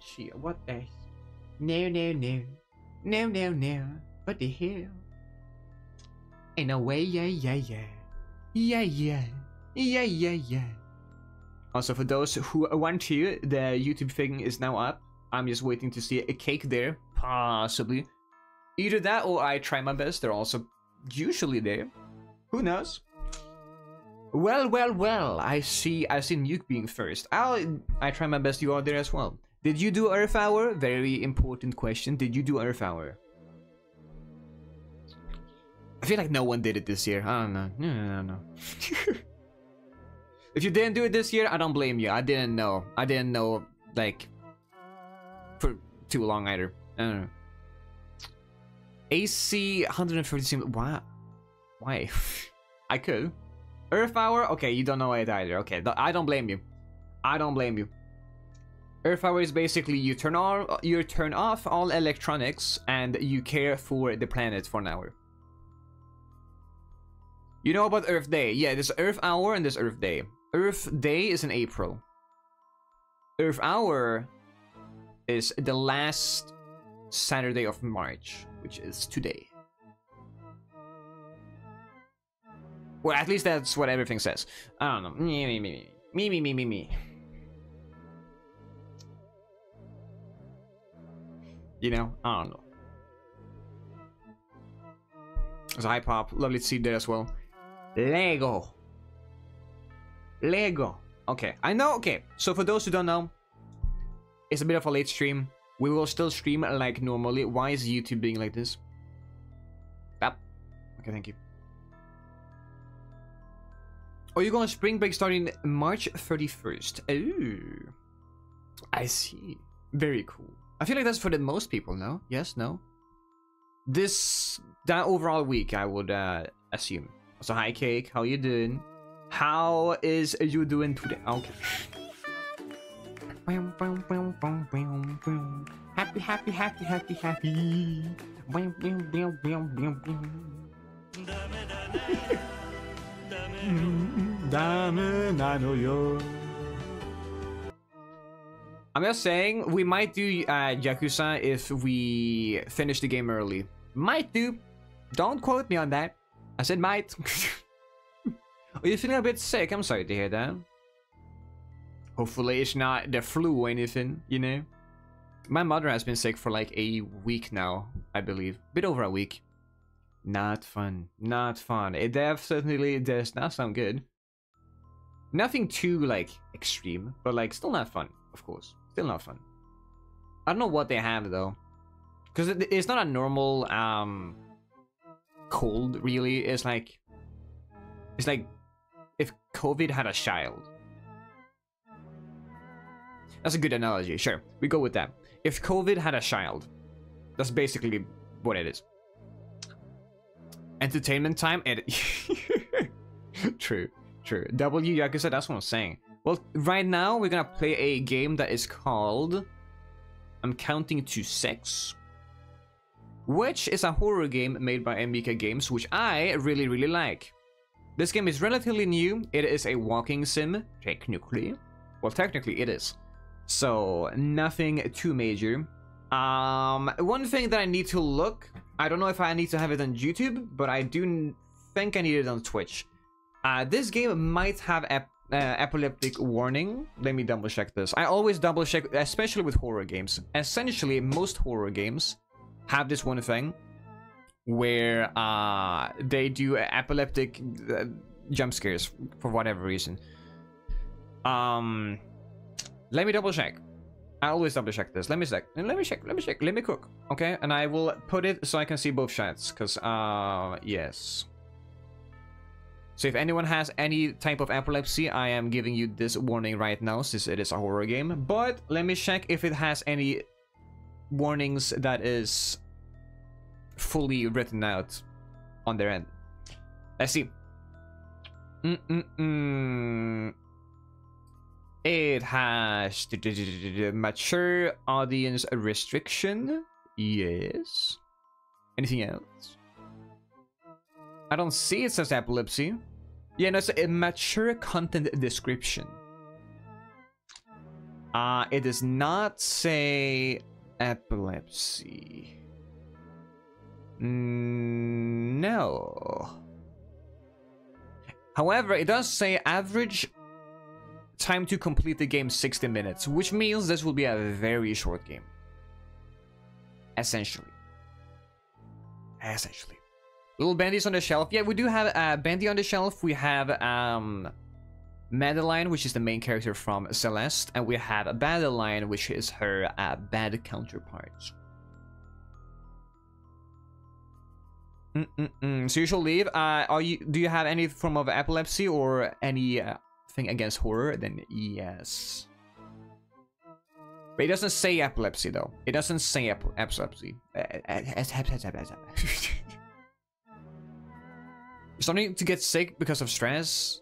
gee, what the? No, no, no. No, no, no. What the hell? Ain't no way, yeah, yeah, yeah. Yeah, yeah. Yeah, yeah, yeah. Also, for those who want to, the YouTube thing is now up. I'm just waiting to see a cake there, possibly. Either that or I try my best. They're also usually there. Who knows? Well, well, well. I see. I see Nuke being first. I'll. I try my best. You are there as well. Did you do Earth Hour? Very important question. Did you do Earth Hour? I feel like no one did it this year. I don't know. No, no, no, if you didn't do it this year, I don't blame you. I didn't know. I didn't know, like, for too long either. I don't know. AC 130 Why? Why? I could. Earth Hour? Okay, you don't know it either. Okay, I don't blame you. I don't blame you. Earth Hour is basically you turn on you turn off all electronics and you care for the planet for an hour. You know about Earth Day? Yeah, there's Earth Hour and there's Earth Day. Earth Day is in April. Earth Hour is the last Saturday of March, which is today. Well, at least that's what everything says. I don't know. Me, me, me, me, me, me, me, me. You know, I don't know. There's High Pop. Lovely to see you there as well. Lego. Lego. Okay, I know. Okay, so for those who don't know, it's a bit of a late stream. We will still stream like normally. Why is YouTube being like this? Yep. Okay, thank you. Oh, you're going spring break starting March 31st. Oh. I see. Very cool. I feel like that's for the most people, no? Yes, no? This, that overall week, I would uh, assume. So hi Cake, how you doing? How is you doing today? Okay. Happy, happy, happy, happy, happy. I'm just saying, we might do uh, Yakuza if we finish the game early. Might do. Don't quote me on that. I said might. Are you feeling a bit sick? I'm sorry to hear that. Hopefully it's not the flu or anything, you know? My mother has been sick for like a week now, I believe. a Bit over a week. Not fun. Not fun. It definitely does not sound good. Nothing too, like, extreme, but, like, still not fun, of course. Still not fun. I don't know what they have, though. Because it's not a normal, um, cold, really. It's like... It's like if COVID had a child. That's a good analogy. Sure, we go with that. If COVID had a child, that's basically what it is. Entertainment time and true, true. W Yakuza, that's what I'm saying. Well, right now we're gonna play a game that is called I'm counting to six which is a horror game made by MBK Games, which I really, really like. This game is relatively new. It is a walking sim, technically. Well, technically it is. So, nothing too major. Um, one thing that I need to look, I don't know if I need to have it on YouTube, but I do think I need it on Twitch. Uh, this game might have ep uh, epileptic warning. Let me double check this. I always double check, especially with horror games. Essentially, most horror games have this one thing where uh, they do epileptic uh, jump scares for whatever reason. Um, let me double check. I always double check this. Let me check. Let me check. Let me check. Let me cook. Okay, and I will put it so I can see both shots. Cause uh, yes. So if anyone has any type of epilepsy, I am giving you this warning right now since it is a horror game. But let me check if it has any warnings that is fully written out on their end. Let's see. Mm -mm -mm. It has mature audience restriction. Yes. Anything else? I don't see it says epilepsy. Yeah, no, it's a mature content description. Uh, it does not say epilepsy. Mm, no. However, it does say average time to complete the game 60 minutes, which means this will be a very short game. Essentially. Essentially. Little Bandies on the shelf. Yeah, we do have uh, Bandy on the shelf. We have um, Madeline, which is the main character from Celeste, and we have a Badeline, which is her uh, bad counterpart. Mm -mm -mm. So you shall leave. Uh, are you? Do you have any form of epilepsy or anything uh, against horror? Then yes. But it doesn't say epilepsy though. It doesn't say ep epilepsy. Starting to get sick because of stress.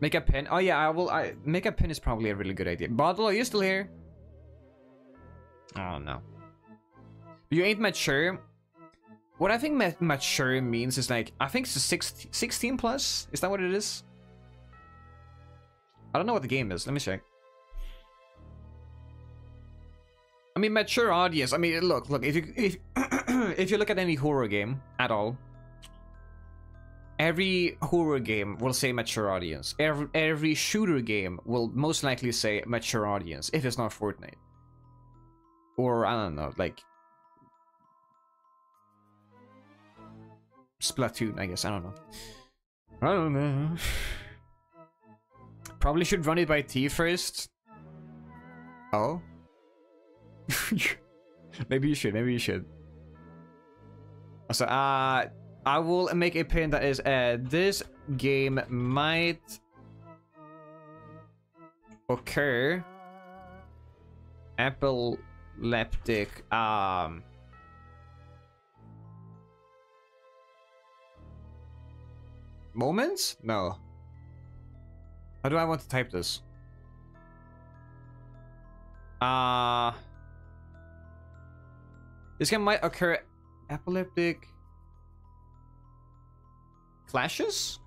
Make a pin. Oh yeah, I will. I make a pin is probably a really good idea. Bottle, are you still here? Oh no. You ain't mature. What I think ma mature means is like I think it's a 16, 16 plus. Is that what it is? I don't know what the game is. Let me check. I mean, mature audience. I mean, look, look. If you if if you look at any horror game at all, every horror game will say mature audience. Every, every shooter game will most likely say mature audience if it's not Fortnite. Or, I don't know, like... Splatoon, I guess, I don't know. I don't know. Probably should run it by T first. Oh? maybe you should, maybe you should. So, uh, I will make a pin that is uh, this game might occur epileptic um moments? No. How do I want to type this? Uh this game might occur epileptic Flashes?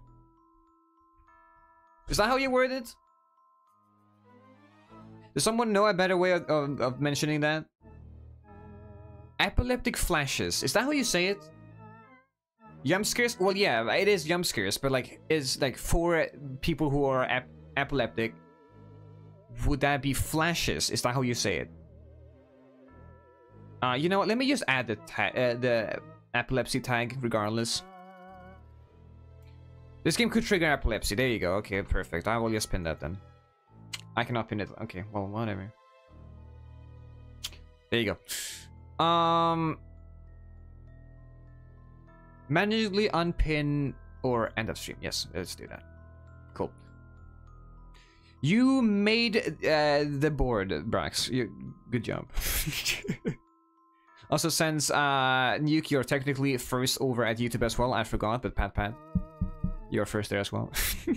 Is that how you word it? Does someone know a better way of, of, of mentioning that? Epileptic flashes. Is that how you say it? Jump? Well, yeah, it is jump but like, is like for people who are ep epileptic, would that be flashes? Is that how you say it? Uh, you know what? Let me just add the uh, the epilepsy tag regardless. This game could trigger epilepsy. There you go. Okay, perfect. I will just pin that then. I cannot pin it. Okay, well, whatever. There you go. Um... Manually unpin or end of stream. Yes, let's do that. Cool. You made uh, the board, Brax. You, good job. also, since uh, Nuke, you're technically first over at YouTube as well. I forgot, but Pat Pat. You're first there as well.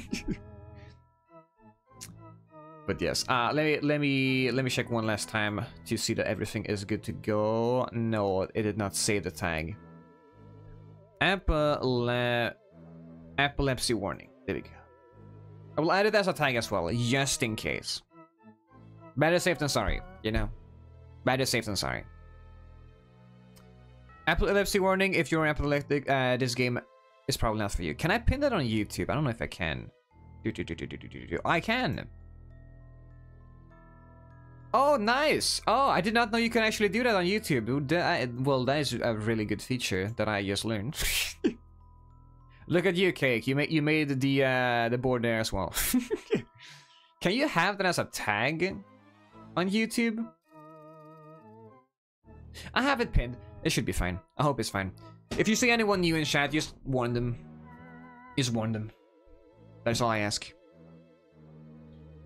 but yes, uh, let me let me let me check one last time to see that everything is good to go. No, it did not save the tag. Epile epilepsy warning. There we go. I will add it as a tag as well, just in case. Better safe than sorry, you know. Better safe than sorry. Epilepsy warning, if you're epileptic, uh, this game it's probably not for you. Can I pin that on YouTube? I don't know if I can. Do, do, do, do, do, do, do. I can. Oh, nice. Oh, I did not know you can actually do that on YouTube. Well, that is a really good feature that I just learned. Look at you, Cake. You made you made the uh, the board there as well. can you have that as a tag on YouTube? I have it pinned. It should be fine. I hope it's fine. If you see anyone new in chat, just warn them. Just warn them. That's all I ask.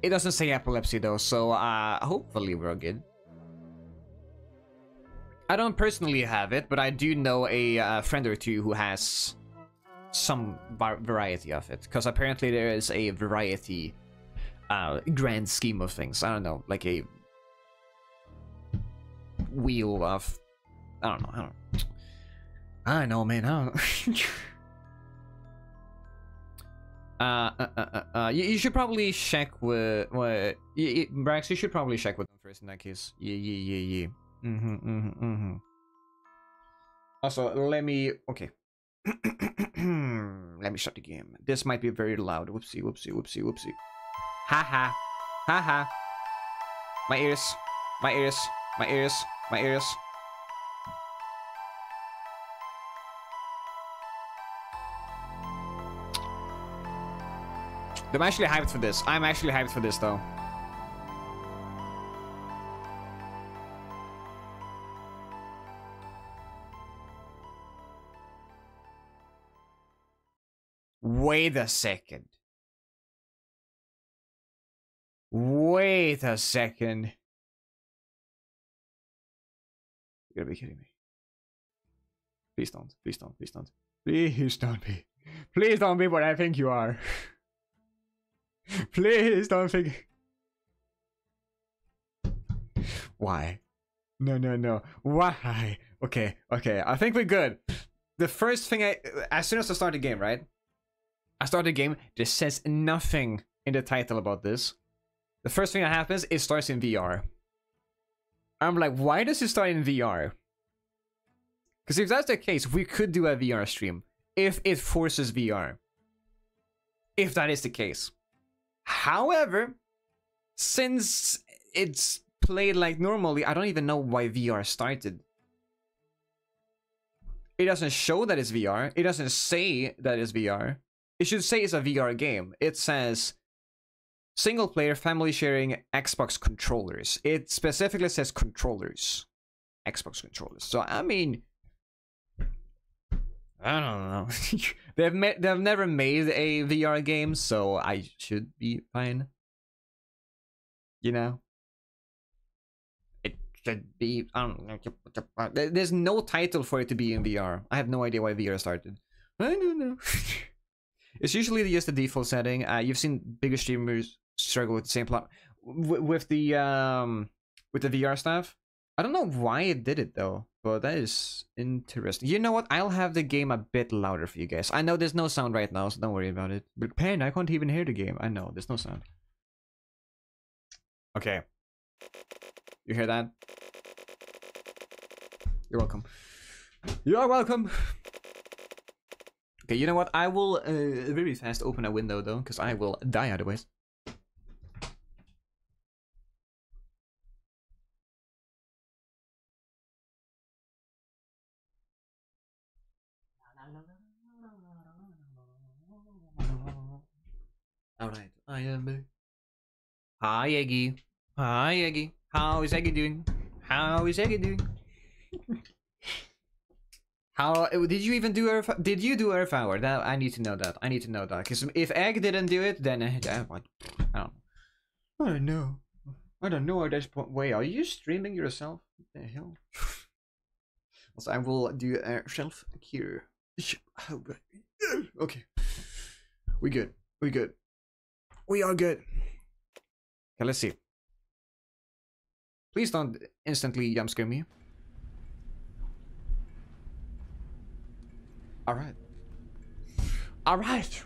It doesn't say epilepsy though, so uh, hopefully we're good. I don't personally have it, but I do know a uh, friend or two who has some variety of it. Because apparently there is a variety uh, grand scheme of things. I don't know, like a wheel of... I don't know, I don't know. I know, man. I Uh, uh, uh, uh, uh you, you, should probably check with what you, Brax. You should probably check with them first in that case. Yeah, yeah, yeah, yeah. Mm-hmm, mm-hmm, mm-hmm. Also, let me. Okay. let me shut the game. This might be very loud. Whoopsie, whoopsie, whoopsie, whoopsie. Ha ha, ha ha. My ears, my ears, my ears, my ears. I'm actually hyped for this. I'm actually hyped for this though. Wait a second. Wait a second. You gotta be kidding me. Please don't. Please don't. Please don't. Please don't be. Please don't be what I think you are. Please don't think. Why? No, no, no. Why? Okay, okay. I think we're good. The first thing I, as soon as I start the game, right? I start the game. This says nothing in the title about this. The first thing that happens, it starts in VR. I'm like, why does it start in VR? Because if that's the case, we could do a VR stream. If it forces VR. If that is the case. However, since it's played like normally, I don't even know why VR started. It doesn't show that it's VR. It doesn't say that it's VR. It should say it's a VR game. It says single player family sharing Xbox controllers. It specifically says controllers. Xbox controllers. So I mean I don't know. they've ma- they've never made a VR game, so I should be fine. You know. It should be. I don't know. There's no title for it to be in VR. I have no idea why VR started. I don't know. it's usually just the default setting. Uh, you've seen bigger streamers struggle with the same plot with the um with the VR stuff. I don't know why it did it though. But that is interesting. You know what? I'll have the game a bit louder for you guys. I know there's no sound right now, so don't worry about it. But pen, I can't even hear the game. I know, there's no sound. Okay. You hear that? You're welcome. You're welcome. Okay, you know what? I will uh, very fast open a window though, because I will die otherwise. Alright, I am. Hi, Eggy. Hi, Eggy. How is Eggy doing? How is Eggy doing? How did you even do Earth? Did you do Earth Hour? That I need to know that. I need to know that because if Egg didn't do it, then uh, I don't. I don't know. I don't know at this point. Wait, are you streaming yourself? What the hell? also, I will do a shelf cure. Okay, we good. We good. We are good. Okay, let's see. Please don't instantly jump scare me. Alright. Alright.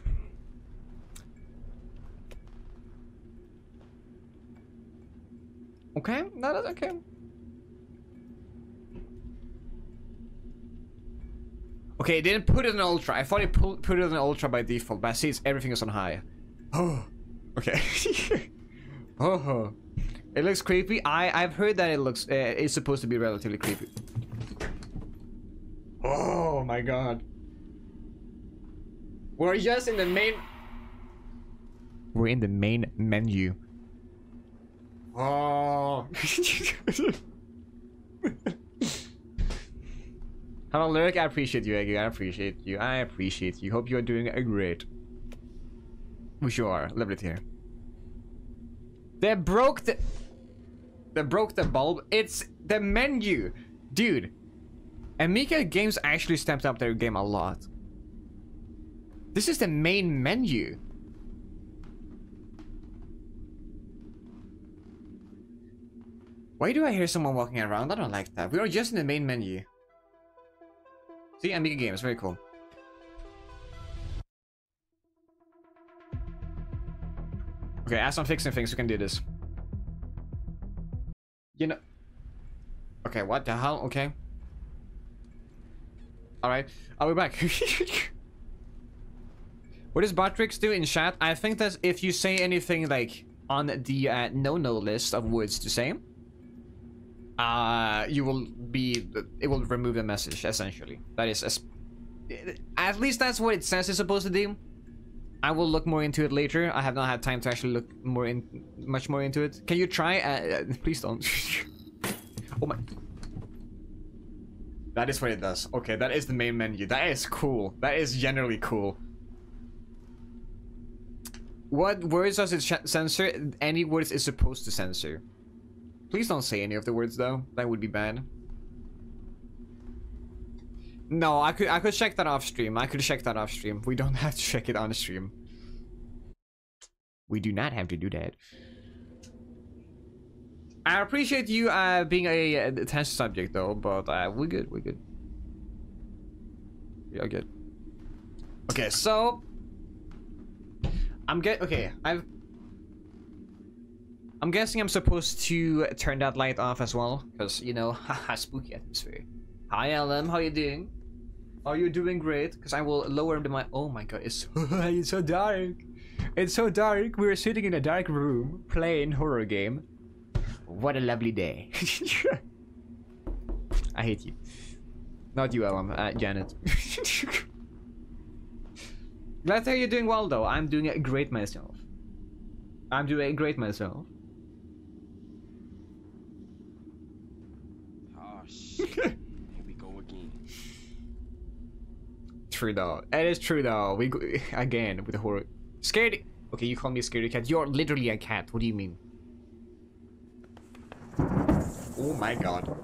Okay, that is okay. Okay, it didn't put it in ultra. I thought it put it in ultra by default, but I see it's everything is on high. Oh. Okay. oh, it looks creepy. I I've heard that it looks uh, it's supposed to be relatively creepy. Oh my god. We're just in the main. We're in the main menu. Oh. Hello, Lyric. I appreciate you, Eggy. I appreciate you. I appreciate you. Hope you are doing a great. We sure are. Lovely here. They broke the... They broke the bulb. It's the menu. Dude. Emika Games actually stepped up their game a lot. This is the main menu. Why do I hear someone walking around? I don't like that. We are just in the main menu. See, Emika Games, very cool. Okay, as I'm fixing things, we can do this. You know... Okay, what the hell? Okay. Alright, I'll be back. what does Batrix do in chat? I think that if you say anything like on the uh, no-no list of words to say, uh, you will be, it will remove the message, essentially. That is, as, at least that's what it says it's supposed to do. I will look more into it later. I have not had time to actually look more in, much more into it. Can you try? Uh, uh please don't. oh my. That is what it does. Okay, that is the main menu. That is cool. That is generally cool. What words does it censor? Any words it's supposed to censor. Please don't say any of the words though. That would be bad. No, I could I could check that off stream. I could check that off stream. We don't have to check it on stream. We do not have to do that. I appreciate you uh, being a, a, test subject though, but uh, we're good. We're good. We are good. Okay, so I'm get okay. I've I'm guessing I'm supposed to turn that light off as well, because, you know, haha, spooky atmosphere. Hi, LM, how you doing? Are you doing great? Because I will lower the my- Oh my god, it's, it's so dark. It's so dark. We're sitting in a dark room, playing horror game. What a lovely day. I hate you. Not you, LM, uh, Janet. Glad to hear you're doing well, though. I'm doing great myself. I'm doing great myself. Here we go again. True though. It is true though. We again with the horror. Scaredy. Okay, you call me a scaredy cat. You're literally a cat. What do you mean? Oh my god.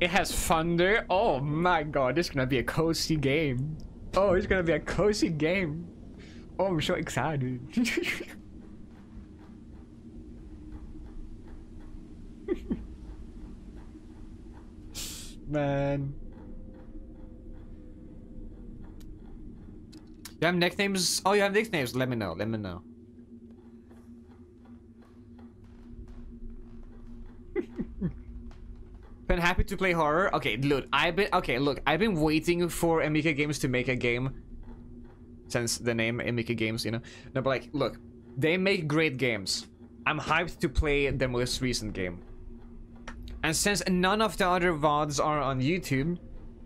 It has thunder. Oh my god, this is gonna be a cozy game. Oh, it's gonna be a cozy game. Oh, I'm so excited. Man. You have nicknames? Oh, you have nicknames? Let me know. Let me know. been happy to play horror. Okay, look, I've been okay. Look, I've been waiting for Emika Games to make a game since the name Emika Games. You know, no, but like, look, they make great games. I'm hyped to play the most recent game. And since none of the other VODs are on YouTube,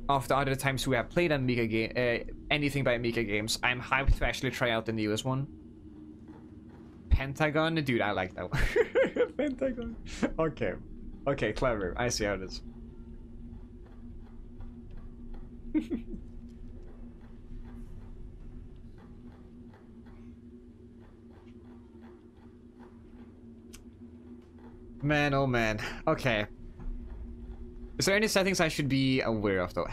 of the other times we have played on Mika game, uh, anything by Mika Games, I'm hyped to actually try out the newest one. Pentagon? Dude, I like that one. Pentagon. Okay. Okay, clever. I see how it is. man, oh man. Okay. Is there any settings I should be aware of though?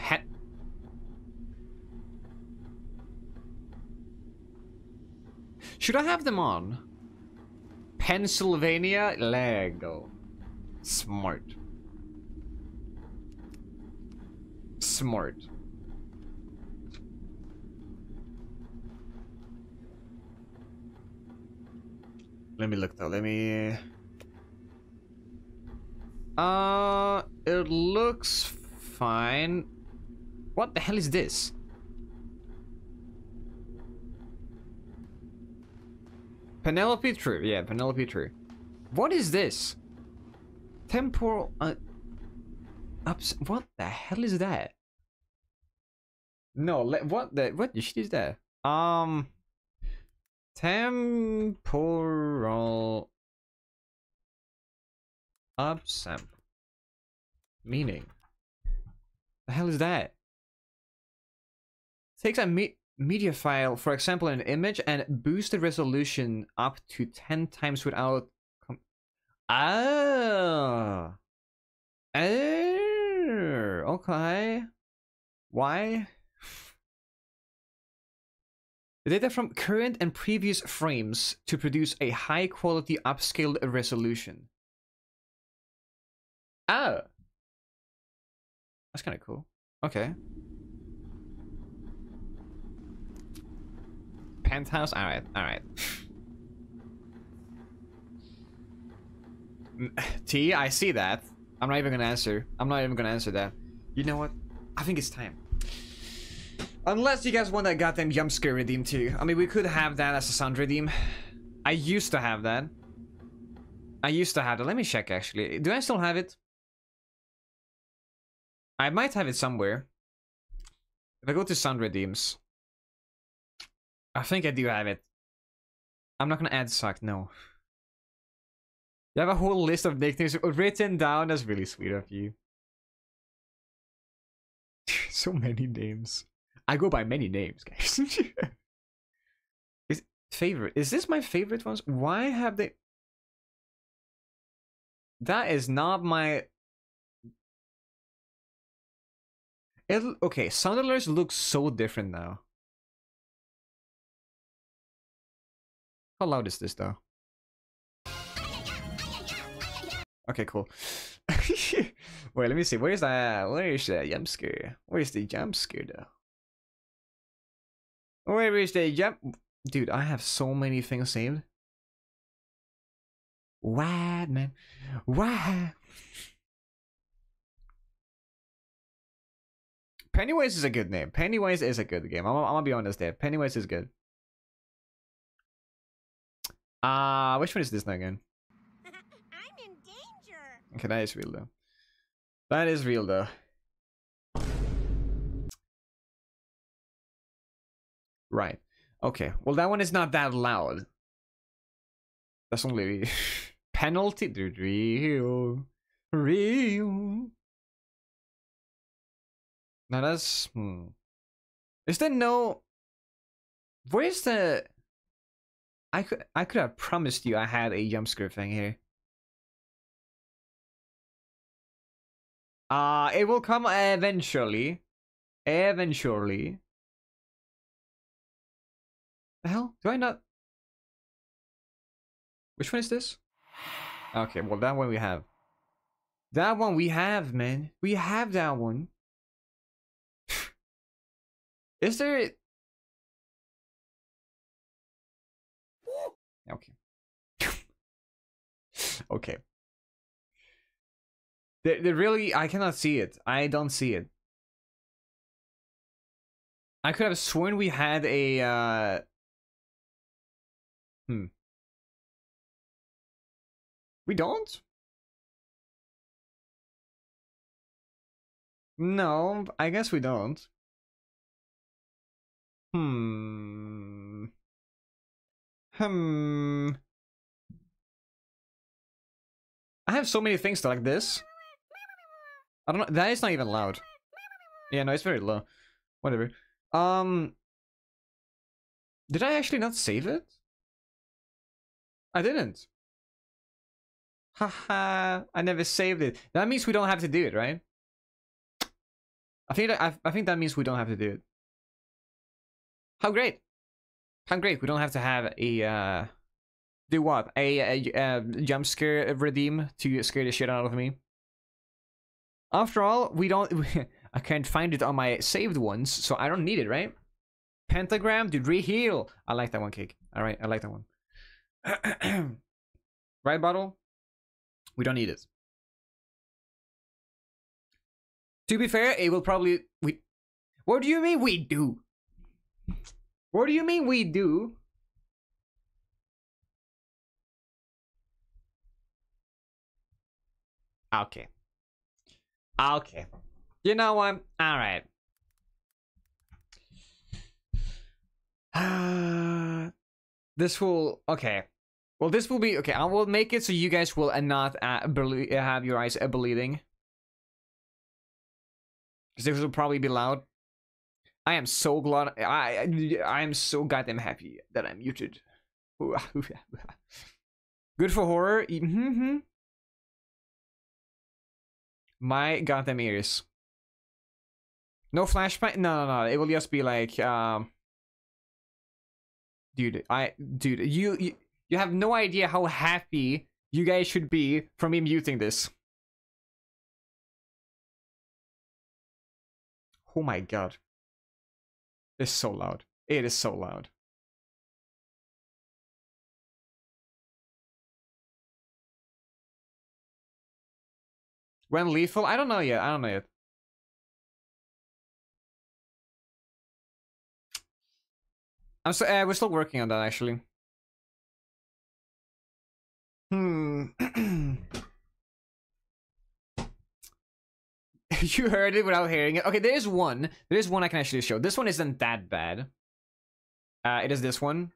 Should I have them on? Pennsylvania Lego. Smart. Smart. Let me look though. Let me. Uh, it looks fine. What the hell is this? Penelope True. Yeah, Penelope True. What is this? Temporal... Uh, ups what the hell is that? No, what the... What is that? Um... Temporal... Upsample. Meaning. The hell is that? Takes a me media file, for example, an image, and boost the resolution up to 10 times without... Oh. Oh. Okay. Why? The data from current and previous frames to produce a high quality upscaled resolution. Oh. That's kind of cool. Okay. penthouse. All right, all right. T, I see that. I'm not even gonna answer. I'm not even gonna answer that. You know what? I think it's time. Unless you guys want that goddamn jump scare redeem too. I mean, we could have that as a sound redeem. I used to have that. I used to have it. Let me check actually. Do I still have it? I might have it somewhere. If I go to sound redeems. I think I do have it. I'm not gonna add suck, no. You have a whole list of nicknames written down. That's really sweet of you. so many names. I go by many names, guys. is favorite? Is this my favorite ones? Why have they? That is not my. It okay. Sound alerts look so different now. How loud is this though? Okay, cool. Wait, let me see. Where's that? Where is the jump scare? Where's the jump scare though? Where is the jump? Dude, I have so many things saved. What, man? What? Pennywise is a good name. Pennywise is a good game. I'm, I'm gonna be honest there. Pennywise is good. Ah, uh, which one is this now again? I'm in danger. Okay, that is real though. That is real though. Right. Okay. Well, that one is not that loud. That's only penalty. Dude, real, real. Now that's hmm. Is there no? Where's the? I could I could have promised you I had a jump scare thing here. Uh it will come eventually. Eventually. The hell? Do I not? Which one is this? Okay, well that one we have. That one we have, man. We have that one. Is there... Okay. okay. They, they really... I cannot see it. I don't see it. I could have sworn we had a... Uh, Hmm. We don't? No, I guess we don't. Hmm. Hmm. I have so many things to like this. I don't know. That is not even loud. Yeah, no, it's very low. Whatever. Um. Did I actually not save it? I didn't. Haha, I never saved it. That means we don't have to do it, right? I think that, I, I think that means we don't have to do it. How great! How great! We don't have to have a uh, do what? A, a, a jump scare redeem to scare the shit out of me. After all, we don't. I can't find it on my saved ones, so I don't need it, right? Pentagram, dude, reheal. I like that one, cake. All right, I like that one. right, bottle? We don't need it. To be fair, it will probably we. What do you mean we do? What do you mean we do? Okay. Okay. You know what? All right. this will okay. Well, this will be okay. I will make it so you guys will not uh, have your eyes uh, bleeding. Because this will probably be loud. I am so glad. I I am so goddamn happy that I'm muted. Good for horror. Mm -hmm. My goddamn ears. No flashback. No, no, no. It will just be like, um, dude. I, dude. You, you, you have no idea how happy you guys should be from me muting this. Oh my god. It's so loud. It is so loud. When lethal? I don't know yet. I don't know yet. I'm so uh, we're still working on that actually. Hmm. you heard it without hearing it. Okay, there is one. There is one I can actually show. This one isn't that bad. Uh, it is this one.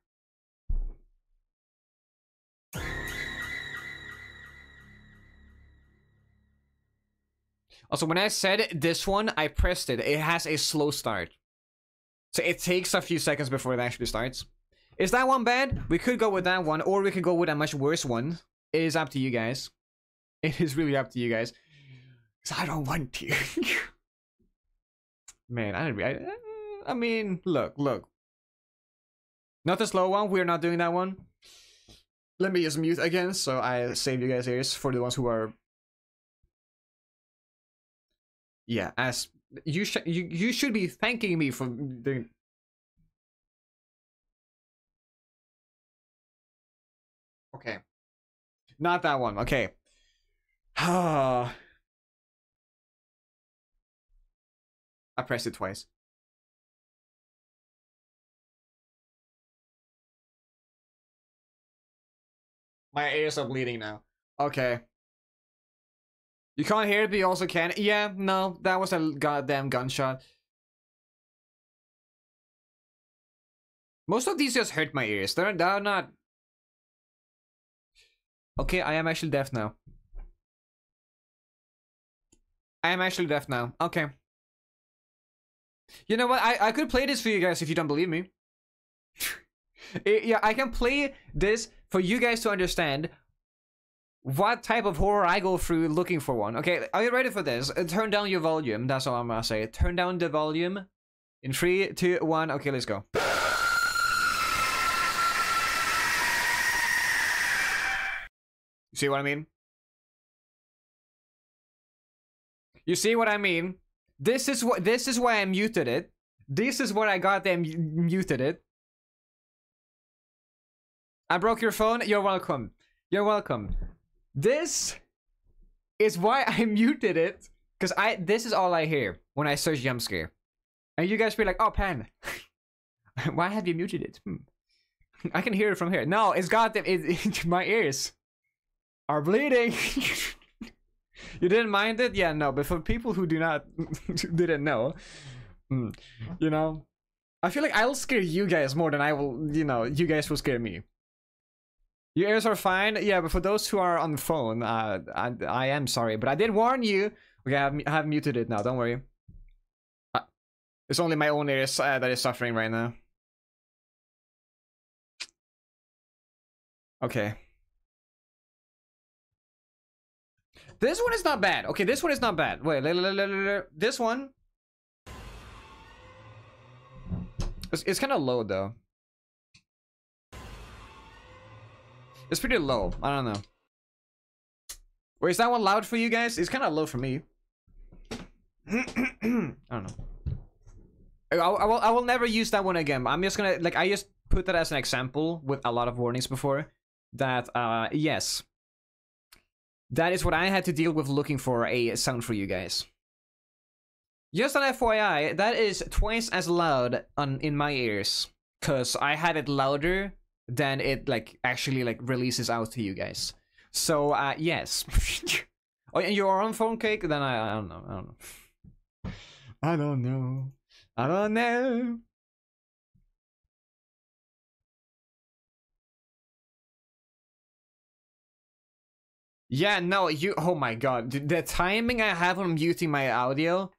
Also, when I said this one, I pressed it. It has a slow start. So it takes a few seconds before it actually starts. Is that one bad? We could go with that one, or we could go with a much worse one. It is up to you guys. It is really up to you guys. I don't want to. Man, I. I, I mean, look, look. Not the slow one. We're not doing that one. Let me just mute again so I save you guys' ears for the ones who are. Yeah, as you should you you should be thanking me for doing. Okay. Not that one. Okay. Ah. I pressed it twice. My ears are bleeding now. Okay. You can't hear it, but you also can. Yeah, no, that was a goddamn gunshot. Most of these just hurt my ears. They're, they're not... Okay, I am actually deaf now. I am actually deaf now. Okay. You know what? I, I could play this for you guys if you don't believe me. It- yeah, I can play this for you guys to understand what type of horror I go through looking for one. Okay, are you ready for this? Uh, turn down your volume. That's all I'm gonna say. Turn down the volume. In three, two, one. Okay, let's go. See what I mean? You see what I mean? This is what. This is why I muted it. This is what I got them muted it. I broke your phone. You're welcome. You're welcome. This is why I muted it. Cause I this is all I hear when I search jump scare. And you guys be like, oh Pan, why have you muted it? Hmm. I can hear it from here. No, it's got them it, it, my ears are bleeding. you didn't mind it? Yeah, no, but for people who do not didn't know, hmm, you know, I feel like I'll scare you guys more than I will, you know, you guys will scare me. Your ears are fine, yeah, but for those who are on the phone, uh, I, I am sorry, but I did warn you. Okay, I have, I have muted it now, don't worry. Uh, it's only my own ears uh, that is suffering right now. Okay. This one is not bad. Okay, this one is not bad. Wait, this one. It's, it's kind of low though. It's pretty low. I don't know. Wait, is that one loud for you guys? It's kind of low for me. I don't know. I, I will. I will never use that one again. I'm just gonna like. I just put that as an example with a lot of warnings before. That uh yes. That is what I had to deal with looking for a sound for you guys. Just an FYI, that is twice as loud on in my ears. Cause I had it louder than it like actually like releases out to you guys. So uh yes. oh, you're on phone cake? Then I I don't know. I don't know. I don't know. I don't know. Yeah, no, you. Oh my god, the timing I have on muting my audio.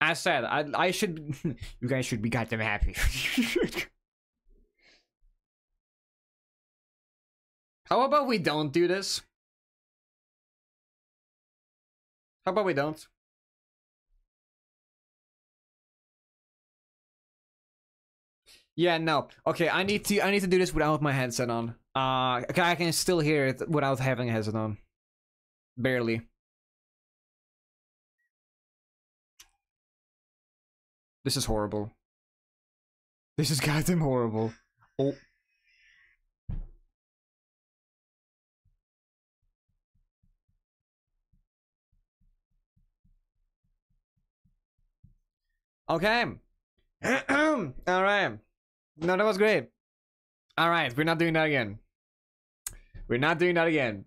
I said I I should. you guys should be goddamn happy. How about we don't do this? How about we don't? Yeah, no. Okay, I need to I need to do this without my headset on. Uh, I can still hear it without having a headset on. Barely. This is horrible. This is goddamn horrible. Oh. Okay. All right. No, that was great. All right, we're not doing that again. We're not doing that again.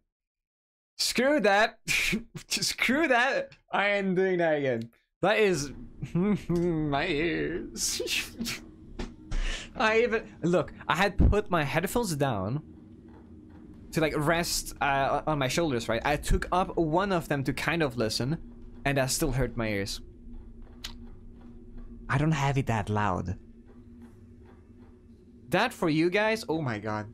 Screw that. Screw that. I ain't doing that again. That is my ears. I even look. I had put my headphones down to like rest uh, on my shoulders. Right. I took up one of them to kind of listen, and that still hurt my ears. I don't have it that loud. That for you guys? Oh my god.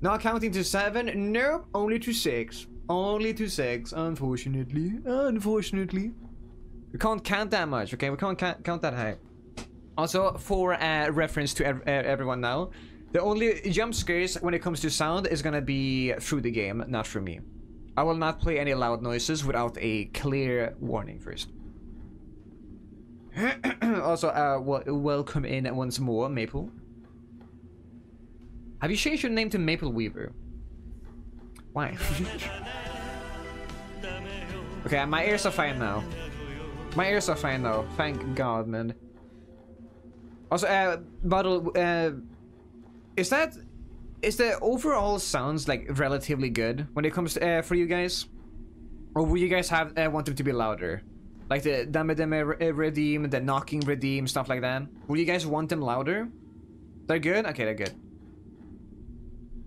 Not counting to seven? Nope, only to six. Only to six, unfortunately. Unfortunately. We can't count that much, okay? We can't ca count that high. Also, for uh, reference to ev everyone now, the only jump scares when it comes to sound is gonna be through the game, not through me. I will not play any loud noises without a clear warning first. also, uh, welcome in once more, Maple. Have you changed your name to Maple Weaver? Why? okay, my ears are fine now. My ears are fine now. Thank God, man. Also, uh, Bottle, uh, is that, is the overall sounds like relatively good when it comes to, uh, for you guys? Or will you guys have, uh, want them to be louder? Like the Dame eh, Dame eh, Redeem, the Knocking Redeem, stuff like that. Will you guys want them louder? They're good? Okay, they're good.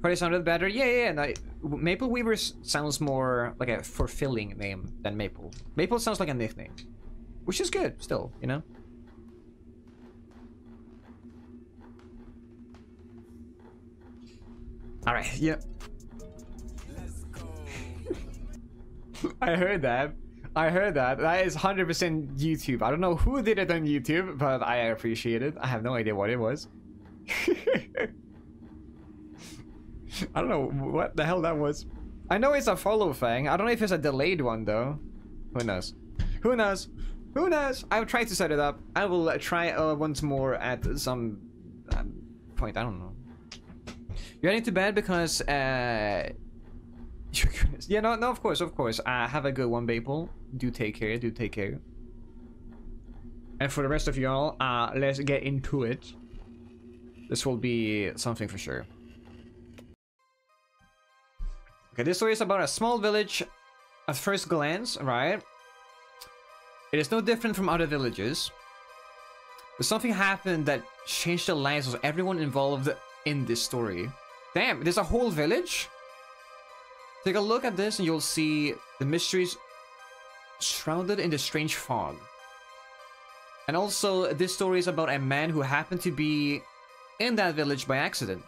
Probably sounded better? Yeah, yeah. No, Maple Weaver sounds more like a fulfilling name than Maple. Maple sounds like a nickname. Which is good, still, you know? Alright, yeah. I heard that. I heard that. That is 100% YouTube. I don't know who did it on YouTube, but I appreciate it. I have no idea what it was. I don't know what the hell that was. I know it's a follow thing. I don't know if it's a delayed one, though. Who knows? Who knows? Who knows? I'll try to set it up. I will try uh, once more at some uh, point. I don't know. You're heading to bed because... Uh, yeah, no, no, of course, of course. Uh, have a good one, Maple. Do take care, do take care. And for the rest of y'all, uh, let's get into it. This will be something for sure. Okay, this story is about a small village at first glance, right? It is no different from other villages. But something happened that changed the lives of everyone involved in this story. Damn, there's a whole village? Take a look at this and you'll see the mysteries shrouded in the strange fog. And also, this story is about a man who happened to be in that village by accident.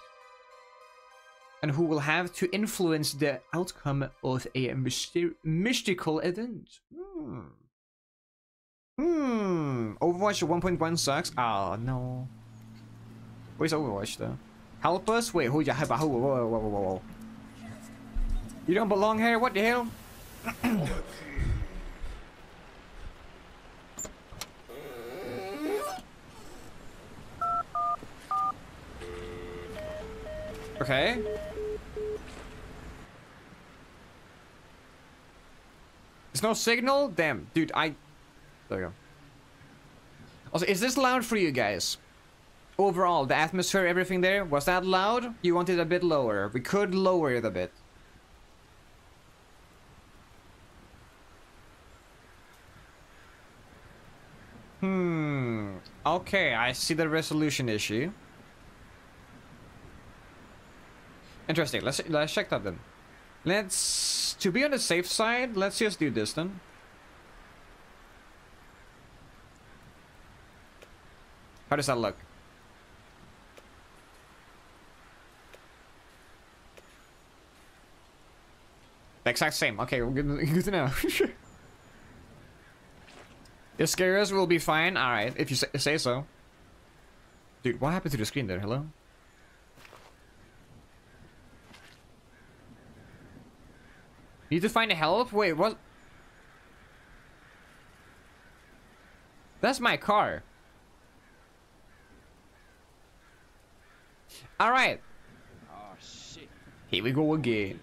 And who will have to influence the outcome of a myster mystical event. Hmm. Hmm. Overwatch 1.1 sucks? Oh, no. Where's Overwatch, though? Help us? Wait, who you have? Whoa, whoa, whoa, whoa, whoa. You don't belong here? What the hell? okay. There's no signal? Damn, dude, I... There you go. Also, is this loud for you guys? Overall, the atmosphere, everything there, was that loud? You want it a bit lower. We could lower it a bit. Hmm. Okay, I see the resolution issue. Interesting. Let's let's check that then. Let's to be on the safe side. Let's just do this then. How does that look? The exact same. Okay, good, good to know. The scares will be fine. Alright, if you say so. Dude, what happened to the screen there? Hello? Need to find a help? Wait, what? That's my car. Alright. Oh, shit. Here we go again.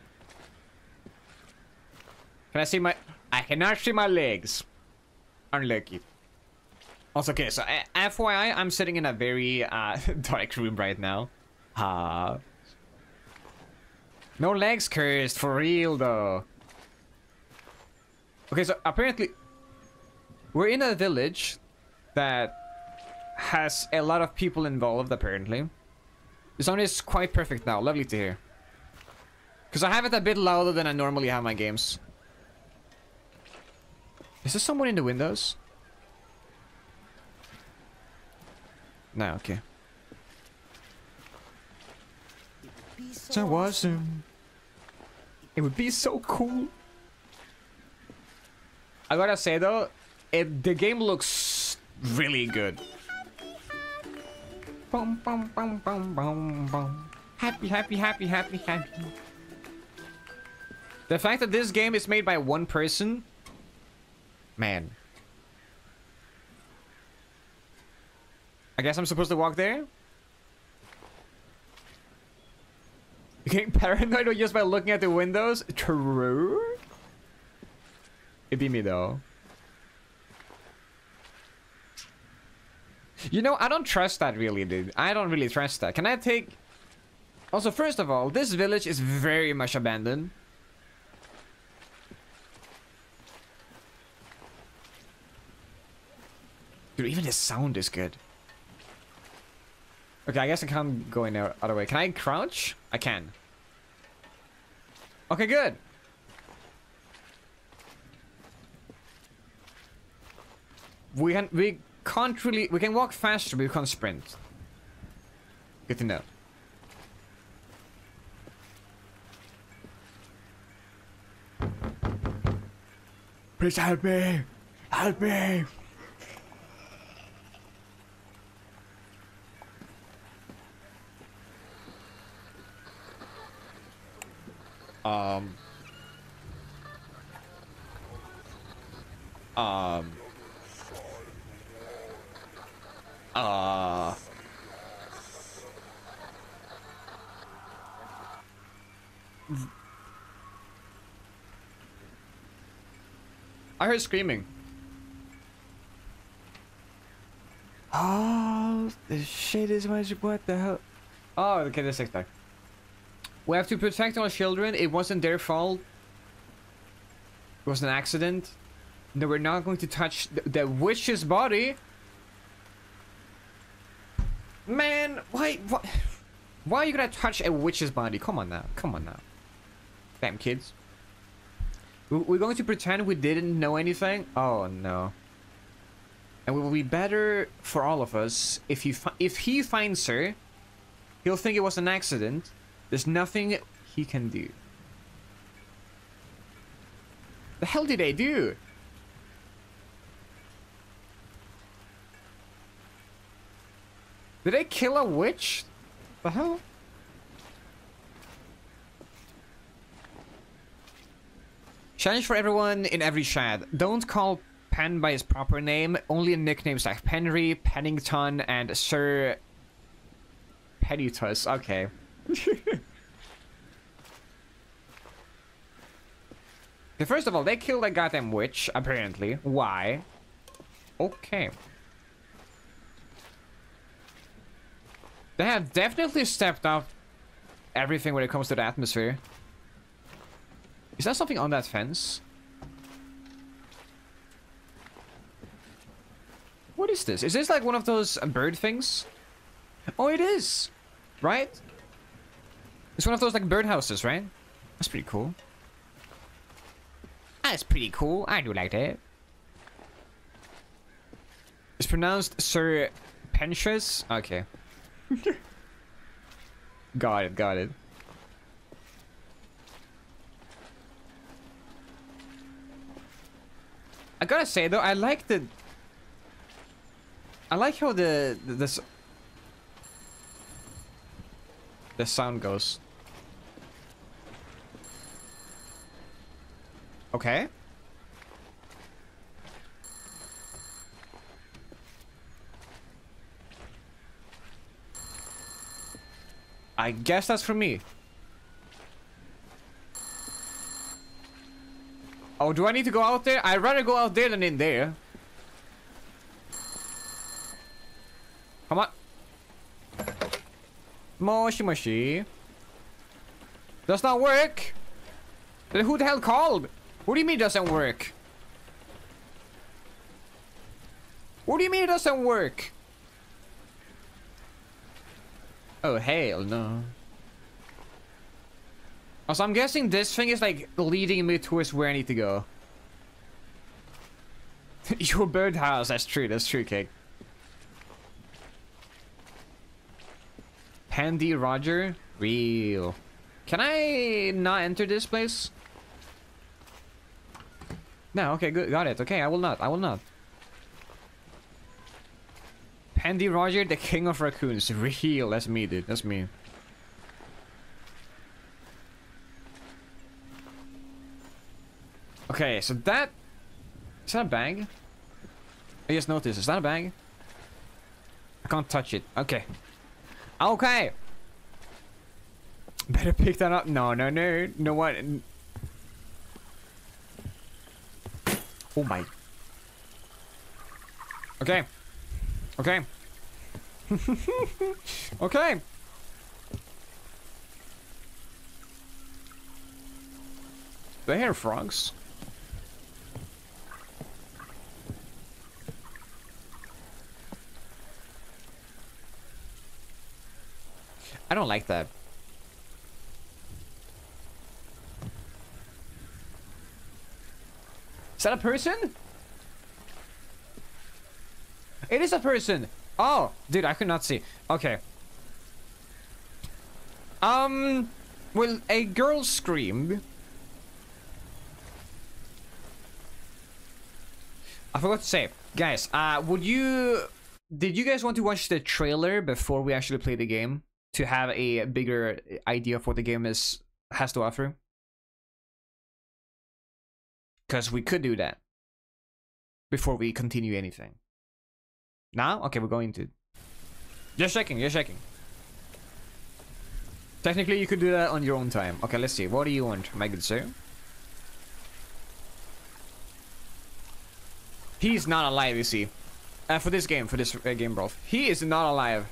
Can I see my... I cannot see my legs. Unlucky. Also, okay, so uh, FYI, I'm sitting in a very uh, dark room right now. Ah. no legs cursed, for real though. Okay, so apparently we're in a village that has a lot of people involved, apparently. The sound is quite perfect now, lovely to hear. Because I have it a bit louder than I normally have my games. Is there someone in the windows? No, okay. So awesome. It would be so cool. I gotta say though, it, the game looks really good. Bum, bum, bum, bum, bum, bum. Happy, happy, happy, happy, happy. The fact that this game is made by one person, man. I guess I'm supposed to walk there? You're getting paranoid just by looking at the windows? True? It'd be me though. You know, I don't trust that really, dude. I don't really trust that. Can I take... Also, first of all, this village is very much abandoned. Dude, even the sound is good. Okay, I guess I can't go in the other way. Can I crouch? I can. Okay, good. We can we can't really we can walk faster, but we can't sprint. Good to know. Please help me! Help me! Um. Um. Uh. I heard screaming. Oh, the shit is much. What the hell? Oh, okay, this is back. We have to protect our children. It wasn't their fault. It was an accident. No, we're not going to touch the, the witch's body. Man, why, why, why are you gonna touch a witch's body? Come on now, come on now. Damn kids. We- We're going to pretend we didn't know anything? Oh no. And it will be better for all of us if he if he finds her, he'll think it was an accident. There's nothing he can do. The hell did they do? Did they kill a witch? The hell? Challenge for everyone in every chat. Don't call Penn by his proper name. Only nicknames like Penry, Pennington, and Sir Pennitus. Okay. First of all, they killed a goddamn witch, apparently. Why? Okay. They have definitely stepped up everything when it comes to the atmosphere. Is that something on that fence? What is this? Is this like one of those bird things? Oh, it is! Right? It's one of those like birdhouses, right? That's pretty cool. That's pretty cool. I do like that. It's pronounced Sir Pensius? Okay. got it, got it. I gotta say though, I like the... I like how the... the this... The sound goes. Okay. I guess that's for me. Oh, do I need to go out there? I'd rather go out there than in there. Come on. Moshi moshi. Does not work. Then who the hell called? What do you mean it doesn't work? What do you mean it doesn't work? Oh, hell no. Also, I'm guessing this thing is like leading me towards where I need to go. Your birdhouse, that's true, that's true, Cake. Pandy Roger? Real. Can I not enter this place? No, okay, good, got it. Okay, I will not, I will not. Pandy Roger, the king of raccoons. Real, that's me, dude, that's me. Okay, so that... Is that a bag? I just noticed, is that a bag? I can't touch it. Okay. Okay! Better pick that up. No, no, no. No what? Oh my. Okay. Okay. okay. I hear frogs? I don't like that. Is that a person? It is a person. Oh, dude, I could not see. Okay. Um, well, a girl screamed. I forgot to say, guys, uh, would you, did you guys want to watch the trailer before we actually play the game? To have a bigger idea of what the game is, has to offer? Because we could do that before we continue anything. Now? Okay, we're going to. Just checking, just checking. Technically, you could do that on your own time. Okay, let's see. What do you want, my good sir? He's not alive, you see. Uh, for this game, for this uh, game, bro. He is not alive.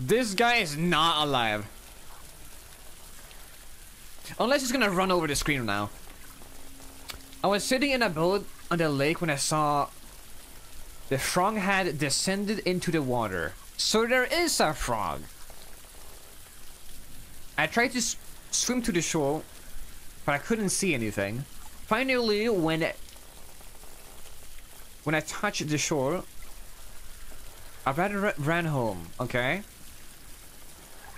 This guy is not alive. Unless he's gonna run over the screen now. I was sitting in a boat on the lake when I saw the frog had descended into the water. So there is a frog. I tried to swim to the shore, but I couldn't see anything. Finally, when when I touched the shore, I ran, ran home, okay?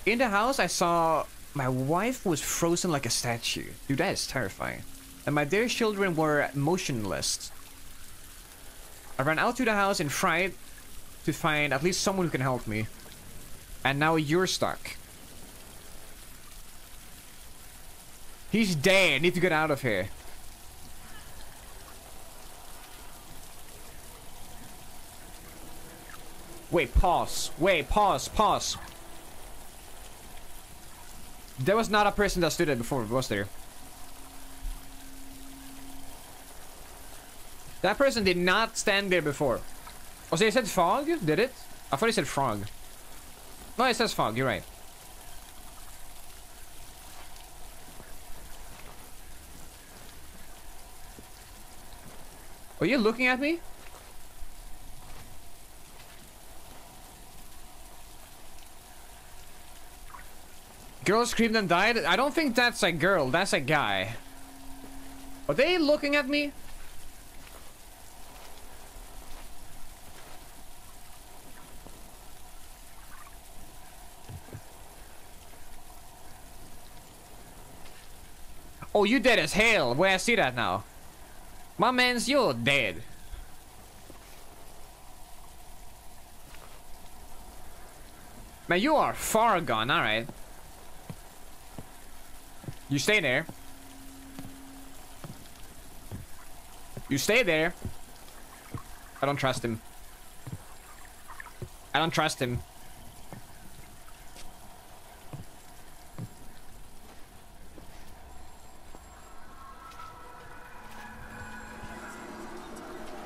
In the house, I saw my wife was frozen like a statue. Dude, that is terrifying. And my dear children were motionless. I ran out to the house in fright to find at least someone who can help me. And now you're stuck. He's dead. I need to get out of here. Wait, pause. Wait, pause, pause. There was not a person that stood there before, was there? That person did not stand there before. Oh, so it said fog? Did it? I thought it said frog. No, it says fog. You're right. Are you looking at me? Girl screamed and died? I don't think that's a girl. That's a guy. Are they looking at me? Oh, you dead as hell. Where I see that now. My man's, you're dead. Man, you are far gone, alright. You stay there. You stay there. I don't trust him. I don't trust him.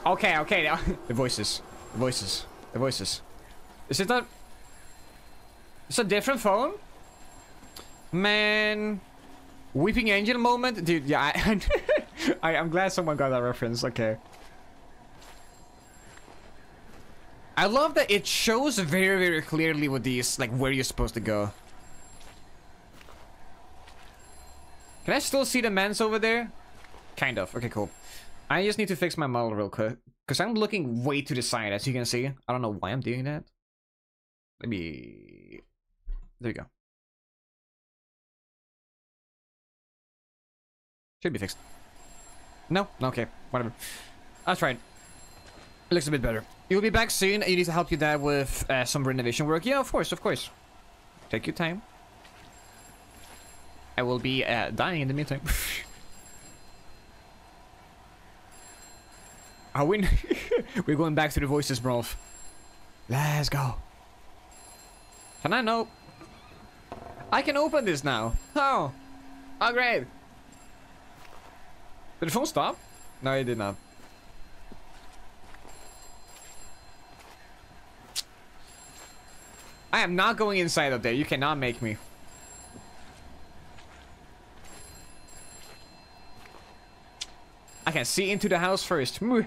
Okay, okay. the voices. The voices. The voices. Is it a... It's a different phone? Man. Weeping Angel moment? Dude, yeah, I, I, I'm glad someone got that reference. Okay. I love that it shows very, very clearly with these, like, where you're supposed to go. Can I still see the mens over there? Kind of. Okay, cool. I just need to fix my model real quick. Because I'm looking way to the side, as you can see. I don't know why I'm doing that. Maybe... There you go. Should be fixed. No? Okay, whatever. That's right. It looks a bit better. You'll be back soon. You need to help you dad with uh, some renovation work. Yeah, of course, of course. Take your time. I will be uh, dying in the meantime. Are we? We're going back to the voices, bro. Let's go. Can I know? I can open this now. Oh. Oh, great. Did the phone stop? No, it did not. I am not going inside of there. You cannot make me. I can see into the house first. Let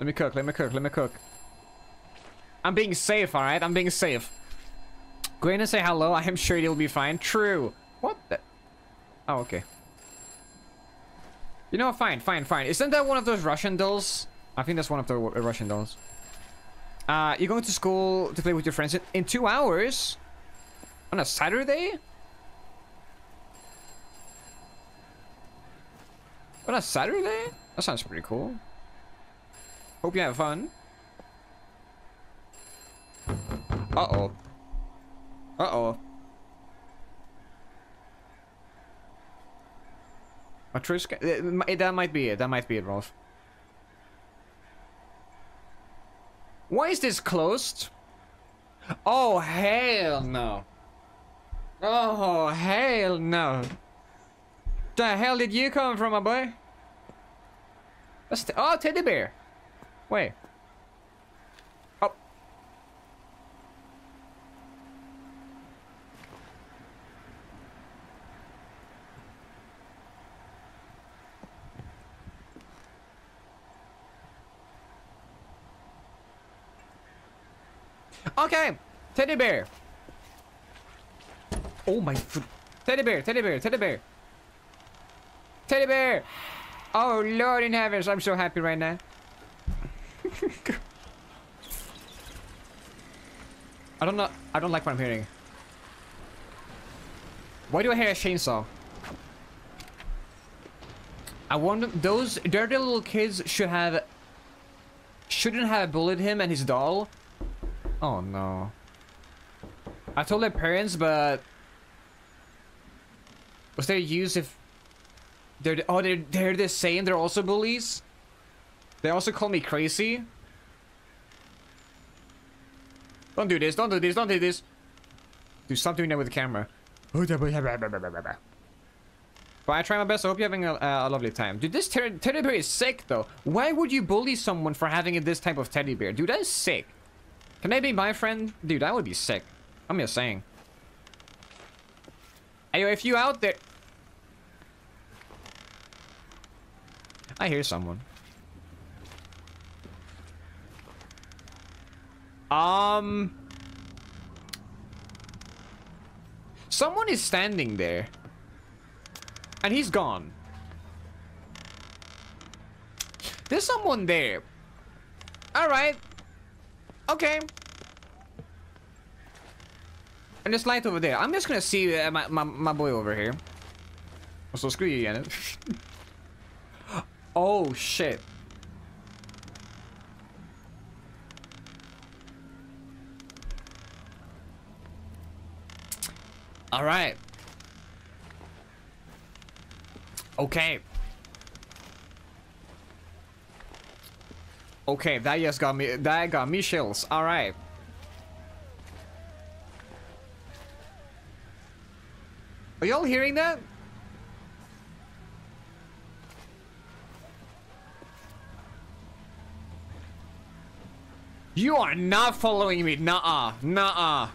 me cook, let me cook, let me cook. I'm being safe, alright? I'm being safe. Go in and say hello. I am sure you'll be fine. True. What the? Oh, okay. You know, fine, fine, fine. Isn't that one of those Russian dolls? I think that's one of the uh, Russian dolls. Uh, you're going to school to play with your friends in, in two hours? On a Saturday? On a Saturday? That sounds pretty cool. Hope you have fun. Uh-oh. Uh-oh. Matryoshka? Eh, eh, that might be it. That might be it, Rolf. Why is this closed? Oh, hell no. Oh, hell no. The hell did you come from, my boy? Oh, teddy bear. Wait. Okay, teddy bear. Oh my, teddy bear, teddy bear, teddy bear. Teddy bear! Oh, Lord in heavens, I'm so happy right now. I don't know. I don't like what I'm hearing. Why do I hear a chainsaw? I wonder those dirty little kids should have shouldn't have bullied him and his doll. Oh no. I told their parents, but was there use if they're oh they're they're the same. They're also bullies. They also call me crazy. Don't do this. Don't do this. Don't do this. Do something there with the camera. But I try my best. I hope you're having a, a lovely time. Dude, this teddy bear is sick, though. Why would you bully someone for having this type of teddy bear? Dude, that is sick. Can they be my friend? Dude, that would be sick. I'm just saying. Hey, if you out there... I hear someone. Um... Someone is standing there. And he's gone. There's someone there. Alright. Okay. And there's light over there. I'm just gonna see uh, my, my, my boy over here. So screw you, Janet. Oh, shit. All right. Okay. Okay, that just got me. That got me chills. All right. Are y'all hearing that? You are not following me. Nuh-uh. Nuh-uh.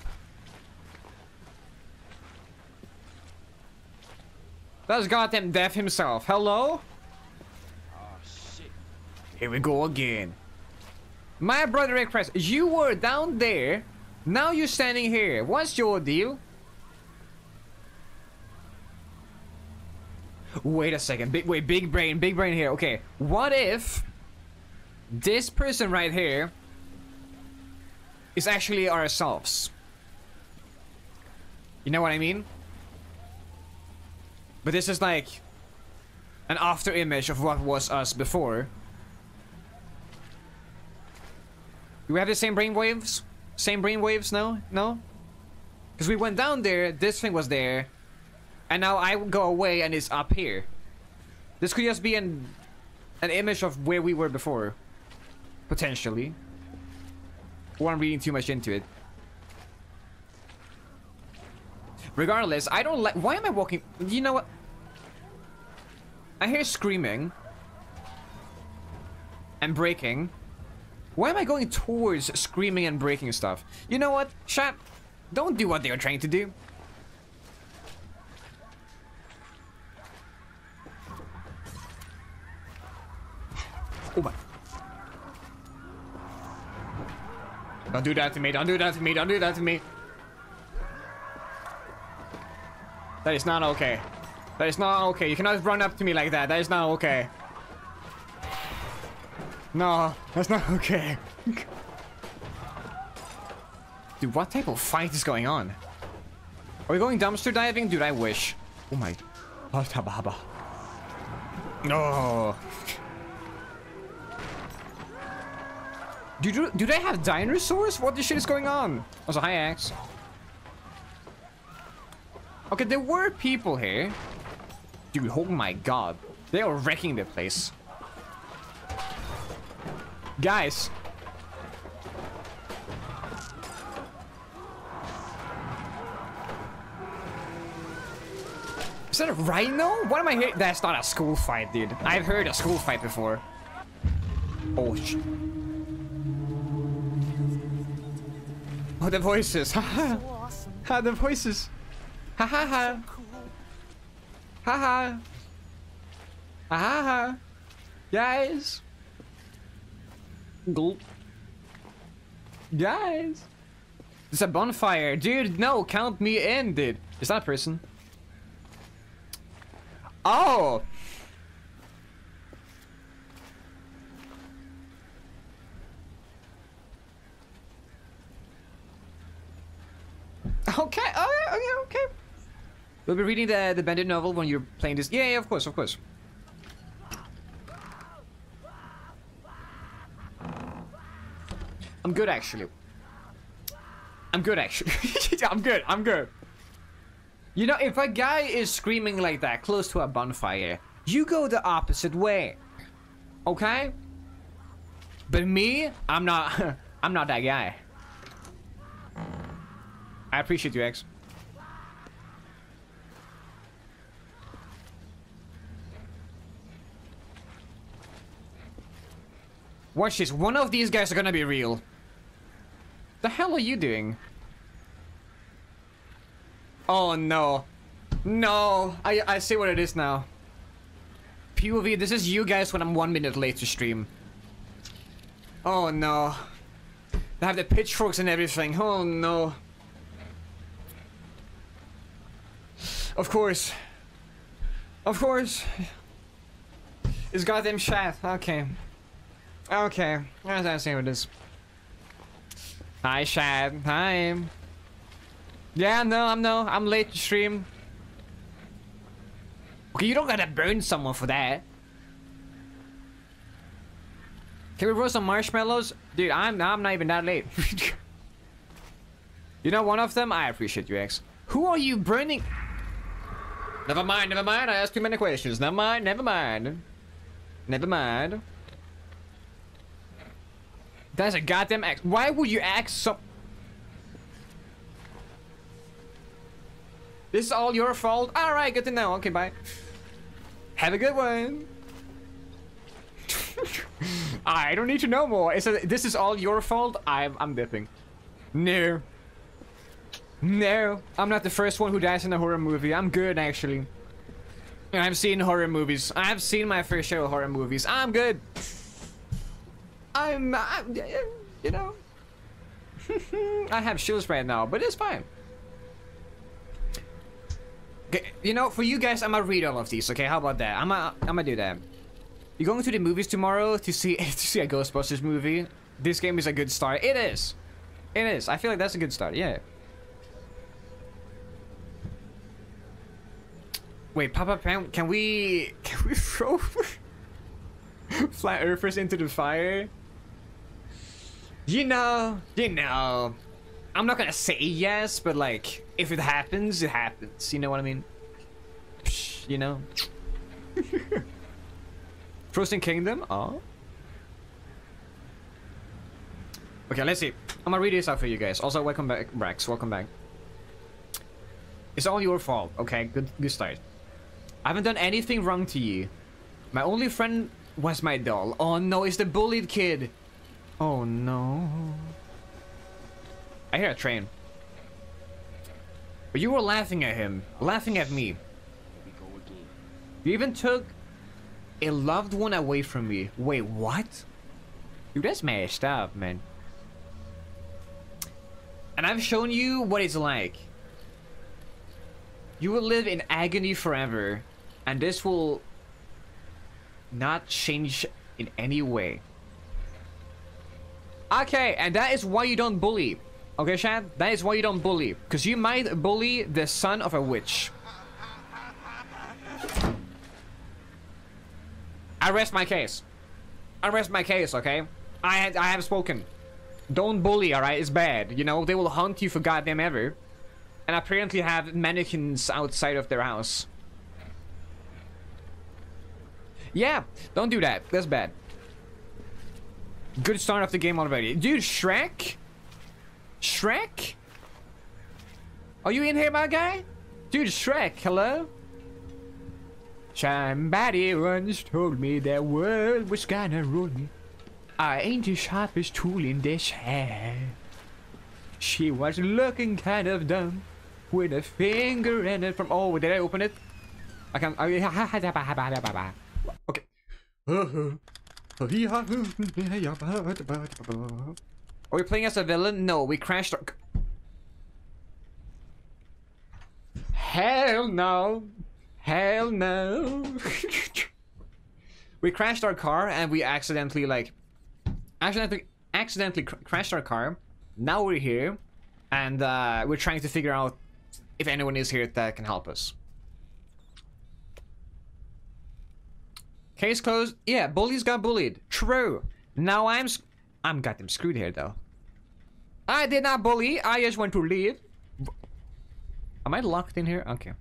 That's goddamn death himself. Hello? Oh shit. Here we go again. My brother Express, you were down there. Now you're standing here. What's your deal? Wait a second. Big wait, big brain, big brain here. Okay. What if this person right here is actually ourselves? You know what I mean? But this is like an after image of what was us before. Do we have the same brainwaves? Same brainwaves? No? No? Because we went down there, this thing was there, and now I go away and it's up here. This could just be an an image of where we were before. Potentially. Or I'm reading too much into it. Regardless, I don't like- why am I walking- you know what? I hear screaming. And breaking. Why am I going towards screaming and breaking stuff? You know what, chat? Don't do what they're trying to do. Oh my. Don't do that to me, don't do that to me, don't do that to me. That is not okay. That is not okay. You cannot run up to me like that. That is not okay. No, that's not okay. Dude, what type of fight is going on? Are we going dumpster diving? Dude, I wish. Oh my. Baba. No. Do, do, do they have dinosaurs? What the shit is going on? Also, hi, Axe. Okay, there were people here. Dude, oh my god. They are wrecking the place. Guys. Is that a rhino? What am I hearing? That's not a school fight, dude. I've heard a school fight before. Oh, sh Oh, the voices. Haha. ha, the voices. Ha ha ha. Ha ha. Ha ha ha. Guys. Gulp. Guys. It's a bonfire. Dude, no, count me in, dude. Is that a person? Oh! Okay, oh, okay, okay. We'll be reading the the Bandit novel when you're playing this. Yeah, yeah, of course, of course. I'm good actually. I'm good actually. I'm good. I'm good. You know, if a guy is screaming like that close to a bonfire, you go the opposite way. Okay? But me, I'm not I'm not that guy. I appreciate you, X. Watch this. One of these guys are gonna be real. The hell are you doing? Oh no. No. I, I see what it is now. POV, this is you guys when I'm one minute late to stream. Oh no. They have the pitchforks and everything. Oh no. Of course. Of course. It's goddamn chat. Okay. Okay. Let's see what it is. Hi, Shad. Hi. Yeah, no, I'm no. I'm late to stream. Okay, you don't gotta burn someone for that. Can we roast some marshmallows? Dude, I'm I'm not even that late. you know one of them? I appreciate you, X. Who are you burning? Never mind, never mind. I asked too many questions. Never mind, never mind. Never mind. That's a goddamn axe. Why would you axe some... This is all your fault? Alright, good to know. Okay, bye. Have a good one. I don't need to know more. It's a, this is all your fault? I'm, I'm dipping. No. No. I'm not the first one who dies in a horror movie. I'm good, actually. I've seen horror movies. I've seen my fair share of horror movies. I'm good. I'm, I'm you know. I have shoes right now, but it's fine. Okay, you know, for you guys, I'm gonna read all of these. Okay, how about that? I'm gonna, I'm gonna do that. You going to the movies tomorrow to see to see a Ghostbusters movie? This game is a good start. It is. It is. I feel like that's a good start. Yeah. Wait, Papa Pam, can we can we throw flat earthers into the fire? You know, you know. I'm not gonna say yes, but like, if it happens, it happens. You know what I mean? Psh, you know? Frozen Kingdom? Oh. Okay, let's see. I'm gonna read this out for you guys. Also, welcome back, Rex. Welcome back. It's all your fault. Okay, good, good start. I haven't done anything wrong to you. My only friend was my doll. Oh no, it's the bullied kid. Oh no. I hear a train. But you were laughing at him, laughing at me. You even took a loved one away from me. Wait, what? Dude, that's messed up, man. And I've shown you what it's like. You will live in agony forever, and this will not change in any way. Okay, and that is why you don't bully. Okay, Shad? That is why you don't bully. Because you might bully the son of a witch. I rest my case. I rest my case, okay? I I have spoken. Don't bully, alright? It's bad. You know, they will hunt you for goddamn ever. And apparently have mannequins outside of their house. Yeah, don't do that. That's bad. Good start off the game already. Dude, Shrek? Shrek? Are you in here, my guy? Dude, Shrek, hello? Somebody once told me the world was gonna roll me. I ain't the sharpest tool in this hand. She was looking kind of dumb with a finger in it from. Oh, did I open it? I can't. Okay. Are we playing as a villain? No, we crashed our. Hell no! Hell no! we crashed our car and we accidentally like, accidentally accidentally cr crashed our car. Now we're here, and uh, we're trying to figure out if anyone is here that can help us. Case closed. Yeah, bullies got bullied. True. Now I'm I'm goddamn screwed here though. I did not bully. I just want to leave. Am I locked in here? Okay.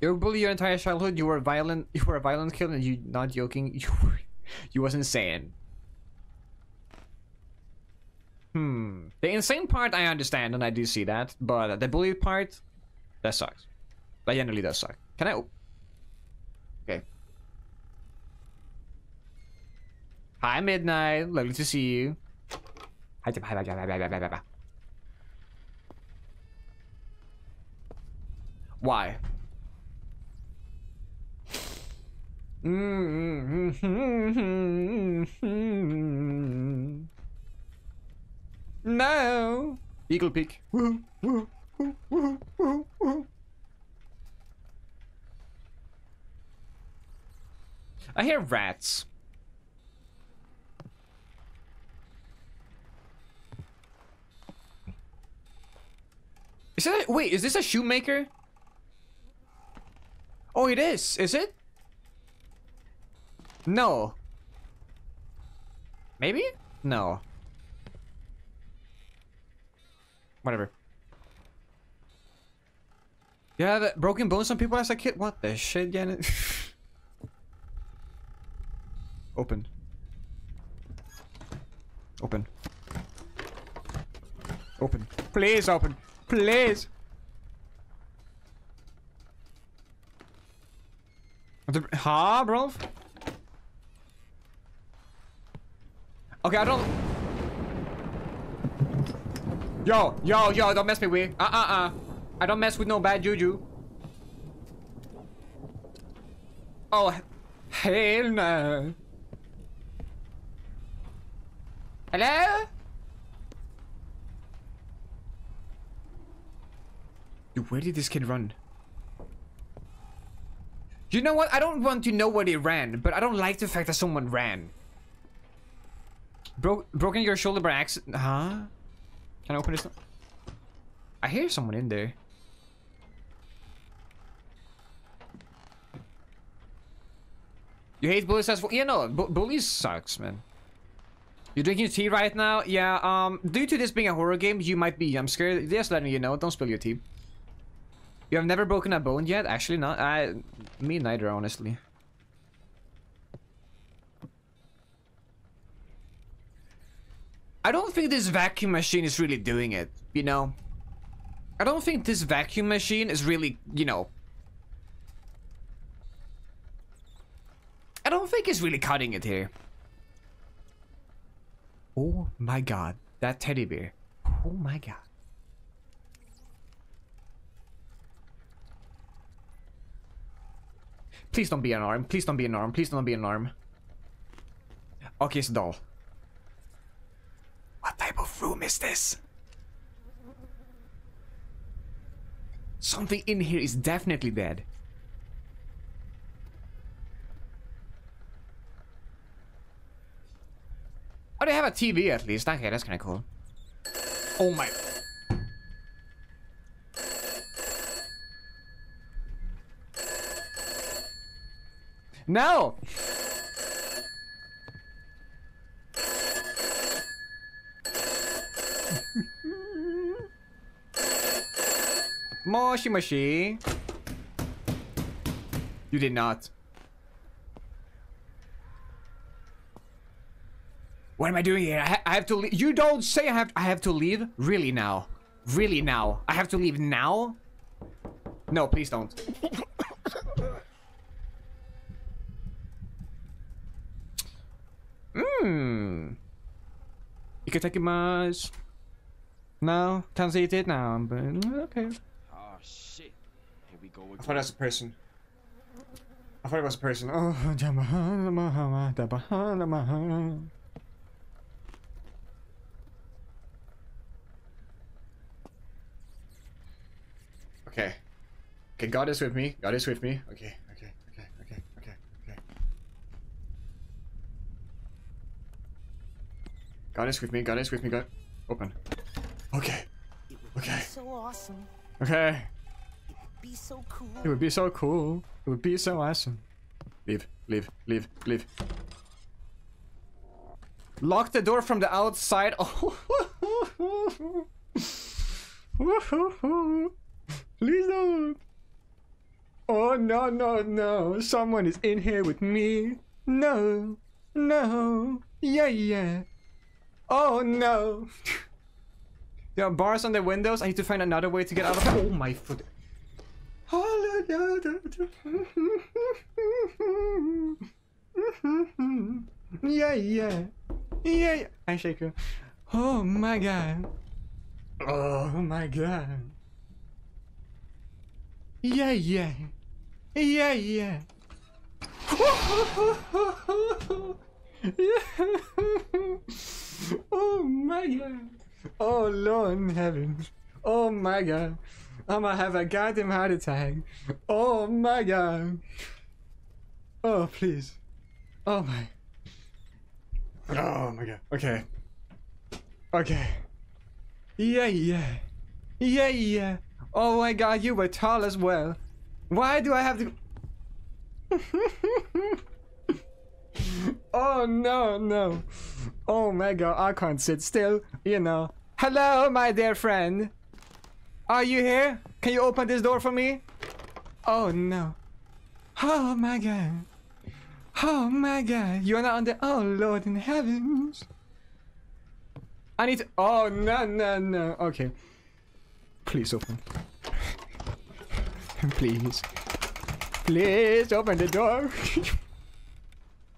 You were bullied your entire childhood. You were violent. You were a violent kid, and you not joking. You were, you was insane. Hmm. The insane part I understand, and I do see that, but the bully part, that sucks. That generally does suck. Can I? Hi, Midnight. Lovely to see you. Hi, hi, hi, hi, hi, hi, hi, hi. Why? No. Eagle peak. I hear rats. Is that wait? Is this a shoemaker? Oh, it is. Is it? No. Maybe? No. Whatever. You have broken bones on people as a kid? What the shit, Janet? Open. Open. Open. Please open. Please. Ha, huh, bro? Okay, I don't. Yo, yo, yo, don't mess me with. Uh, uh, uh. I don't mess with no bad juju. Oh, hell no. Hello? Dude, where did this kid run? You know what? I don't want to know where they ran, but I don't like the fact that someone ran. Bro broken your shoulder by accident? Huh? Can I open this? I hear someone in there. You hate bullies as well? Yeah, no, bu bullies sucks, man. You're drinking tea right now? Yeah, um, due to this being a horror game, you might be. I'm scared. Just letting you know, don't spill your tea. You have never broken a bone yet? Actually, not. I, me neither, honestly. I don't think this vacuum machine is really doing it, you know? I don't think this vacuum machine is really, you know... I don't think it's really cutting it here. Oh my god, that teddy bear. Oh my god. Please don't be an arm. Please don't be an arm. Please don't be an arm. Okay, it's a doll. What type of room is this? Something in here is definitely dead. Oh, they have a TV at least. Okay, that's kind of cool. Oh my. No! Moshi Moshi. You did not. What am I doing here? I, ha I have to leave. You don't say I have I have to leave? Really now? Really now? I have to leave now? No, please don't. Mmm. Ikatakimasu. No, can't see it now, but mm, okay. Oh shit. Here we go again. I again. thought that's a person. I thought it was a person. Oh, Okay. Okay, God is with me. God is with me. Okay, okay, okay, okay, okay, okay. God is with me. God is with me. God. Open. Okay. Okay. so awesome. Okay. It would be so cool. It would be so cool. It would be so awesome. Leave, leave, leave, leave. Lock the door from the outside. Oh. Please don't. Oh, no, no, no. Someone is in here with me. No, no. Yeah, yeah. Oh, no. There are bars on the windows. I need to find another way to get out of Oh, my foot. Yeah, yeah. Yeah, yeah. Handshake you. Oh my god. Oh my god. Yeah, yeah. Yeah, yeah. oh my god. Oh Lord in heaven. Oh my god. I'm gonna have a goddamn heart attack. Oh my god. Oh please. Oh my. Oh my god. Okay. Okay. Yeah, yeah. Yeah, yeah. Oh my god, you were tall as well. Why do I have to. oh no, no. Oh my god, I can't sit still, you know. Hello, my dear friend. Are you here? Can you open this door for me? Oh no. Oh my god. Oh my god. You're not on the. Oh Lord in heavens. I need to. Oh no no no. Okay. Please open. Please. Please open the door.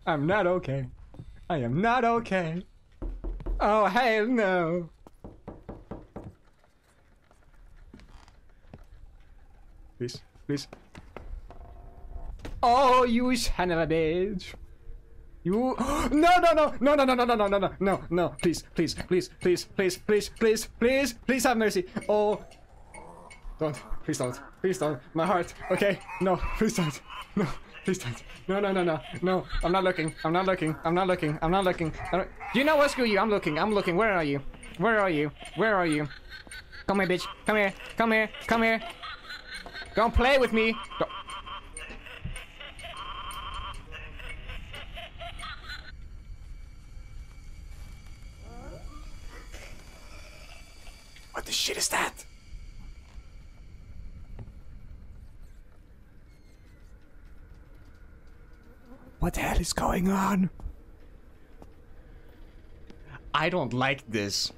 I'm not okay. I am not okay. Oh hell no. Please, please. Oh, you son of a bitch. You no no no no no no no no no no no no no please please please please please please please please please have mercy oh don't please don't please don't my heart okay no please don't no please don't. No no no no. No I'm not looking. I'm not looking. I'm not looking. I'm not looking. Don't- you know what? Screw you. I'm looking. I'm looking. Where are you? Where are you? Where are you? Come here bitch. Come here. Come here. Come here. Don't play with me. What the shit is that? What the hell is going on? I don't like this.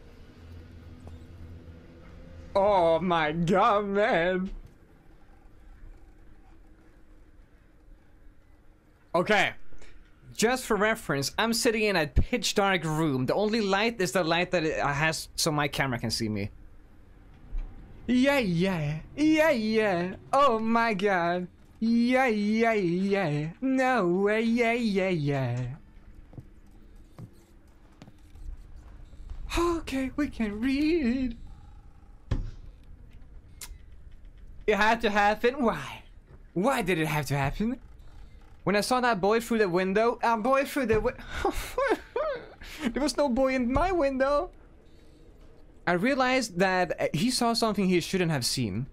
Oh my god, man. Okay. Just for reference, I'm sitting in a pitch dark room. The only light is the light that it has so my camera can see me. Yeah, yeah. Yeah, yeah. Oh my god. Yeah, yeah, yeah. No way, yeah, yeah, yeah. Okay, we can read. It had to happen? Why? Why did it have to happen? When I saw that boy through the window, a boy through the wi- There was no boy in my window. I realized that he saw something he shouldn't have seen.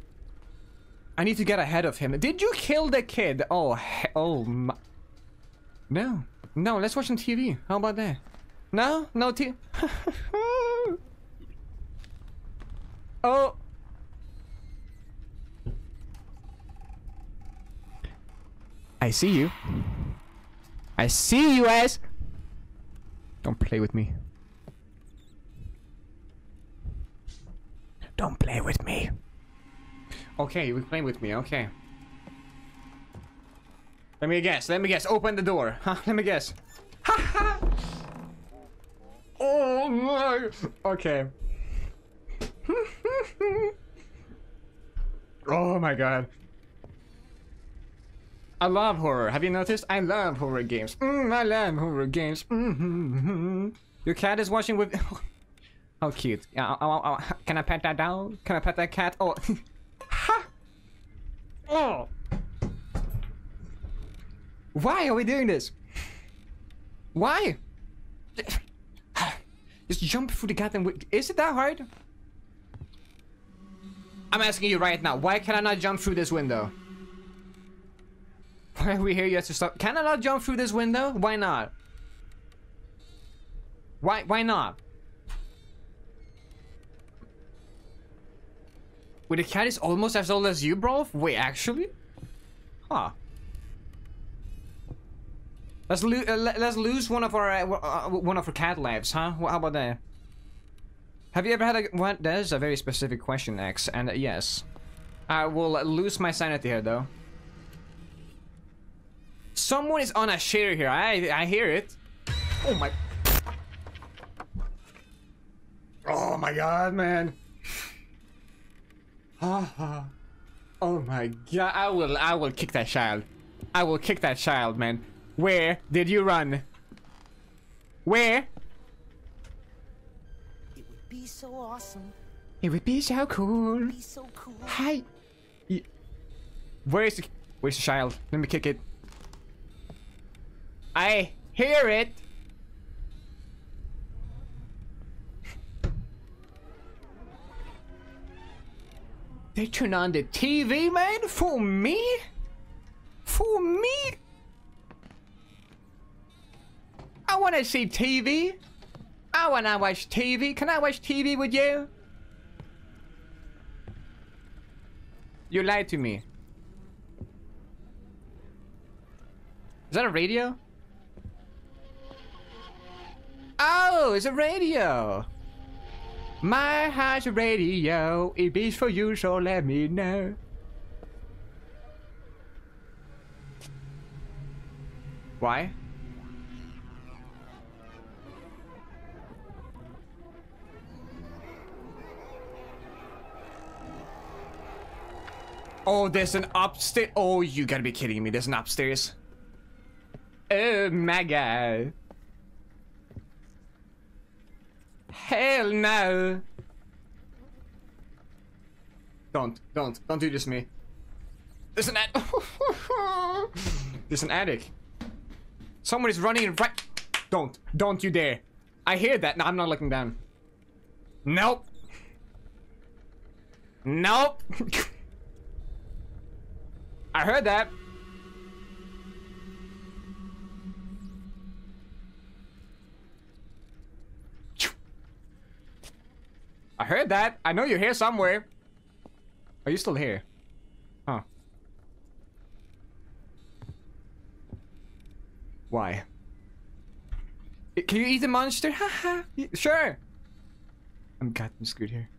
I need to get ahead of him. Did you kill the kid? Oh, oh my. No, no. Let's watch some TV. How about that? No, no TV. oh. I see you. I see you, ass. Don't play with me. Don't play with me. Okay, you play with me. Okay. Let me guess. Let me guess. Open the door. Huh? Let me guess. Oh my. Okay. oh my god. I love horror. Have you noticed? I love horror games. Mm, I love horror games. Mm-hmm. Your cat is watching with. How cute. Yeah, I- I- I- can I pet that down? Can I pet that cat? Oh. Ha! Oh. Why are we doing this? Why? Just jump through the goddamn. Is it that hard? I'm asking you right now. Why can I not jump through this window? Why are we here? You have to stop. Can I not jump through this window? Why not? Why? Why not? Wait, the cat is almost as old as you, bro? Wait, actually? Huh. Let's lo- uh, let- let's lose one of our uh, uh, one of our cat lives, huh? How about that? Have you ever had a what? That is a very specific question, X, and uh, yes, I will uh, lose my sanity here, though. Someone is on a share here. I I hear it. Oh my. Oh my god, man. Oh my god, I will I will kick that child. I will kick that child, man. Where did you run? Where? It would be so awesome. It would be so cool. Be so cool. Hi. Where is the Where's the child? Let me kick it. I hear it. They turn on the TV, man? For me? For me? I want to see TV. I want to watch TV. Can I watch TV with you? You lied to me. Is that a radio? Oh, it's a radio. My heart's radio. It beats for you, so let me know. Why? Oh, there's an upstairs. Oh, you gotta be kidding me. There's an upstairs. Oh my god. Hell no. Don't, don't, don't do this to me. There's an ad- There's an attic. Someone is running right- Don't, don't you dare. I hear that. No, I'm not looking down. Nope. Nope. I heard that. I heard that. I know you're here somewhere. Are you still here? Huh. Why? Can you eat the monster? Haha. Sure. I'm goddamn screwed here.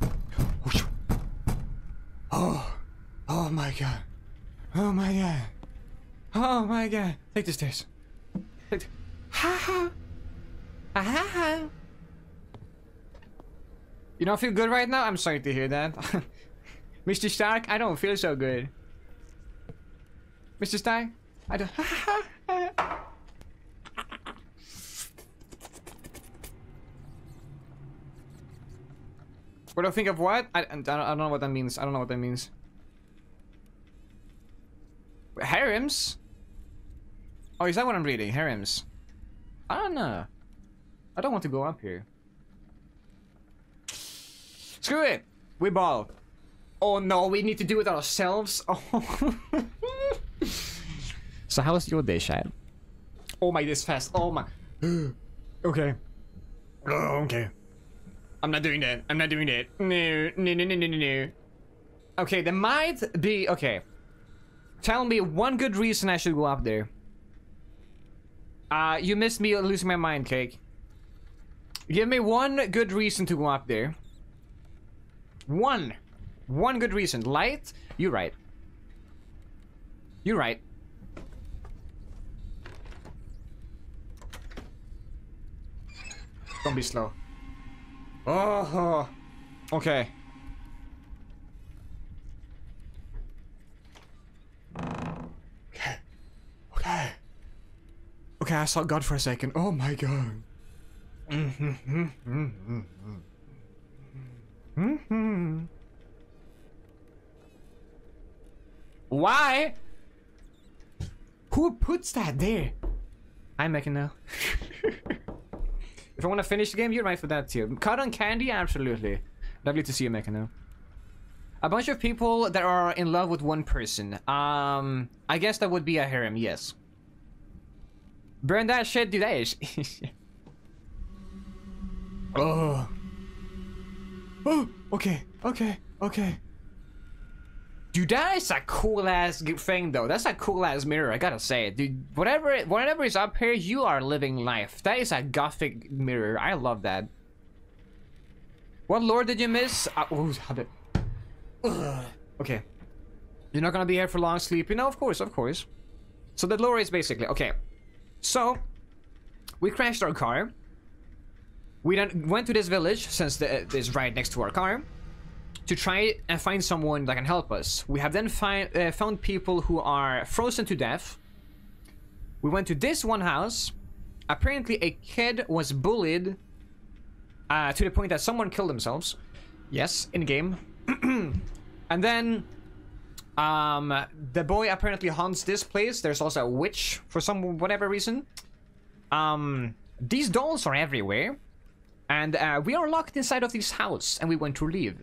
Oh, oh my god. Oh my god. Oh my god. Take the stairs. Ha ha. Ha ha. You don't feel good right now? I'm sorry to hear that. Mr. Stark, I don't feel so good. Mr. Stark, I don't... Ha ha ha. What do I think of what? I, I, don't, I don't know what that means. I don't know what that means. Harems? Oh, is that what I'm reading? Harems. I don't know. I don't want to go up here. Screw it! We ball. Oh no, we need to do it ourselves. Oh. so how was your day, Shad? Oh my, this fast. Oh my. okay. Oh, okay. I'm not doing that. I'm not doing that. No, no, no, no, no, no, no. Okay, there might be... Okay. Tell me one good reason I should go up there. Uh, you missed me losing my mind, Cake. Give me one good reason to go up there. One. One good reason. Light? You're right. You're right. Don't be slow. Oh, okay. Okay. Okay. Okay, I saw God for a second. Oh my god. Why? Who puts that there? I'm making now. If I want to finish the game, you're right for that too. Cotton candy, absolutely. Lovely to see you, Mechano. A bunch of people that are in love with one person. Um, I guess that would be a harem, yes. Burn that shit, is. oh. Oh, okay, okay, okay. Dude, that is a cool ass thing though. That's a cool ass mirror, I gotta say. Dude, whatever whatever is up here, you are living life. That is a gothic mirror. I love that. What lore did you miss? Uh, oh, it. Ugh. Okay. You're not gonna be here for long sleeping? No, of course, of course. So the lore is basically okay. So we crashed our car. We then went to this village since it is right next to our car to try and find someone that can help us. We have then uh, found people who are frozen to death. We went to this one house. Apparently, a kid was bullied uh, to the point that someone killed themselves. Yes, in game. and then um, the boy apparently haunts this place. There's also a witch for some whatever reason. Um, these dolls are everywhere. And uh, we are locked inside of this house and we want to leave.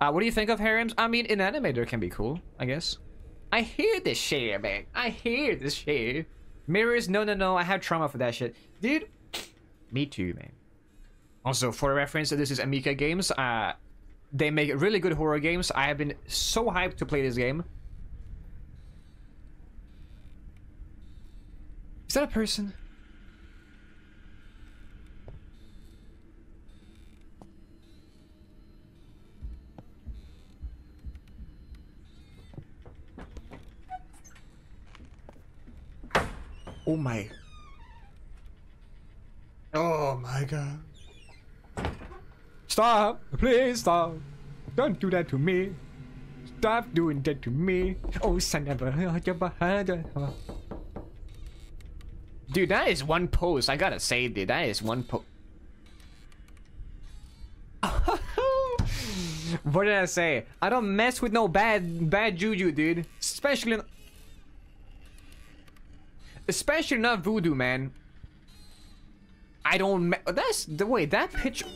Uh, what do you think of harems? I mean, in anime, there can be cool, I guess. I hear this shit, man. I hear this shit. Mirrors, no, no, no. I have trauma for that shit. Dude, me too, man. Also, for reference, this is Emika Games. Uh, they make really good horror games. I have been so hyped to play this game. Is that a person? Oh my. Oh my god. Stop! Please stop! Don't do that to me! Stop doing that to me! Oh, son of a. Dude, that is one post. I gotta say, dude, that is one post. what did I say? I don't mess with no bad bad juju, dude. Especially, especially not voodoo, man. I don't. That's the way that picture.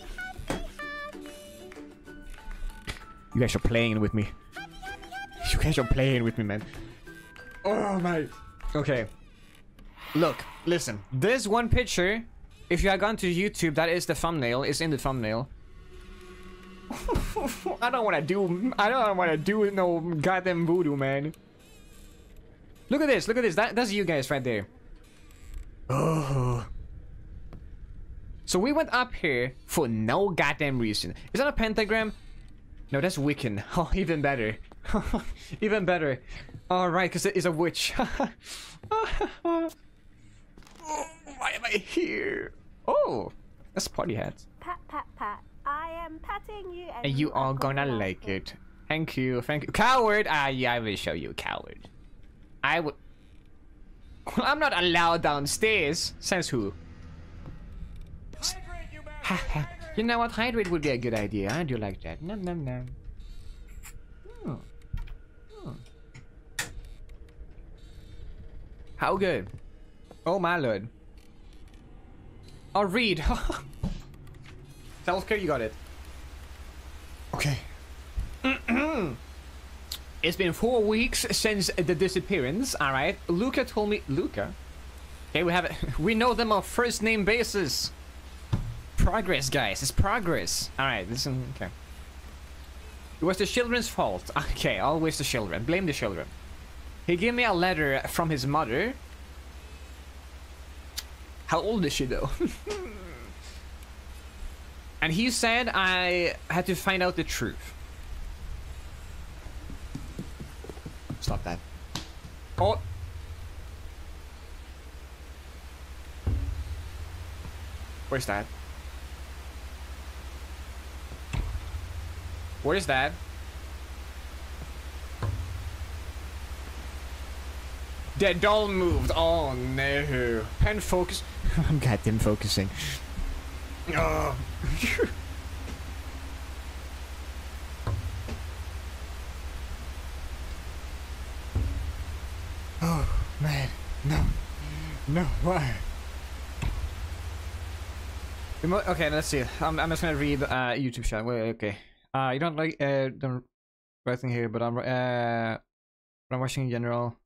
You guys are playing with me. You guys are playing with me, man. Oh my. Okay. Look, listen. This one picture, if you had gone to YouTube, that is the thumbnail. Is in the thumbnail. I don't want to do. I don't want to do no goddamn voodoo, man. Look at this. Look at this. That, that's you guys right there. Oh. So we went up here for no goddamn reason. Is that a pentagram? No, that's Wiccan. Oh, even better. even better. Alright, because it is a witch. oh, why am I here? Oh, that's party hat. Pat, pat, pat. I am patting you, and, And you are gonna like it. Thank you, thank you. Coward! Ah, yeah, I will show you, coward. I would... Well, I'm not allowed downstairs. Says who? You know what? Hydrate would be a good idea. I do like that. Nom nom nom. Hmm. Hmm. How good? Oh my lord. I'll read. Self-care, you got it. Okay. it's been four weeks since the disappearance, alright? Luca told me... Luca? Okay, we have it. We know them on first name basis. Progress, guys. It's progress. Alright, listen. Okay. It was the children's fault. Okay, always the children. Blame the children. He gave me a letter from his mother. How old is she, though? and he said I had to find out the truth. Stop that. Oh. Where's that? What is that? The doll moved. Oh no. Pen focus. I'm goddamn focusing. Oh. oh man. No. No. Why? Okay, let's see. I'm, I'm just gonna read uh YouTube chat. Wait, okay. Uh, you don't like uh the writing here, but I'm uh, I'm watching in general.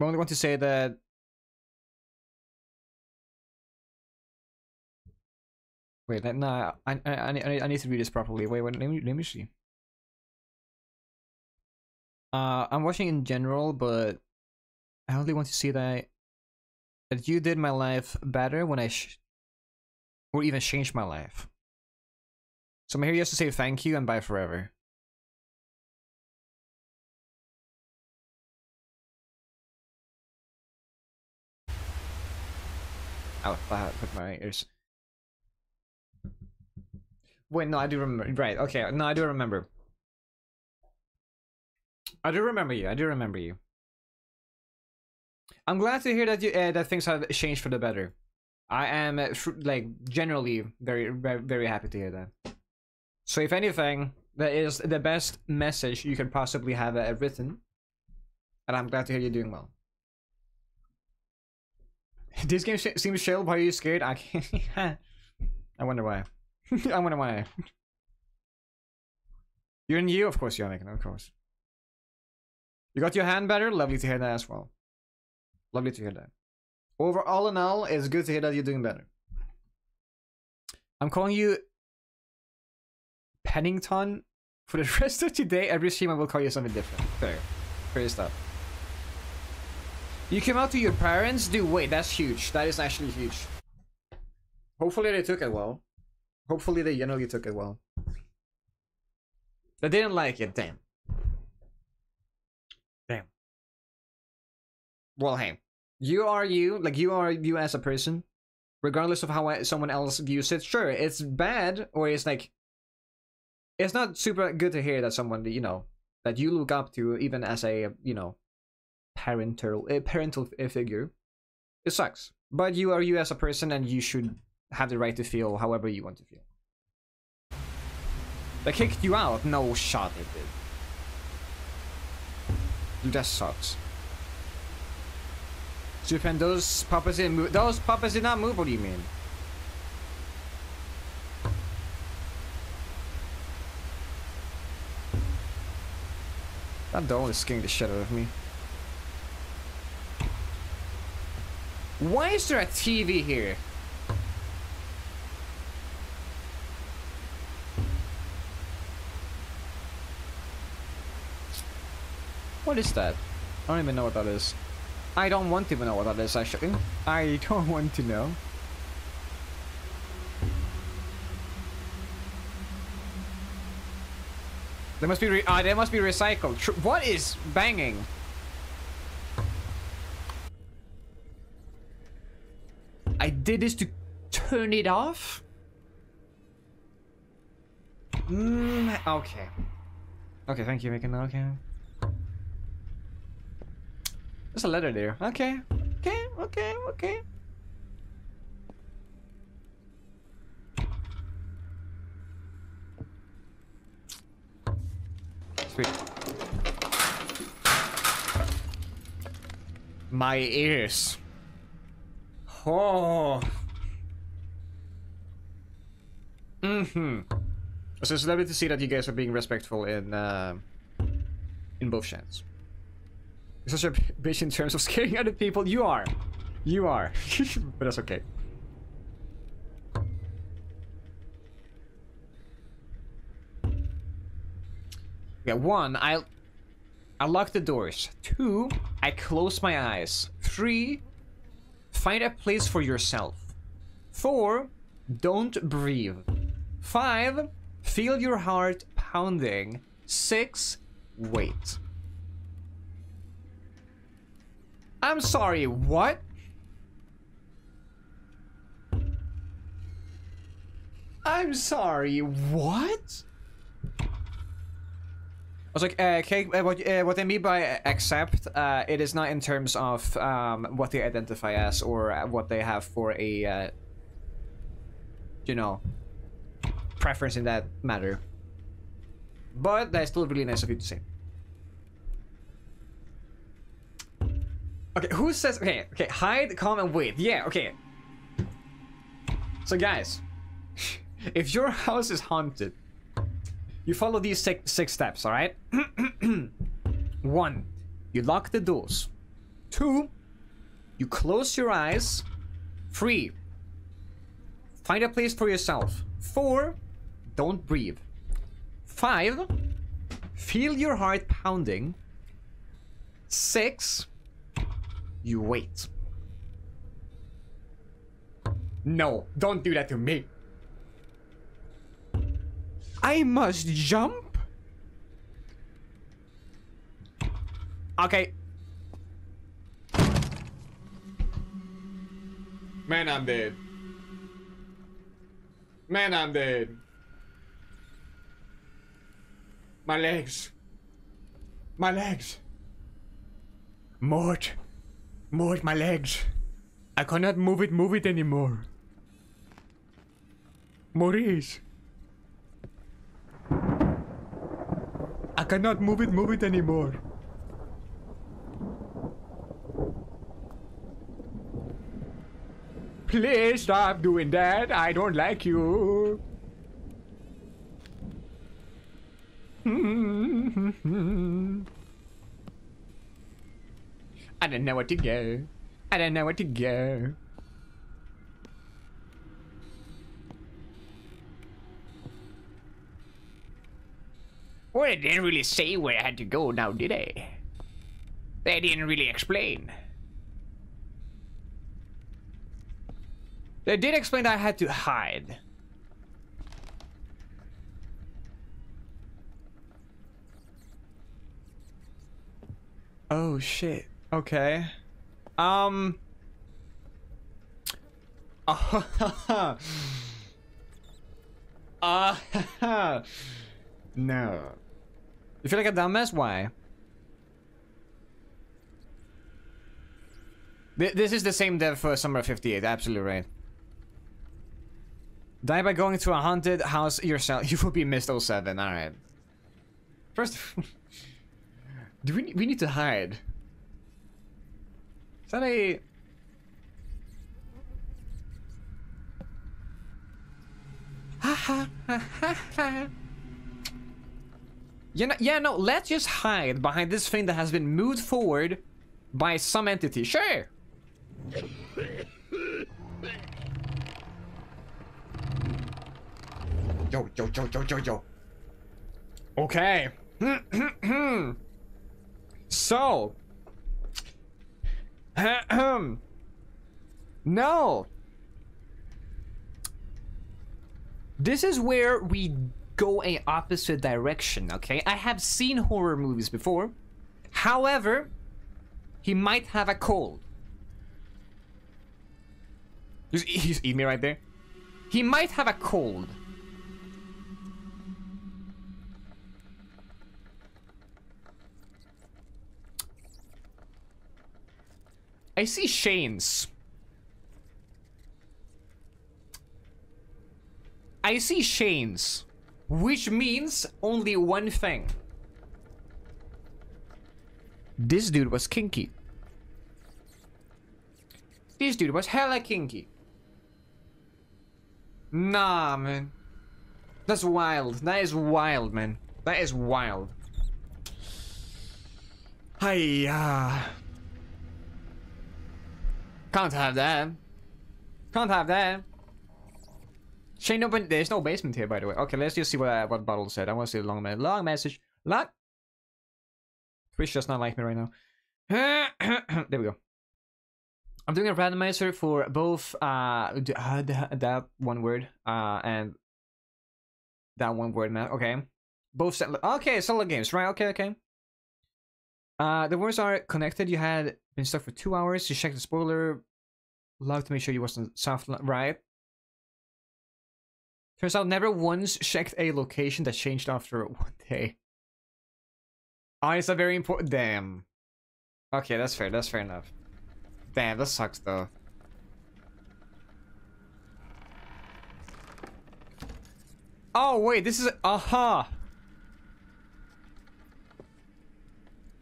I only want to say that. Wait, let- nah, I, I, I, need- I need to read this properly. Wait, wait, let me, let me see. Uh, I'm watching in general, but I only want to see that that you did my life better when I or even changed my life. So I'm here just to say thank you and bye forever. Oh, I put my ears. Wait, no, I do remember. Right, okay, no, I do remember. I do remember you. I do remember you. I'm glad to hear that you uh, that things have changed for the better. I am uh, like generally very very happy to hear that. So if anything, that is the best message you could possibly have uh, written, and I'm glad to hear you're doing well. This game sh- seems chill. Why are you scared? I can't. I wonder why. I wonder why. You're new, of course, you're making, of course. You got your hand better. Lovely to hear that as well. Lovely to hear that. Overall in all, it's good to hear that you're doing better. I'm calling you Pennington for the rest of today. Every stream I will call you something different. Fair. Fair stuff. You came out to your parents? Dude, wait, that's huge. That is actually huge. Hopefully they took it well. Hopefully they, you know, you took it well. They didn't like it, damn. Damn. Well, hey. You are you, like you are you as a person. Regardless of how someone else views it. Sure, it's bad, or it's like... It's not super good to hear that someone, you know, that you look up to, even as a, you know, parental uh, parental figure. It sucks, but you are you as a person, and you should have the right to feel however you want to feel. They kicked you out. No shot, it did. That sucks. Japan, those puppets didn't move. Those puppets did not move. What do you mean? That doll is scaring the shit out of me. Why is there a TV here? What is that? I don't even know what that is. I don't want to know what that is, actually. I don't want to know. They must be ah, they must be recycled. Tr what is banging? I did this to turn it off? Mm, okay. Okay, thank you, Making Okay. There's a letter there. Okay. Okay, okay, okay. Sweet. My ears. Oh. Mm-hmm. So it's lovely to see that you guys are being respectful in uh, in both chants. You're such a bitch in terms of scaring other people. You are. You are. but that's okay. Yeah, one, I I lock the doors. Two, I close my eyes. Three, find a place for yourself. Four, don't breathe. Five, feel your heart pounding. Six, wait. I'm sorry, what? I'm sorry, what? I was like, uh, okay, uh, what, uh, what mean by accept, uh, it is not in terms of um, what they identify as or what they have for a, uh, you know, preference in that matter. But that's still really nice of you to say. Okay, who says... Okay, okay, hide, calm, and wait. Yeah, okay. So guys, if your house is haunted, you follow these six, six steps, alright? One, you lock the doors. Two, you close your eyes. Three, find a place for yourself. Four, don't breathe. Five, feel your heart pounding. Six, you wait. No, don't do that to me. I must jump? Okay. Man, I'm dead. Man, I'm dead. My legs. My legs. Mort. Mort, my legs. I cannot move it, move it anymore. Maurice. I cannot move it, move it anymore. Please stop doing that. I don't like you. I don't know where to go. I don't know where to go. Well, they didn't really say where I had to go now, did they? They didn't really explain. They did explain I had to hide. Oh shit. Okay. Um. Uh, uh, no. You feel like a dumbass? Why? Th this is the same dev for Summer 58, absolutely right. Die by going to a haunted house yourself. You will be missed 07, alright. First, do we, we need to hide? Is that a... Ha ha ha ha ha. Yeah, no, yeah, no, let's just hide behind this thing that has been moved forward by some entity. Sure! Yo, yo, yo, yo, yo, yo. Okay. so. no. This is where we go a opposite direction, okay? I have seen horror movies before. However, he might have a cold. He's, he's eating me right there. He might have a cold. I see Shane's. I see Shane's. Which means only one thing. This dude was kinky. This dude was hella kinky. Nah, man. That's wild. That is wild, man. That is wild. Hiya. Ah. Can't have that. Can't have that. Shane, no, there's no basement here, by the way. Okay, let's just see what uh, what Bottle said. I want to see the long, message. long message. Long. Twitch does not like me right now. there we go. I'm doing a randomizer for both uh, uh that one word uh and that one word man. Okay, both. Okay, solo games, right? Okay, okay. Uh, the words are connected. You had been stuck for two hours. You checked the spoiler log to make sure you wasn't soft right. Turns out never once checked a location that changed after one day. Oh, it's a very important. Damn. Okay, that's fair. That's fair enough. Damn, that sucks though. Oh wait, this is aha. Uh -huh.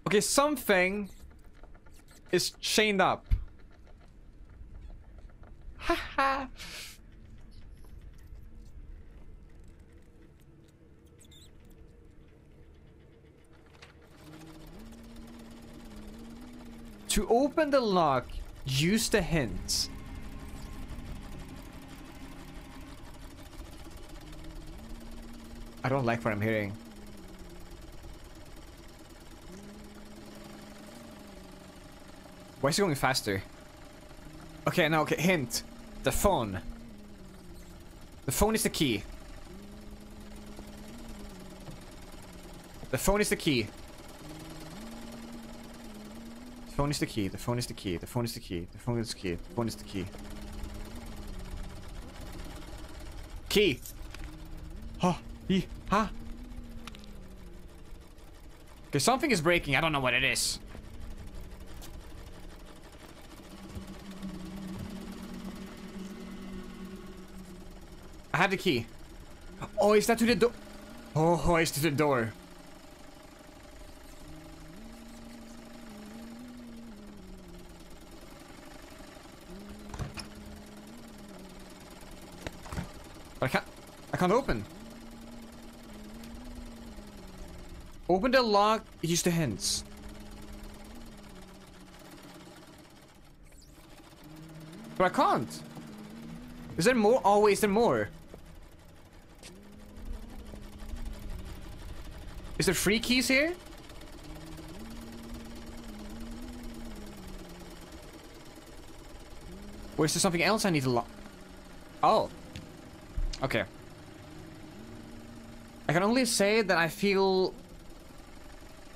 Okay, something is chained up. To open the lock, use the hints. I don't like what I'm hearing. Why is he going faster? Okay, now, okay, hint. The phone. The phone is the key. The phone is the key. The phone is the key. The phone is the key. The phone is the key. The phone is the key. The phone is the key. Key. Oh, he, ha. Okay, something is breaking. I don't know what it is. I have the key. Oh, is that to the door? Oh, it's to the door. But I can't... I can't open. Open the lock, use the hints. But I can't. Is there more? Oh, is there more? Is there free keys here? Or is there something else I need to lock? Oh. Okay. I can only say that I feel...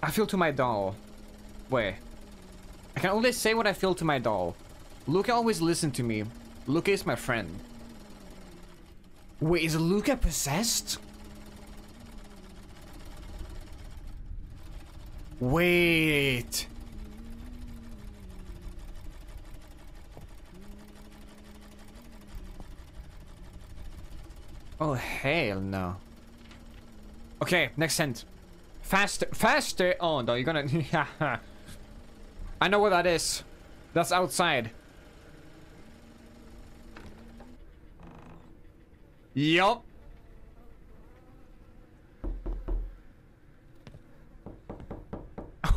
I feel to my doll. Wait. I can only say what I feel to my doll. Luca always listened to me. Luca is my friend. Wait, is Luca possessed? Wait. Oh, hell no. Okay, next hint. Faster, faster! Oh no, you're gonna... I know what that is. That's outside. Yup.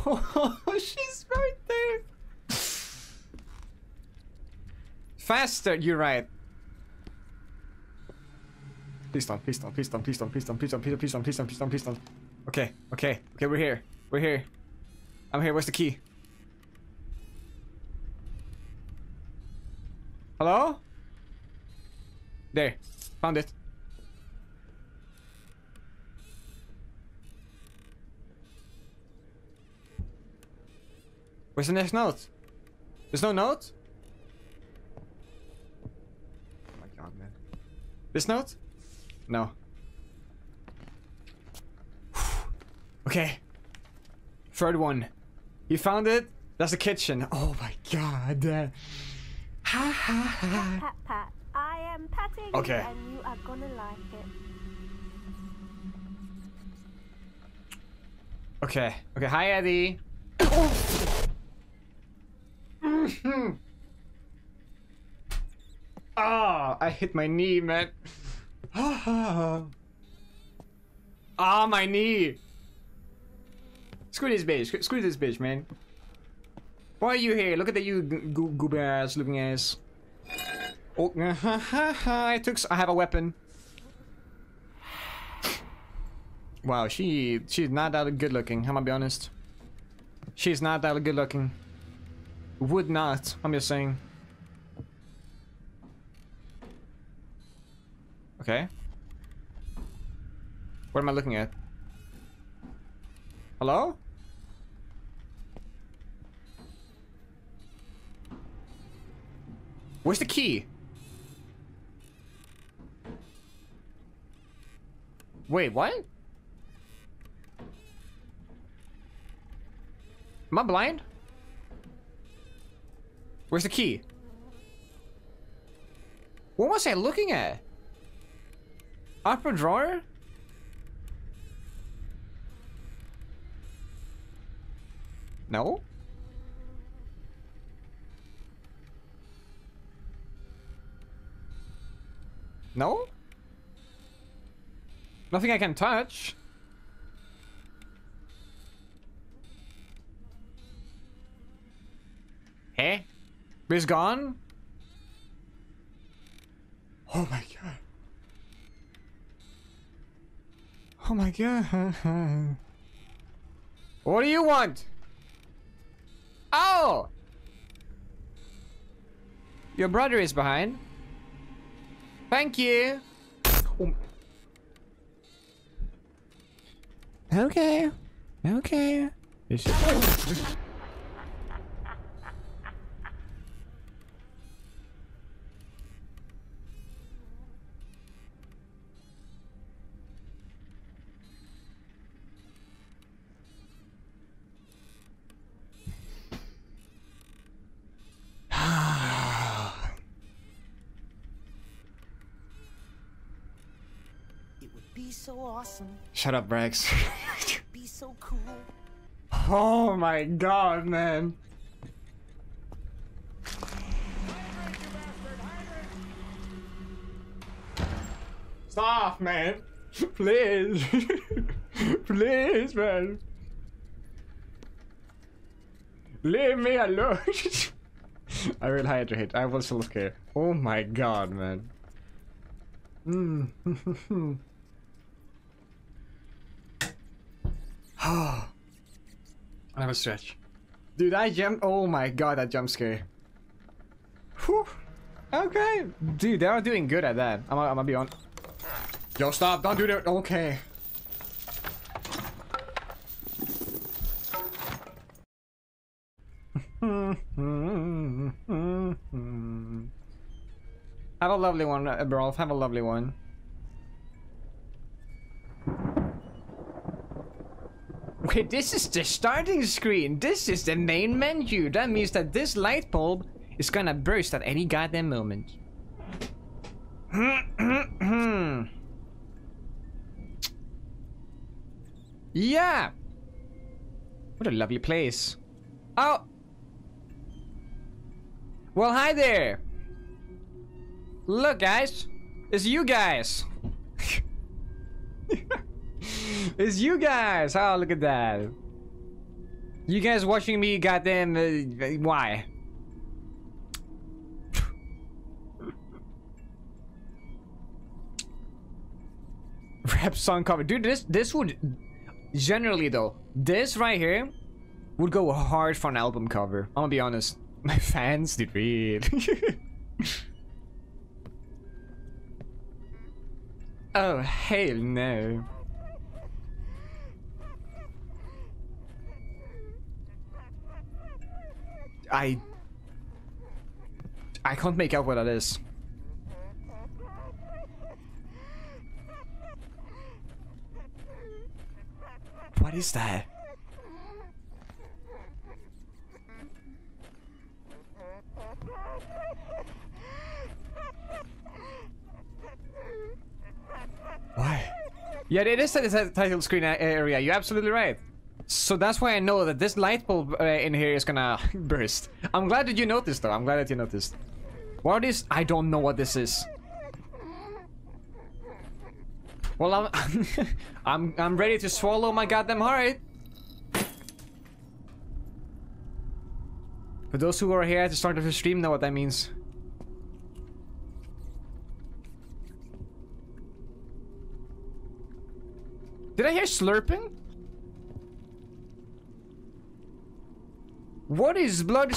Oh, she's right there. Faster, you're right. Please don't, please don't, please don't, please don't, please don't, please don't, please don't, please don't, please don't, please don't. Okay, okay, okay, we're here. We're here. I'm here, where's the key? Hello? There. Found it. Where's the next note? There's no note? Oh my god, man. This note? No. okay. Third one. You found it? That's the kitchen. Oh my god. Ha ha ha. Pat, pat. I am patting Okay. and you are gonna like it. Okay. Okay. Hi, Eddie. Oh. Ah, I hit my knee, man. ah, my knee. Screw this bitch. Screw- this bitch, man. Why are you here? Look at that, you go- goober ass looking ass. Oh, I took. I have a weapon. Wow, she she's not that good looking. I'm gonna be honest. She's not that good looking. Would not. I'm just saying. Okay. What am I looking at? Hello? Where's the key? Wait, what? Am I blind? Where's the key? What was I looking at? Upper drawer? No? No? Nothing I can touch. Eh? It's gone? Oh my god. Oh my god. What do you want? Oh! Your brother is behind. Thank you. Oh. Okay. Okay. Awesome. Shut up, Brax. Be so cool. oh my god, man. Stop, man. Please. Please, man. Leave me alone. I will hydrate. I will self care. Oh my god, man. Mm. I have a stretch. Dude, I jump. Oh my god, that jump scare. Whew. Okay. Dude, they are doing good at that. I'm, I'm gonna be on. Yo, stop. Don't do that. Okay. Have a lovely one, uh, Brolf. Have a lovely one. Wait, this is the starting screen. This is the main menu. That means that this light bulb is gonna burst at any goddamn moment. yeah! What a lovely place. Oh! Well, hi there! Look, guys! It's you guys! it's you guys! Oh, look at that. You guys watching me goddamn... Uh, why? Rap song cover. Dude, this this would... Generally, though, this right here would go hard for an album cover. I'm gonna be honest. My fans did read. oh, hell no. I... I can't make out what that is. What is that? Why? Yeah, it is the title screen area. You're absolutely right. So that's why I know that this light bulb uh, in here is gonna burst. I'm glad that you noticed, though. I'm glad that you noticed. What is? I don't know what this is. Well, I'm, I'm, I'm ready to swallow my goddamn heart. For those who are here at the start of the stream know what that means. Did I hear slurping? What is blood?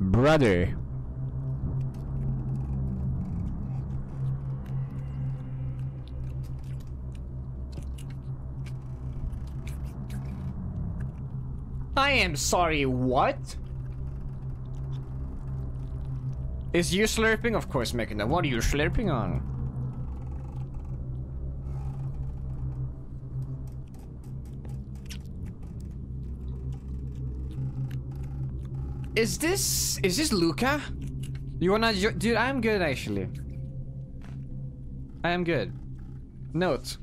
Brother. I am sorry, what? Is you slurping? Of course, Mechana. What are you slurping on? Is this... Is this Luca? You wanna... Dude, I'm good, actually. I am good. Note.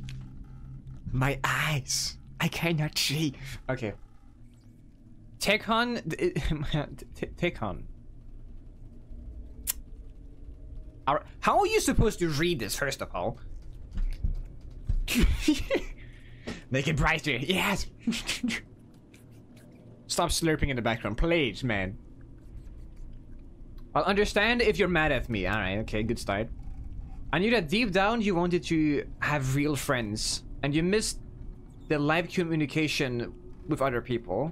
My eyes. I cannot see. Okay. Tekon... Tekon. How are you supposed to read this, first of all? Make it brighter. Yes. Stop slurping in the background, please, man. I'll understand if you're mad at me. Alright, okay, good start. I knew that deep down you wanted to have real friends. And you missed the live communication with other people.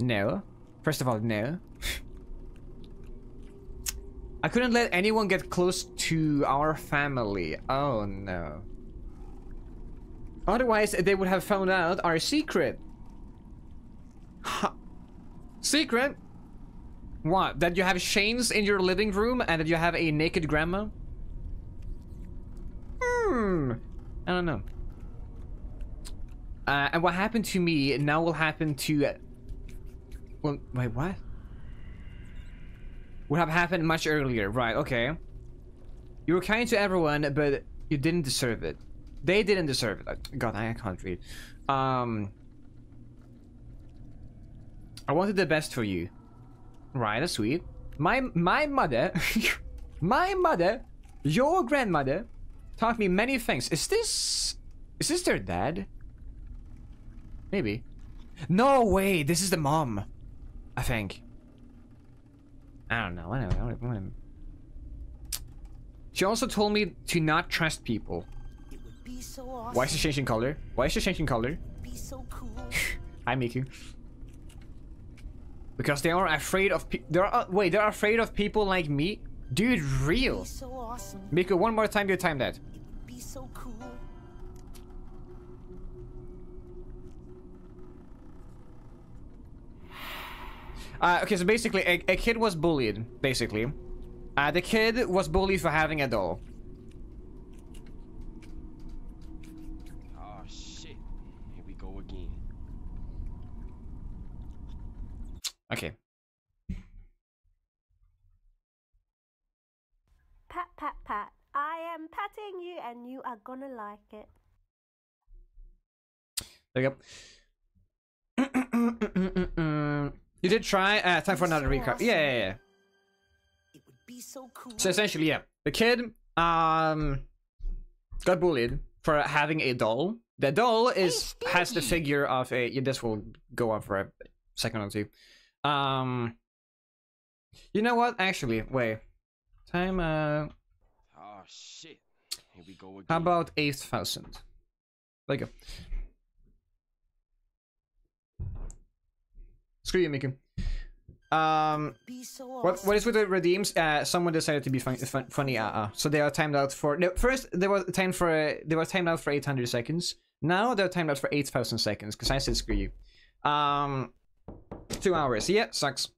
No. First of all, no. I couldn't let anyone get close to our family. Oh no. Otherwise, they would have found out our secret. Secret? What? That you have chains in your living room and that you have a naked grandma? Hmm. I don't know. Uh, and what happened to me now will happen to... Well, wait, what? Would have happened much earlier. Right, okay. You were kind to everyone, but you didn't deserve it. They didn't deserve it. God, I can't read. Um... I wanted the best for you. Right, that's sweet. My my mother, my mother, your grandmother, taught me many things. Is this, is this their dad? Maybe. No way, this is the mom. I think. I don't know. Whatever. whatever. She also told me to not trust people. It would be so awesome. Why is she changing color? Why is she changing color? So cool. Hi, Miku. Because they are afraid of pe- they're uh, wait, they're afraid of people like me? Dude, real. So awesome. Miko, one more time you time that. Be so cool. Uh, okay, so basically, a, a kid was bullied, basically. Uh, the kid was bullied for having a doll. Oh shit. Here we go again. Okay. Pat, pat, pat. I am patting you and you are gonna like it. There you go. you did try. Uh, time for another recap. Yeah, yeah, yeah. It would be so cool. So essentially, yeah, the kid um got bullied for having a doll. The doll is has the figure of a. Yeah, this will go on for a second or two. Um, you know what? Actually, wait. Time. Uh, Oh shit. Here we go again. how about eight thousand? There you go. Screw you, Miku. Um, What what is with the redeems? Uh, someone decided to be fun, fun, funny. Uh, uh, so they are timed out for. No, first they were timed for. Uh, they were timed out for 800 seconds. Now they're timed out for 8,000 seconds. Cause I said screw you. Um, two hours. Yeah, sucks.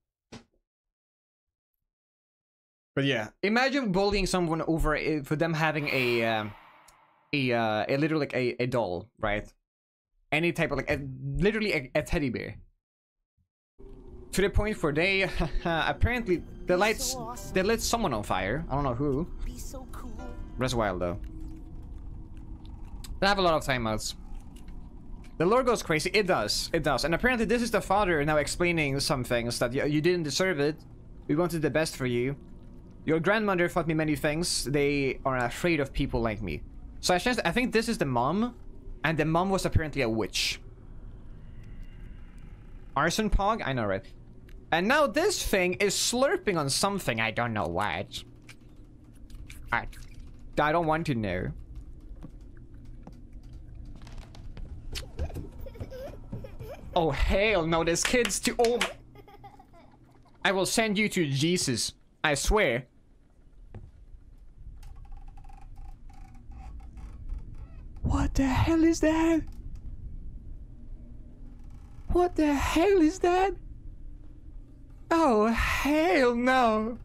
But yeah, imagine bullying someone over uh, for them having a um, a uh, a literally like a, a doll, right? Any type of like a, literally a, a teddy bear. To the point where they apparently the lights awesome. they lit someone on fire. I don't know who. Be so cool. That's wild though. They have a lot of timeouts. The lore goes crazy. It does. It does. And apparently this is the father now explaining some things that you, you didn't deserve it. We wanted the best for you. Your grandmother taught me many things. They are afraid of people like me. So I, just, I think this is the mom. And the mom was apparently a witch. Arson Pog? I know, right? And now this thing is slurping on something. I don't know what. I, I don't want to know. Oh, hell no, there's kids too. Oh. I will send you to Jesus. I swear. What the hell is that? What the hell is that? Oh, hell no.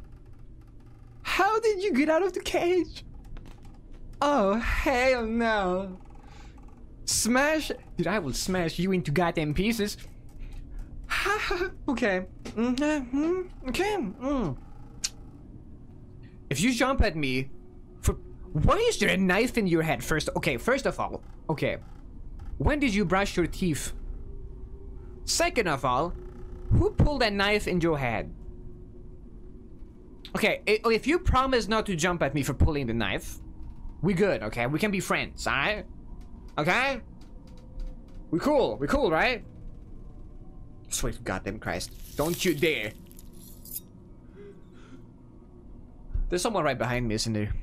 How did you get out of the cage? Oh, hell no. Smash. Dude, I will smash you into goddamn pieces. okay. Mm-hmm. Okay. Mm. If you jump at me, for why is there a knife in your head? First, okay. First of all, okay. When did you brush your teeth? Second of all, who pulled that knife in your head? Okay, if you promise not to jump at me for pulling the knife, we good, okay? We can be friends, alright? Okay? We cool, we cool, right? Swear to goddamn Christ. Don't you dare. There's someone right behind me, isn't there?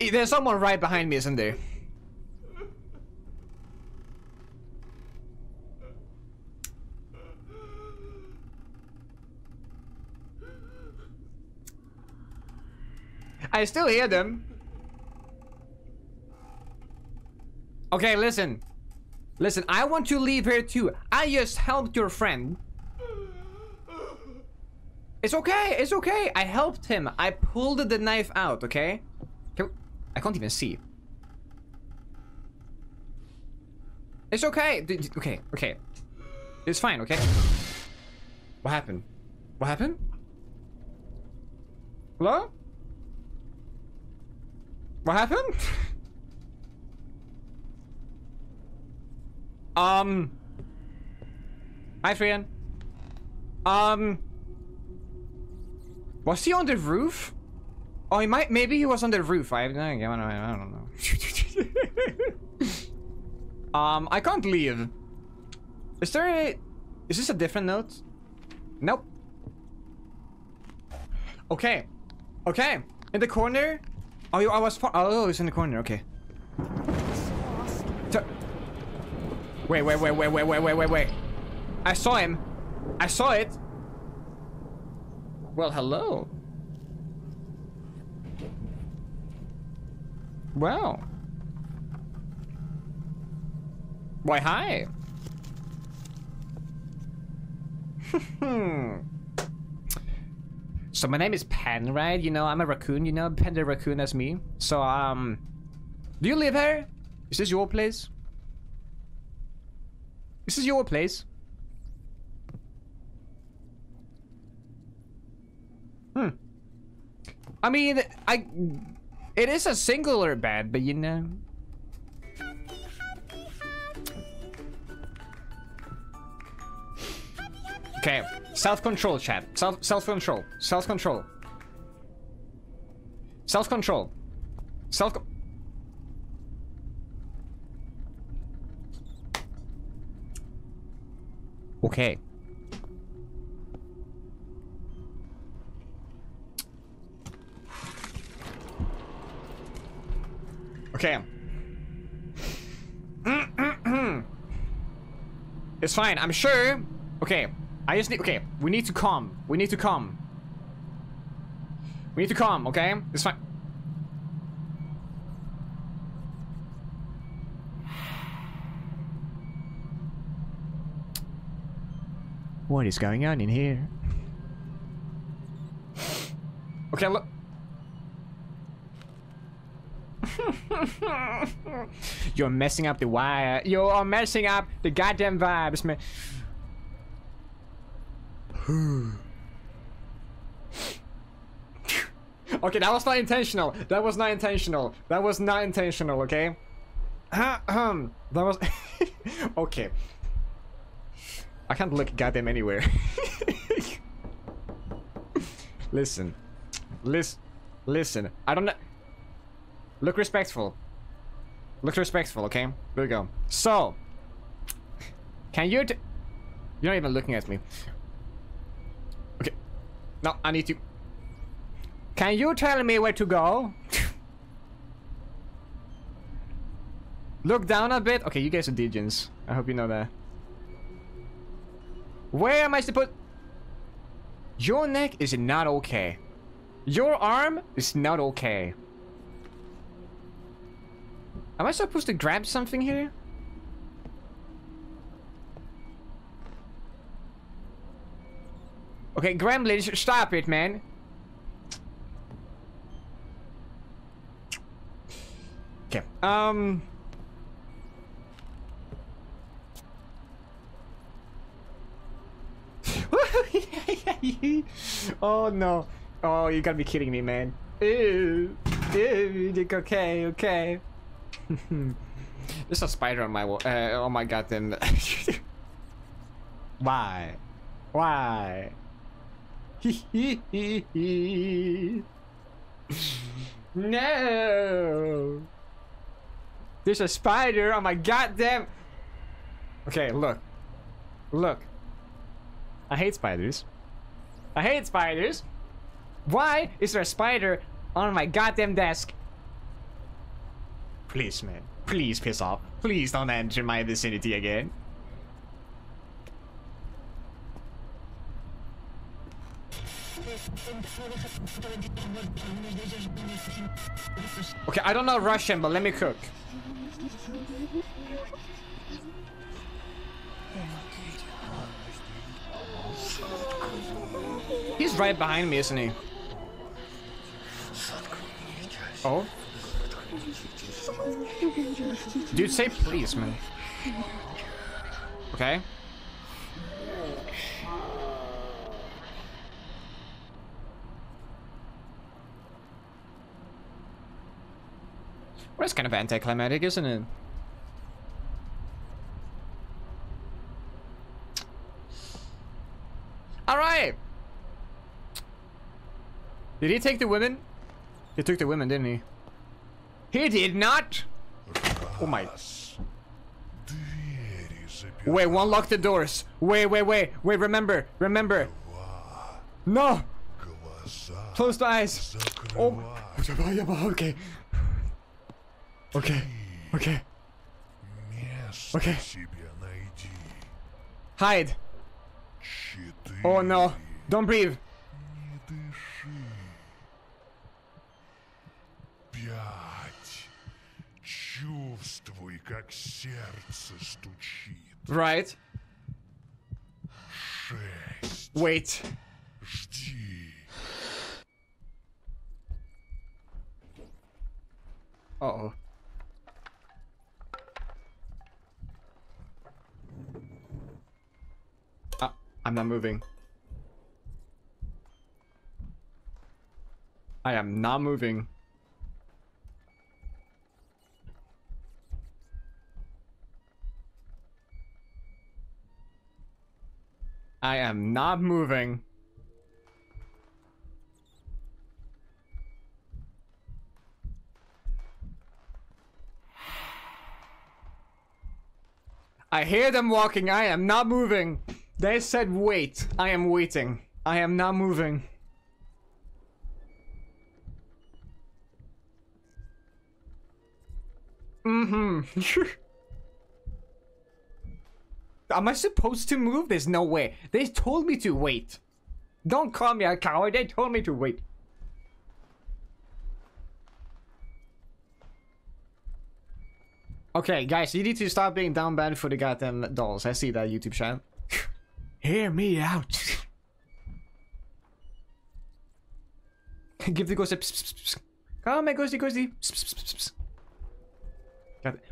Eh, There's someone right behind me, isn't there? I still hear them. Okay, listen. Listen, I want to leave here too. I just helped your friend. It's okay, it's okay. I helped him. I pulled the knife out, okay? I can't even see. It's okay. Okay, okay. It's fine, okay? What happened? What happened? Hello? What happened? um. Hi, Frian. Um. Was he on the roof? Oh, he might. Maybe he was on the roof. I, I don't know. I don't know. um, I can't leave. Is there a? Is this a different note? Nope. Okay. Okay. In the corner. Oh, you- I was. Oh, it's in the corner. Okay. Wait, wait, wait, wait, wait, wait, wait, wait, wait. I saw him. I saw it. Well, hello. Well. Why, hi. So my name is Pen, right? You know, I'm a raccoon, you know, Pen the raccoon as me. So, um, do you live here? Is this your place? This is your place. Hmm. I mean, I. It is a singular bed, but you know. Okay, self-control, chat. Self-control. self-control. Self-control. Self-control. Self. Okay. Okay. it's fine. I'm sure. Okay. I just need. Okay. We need to calm. We need to calm. We need to calm. Okay. It's fine. What is going on in here? Okay, look. You're messing up the wire. You're messing up the goddamn vibes, man. okay, that was not intentional. That was not intentional. That was not intentional, okay? that was... okay. I can't look goddamn anywhere. listen. Listen. Listen. I don't know. Look respectful. Look respectful, okay? Here we go. So. Can you... You're not even looking at me. Okay. No, I need to... Can you tell me where to go? Look down a bit. Okay, you guys are degens. I hope you know that. Where am I supposed... Your neck is not okay. Your arm is not okay. Am I supposed to grab something here? Okay, Gremlins, stop it, man. Okay, um... oh no. Oh, you gotta be kidding me, man. Ew. Ew. Okay, okay. There's a spider on my wall. Uh, oh my god, then. Why? Why? no! There's a spider on my goddamn. Okay, look. Look. I hate spiders. I hate spiders. Why is there a spider on my goddamn desk? Please, man. Please piss off. Please don't enter my vicinity again. Okay, I don't know Russian, but let me cook. He's right behind me, isn't he? Oh? Dude, say please, man. Okay. Well, that's kind of anticlimactic, isn't it? All right. Did he take the women? He took the women, didn't he? He did not. Oh my. Wait, one lock the doors. Wait, wait, wait, wait. Remember, remember. No. Close the eyes. Oh. Okay. Okay. Okay. Okay. Hide. Oh no. Don't breathe. Чувствуй, как сердце стучит. Right. Шесть. Wait. Жди. Uh oh. Uh, I'm not moving. I am not moving. I am not moving. I hear them walking. I am not moving. They said wait. I am waiting. I am not moving. Mm-hmm. Am I supposed to move? There's no way. They told me to wait. Don't call me a coward. They told me to wait. Okay, guys, you need to stop being down bad for the goddamn dolls. I see that YouTube channel. Hear me out. Give the ghost a pss, pss, pss. Come on, ghosty, ghosty.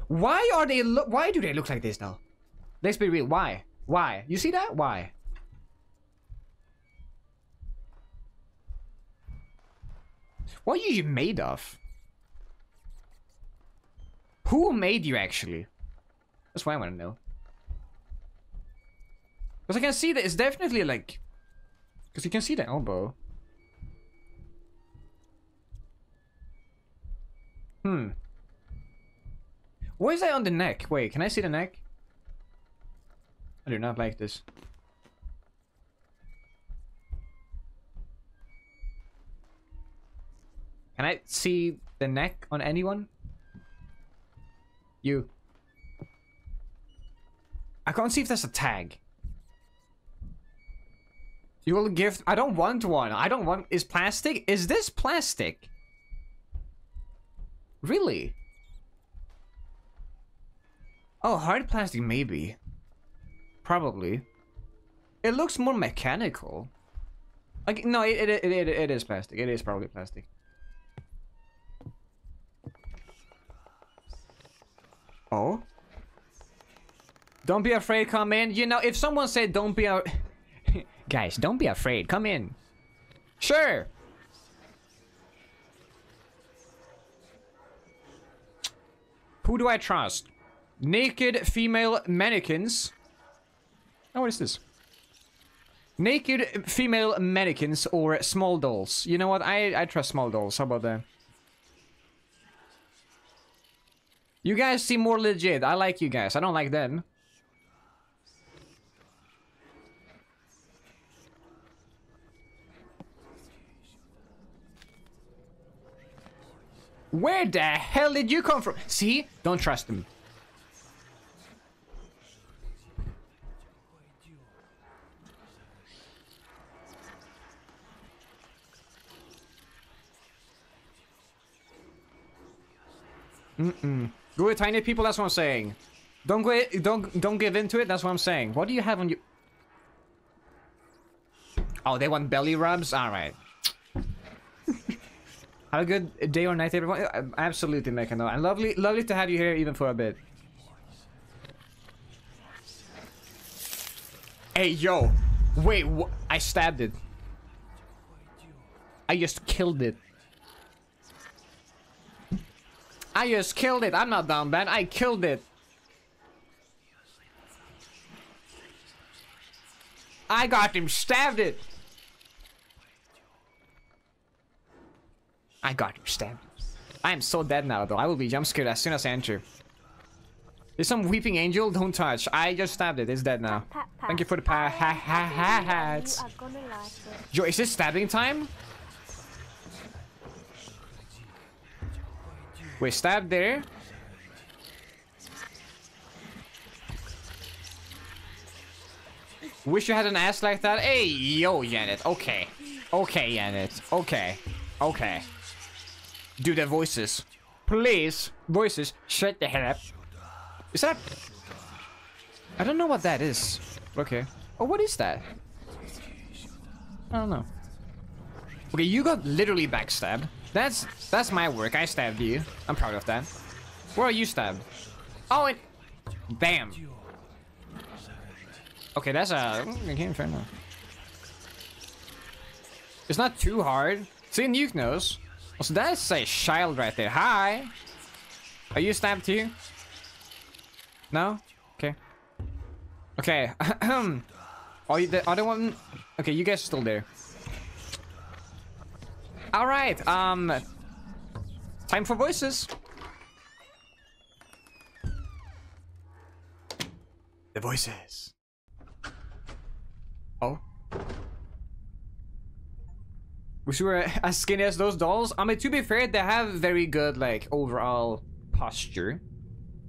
Why are they? Why do they look like this now? Let's be real. Why? Why? You see that? Why? What are you made of? Who made you actually? That's why I want to know. Because I can see that it's definitely like... Because you can see the elbow. Hmm. What is that on the neck? Wait, can I see the neck? I do not like this. Can I see the neck on anyone? You. I can't see if there's a tag. You will give. I don't want one. I don't want. Is plastic? Is this plastic? Really? Oh, hard plastic, maybe. Probably. It looks more mechanical. Like, no, it, it, it, it, is plastic. It is probably plastic. Oh? Don't be afraid, come in. You know, if someone said don't be. Guys, don't be afraid, come in. Sure. Who do I trust? Naked female mannequins. Oh, what is this? Naked female mannequins or small dolls. You know what? I, I trust small dolls. How about that? You guys seem more legit. I like you guys. I don't like them. Where the hell did you come from? See? Don't trust them. Mm-mm. Go with tiny people, that's what I'm saying. Don't go don't don't give into it, that's what I'm saying. What do you have on you? Oh, they want belly rubs? Alright. have a good day or night, everyone. Uh, Absolutely, Mechano. And lovely lovely to have you here even for a bit. Hey, yo. Wait, I stabbed it. I just killed it. I just killed it. I'm not down bad. I killed it. I got him stabbed it. I got him stabbed. I am so dead now though. I will be jump scared as soon as I enter. There's some weeping angel. Don't touch. I just stabbed it. It's dead now. Pat, pat. Thank you for the pa ha ha ha hats. You are gonna like it. Yo, is this stabbing time? Wait, stab there. Wish you had an ass like that. Hey, yo, Janet. Okay. Okay, Janet. Okay. Okay. Do the voices. Please. Voices. Shut the hell up. Is that... I don't know what that is. Okay. Oh, what is that? I don't know. Okay, you got literally backstabbed. That's that's my work. I stabbed you. I'm proud of that. Where are you stabbed? Oh, it... Bam. Okay, that's a... Okay, fair enough. It's not too hard. See, Nuke knows. Also, that's a child right there. Hi. Are you stabbed too? No? Okay. Okay. are oh, you the other one? Okay, you guys are still there. All right. Um. Time for voices. The voices. Oh. Wish we were as skinny as those dolls. I mean, to be fair, they have very good, like, overall posture.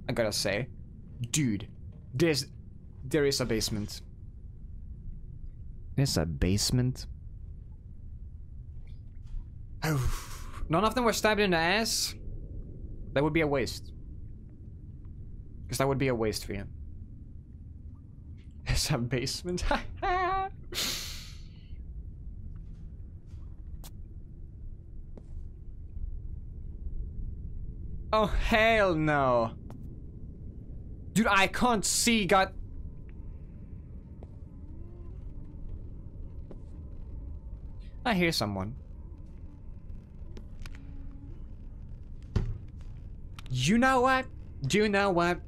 I gotta say. Dude, there's... There is a basement. There's a basement? None of them were stabbed in the ass? That would be a waste. Because that would be a waste for him. There's a basement. oh, hell no. Dude, I can't see. God. I hear someone. You know what? Do you know what?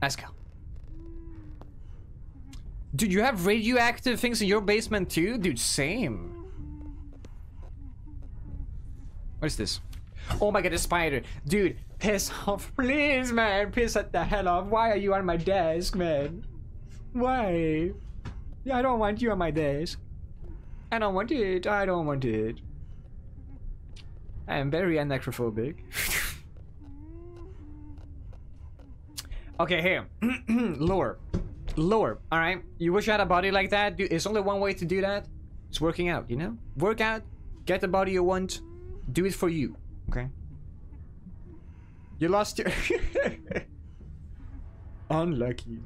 Let's go. Dude, you have radioactive things in your basement too? Dude, same. What is this? Oh my god, a spider. Dude, piss off. Please, man. Piss at the hell off. Why are you on my desk, man? Why? I don't want you on my desk. I don't want it. I don't want it. I am very anacrophobic. okay, here. Lower. Lower. Alright. You wish you had a body like that? It's only one way to do that. It's working out, you know? Work out. Get the body you want. Do it for you. Okay? You lost your... Unlucky.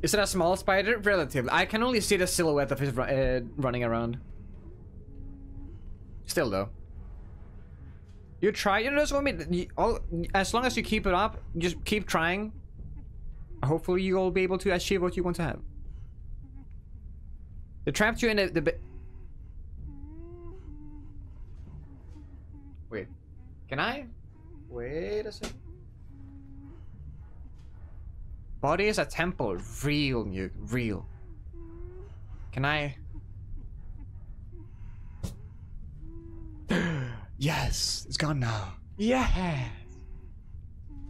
Is it a small spider? Relatively. I can only see the silhouette of his uh, running around. Still though. You try, you know, what I mean. All, as long as you keep it up, just keep trying. Hopefully you'll be able to achieve what you want to have. They trapped you in the... the Wait. Can I? Wait a second. Body is a temple. Real, new, real. Can I? Yes, it's gone now. Yes.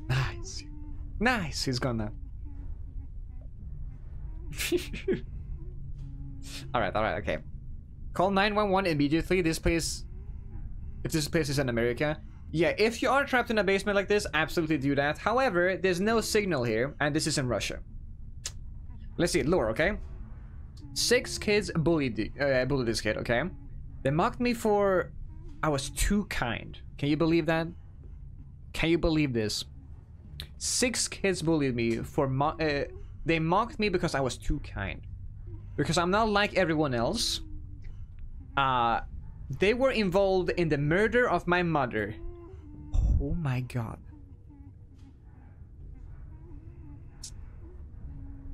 Nice. Nice, he's gone now. alright, alright, okay. Call 911 immediately. This place. If this place is in America. Yeah, if you are trapped in a basement like this, absolutely do that. However, there's no signal here, and this is in Russia. Let's see, lore, okay? Six kids bullied, uh, bullied this kid, okay? They mocked me for... I was too kind. Can you believe that? Can you believe this? Six kids bullied me for... Mo uh, they mocked me because I was too kind. Because I'm not like everyone else. Uh, they were involved in the murder of my mother. Oh my god.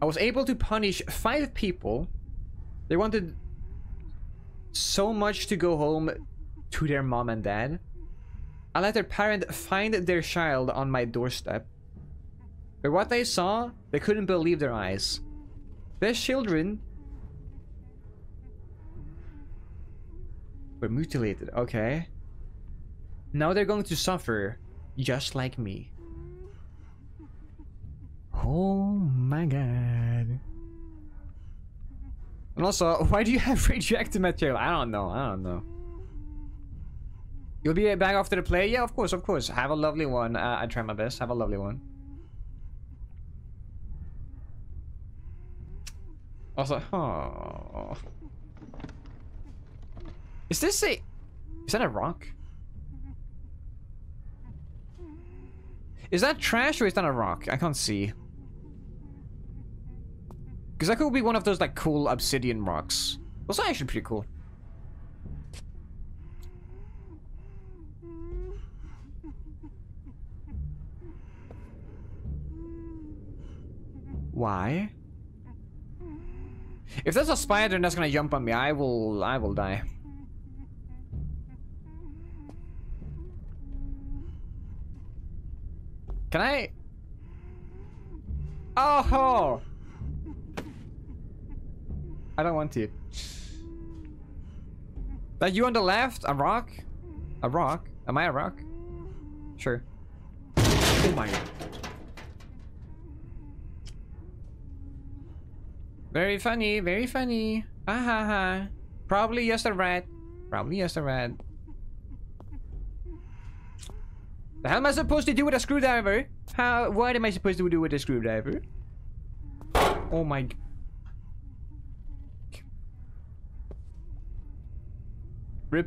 I was able to punish five people. They wanted so much to go home to their mom and dad. I let their parent find their child on my doorstep. But what they saw, they couldn't believe their eyes. Their children were mutilated, okay. Now they're going to suffer just like me. Oh my god. And also, why do you have radioactive material? I don't know. I don't know. You'll be back after the play? Yeah, of course, of course. Have a lovely one. Uh, I try my best. Have a lovely one. Also, oh. Is this a... Is that a rock? Is that trash or is that a rock? I can't see. Because that could be one of those like cool obsidian rocks. Those are actually pretty cool. Why? If there's a spider and that's gonna jump on me, I will I will die. Can I? Oh! I don't want to. That you on the left? A rock? A rock? Am I a rock? Sure. Oh my god. Very funny, very funny. Ha ha ha. Probably just a rat. Probably just a rat. The hell am I supposed to do with a screwdriver? How? What am I supposed to do with a screwdriver? Oh my.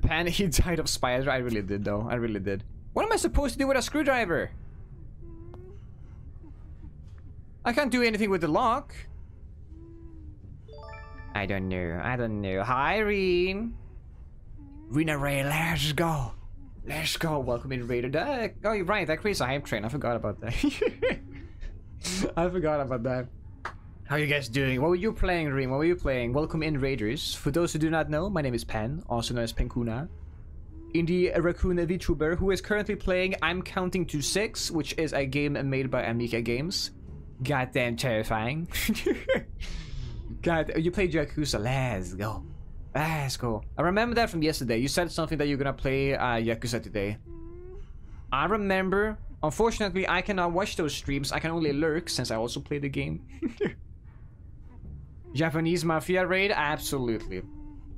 Pan, he died of spider. I really did though. I really did. What am I supposed to do with a screwdriver? I can't do anything with the lock. I don't know. I don't know. Hi, Reen. Rena Ray, let's go. Let's go. Welcome in Raider. Oh, you're right. That creates a hype train. I forgot about that. I forgot about that. How are you guys doing? What were you playing, Reem? What were you playing? Welcome in Raiders. For those who do not know, my name is Pen, also known as Pencoona. Indie Raccoon VTuber, who is currently playing I'm Counting to Six, which is a game made by Emika Games. Goddamn terrifying. God, you played Yakuza. Let's go. Let's go. I remember that from yesterday. You said something that you're gonna play uh, Yakuza today. I remember. Unfortunately, I cannot watch those streams. I can only lurk since I also play the game. Japanese Mafia raid? Absolutely.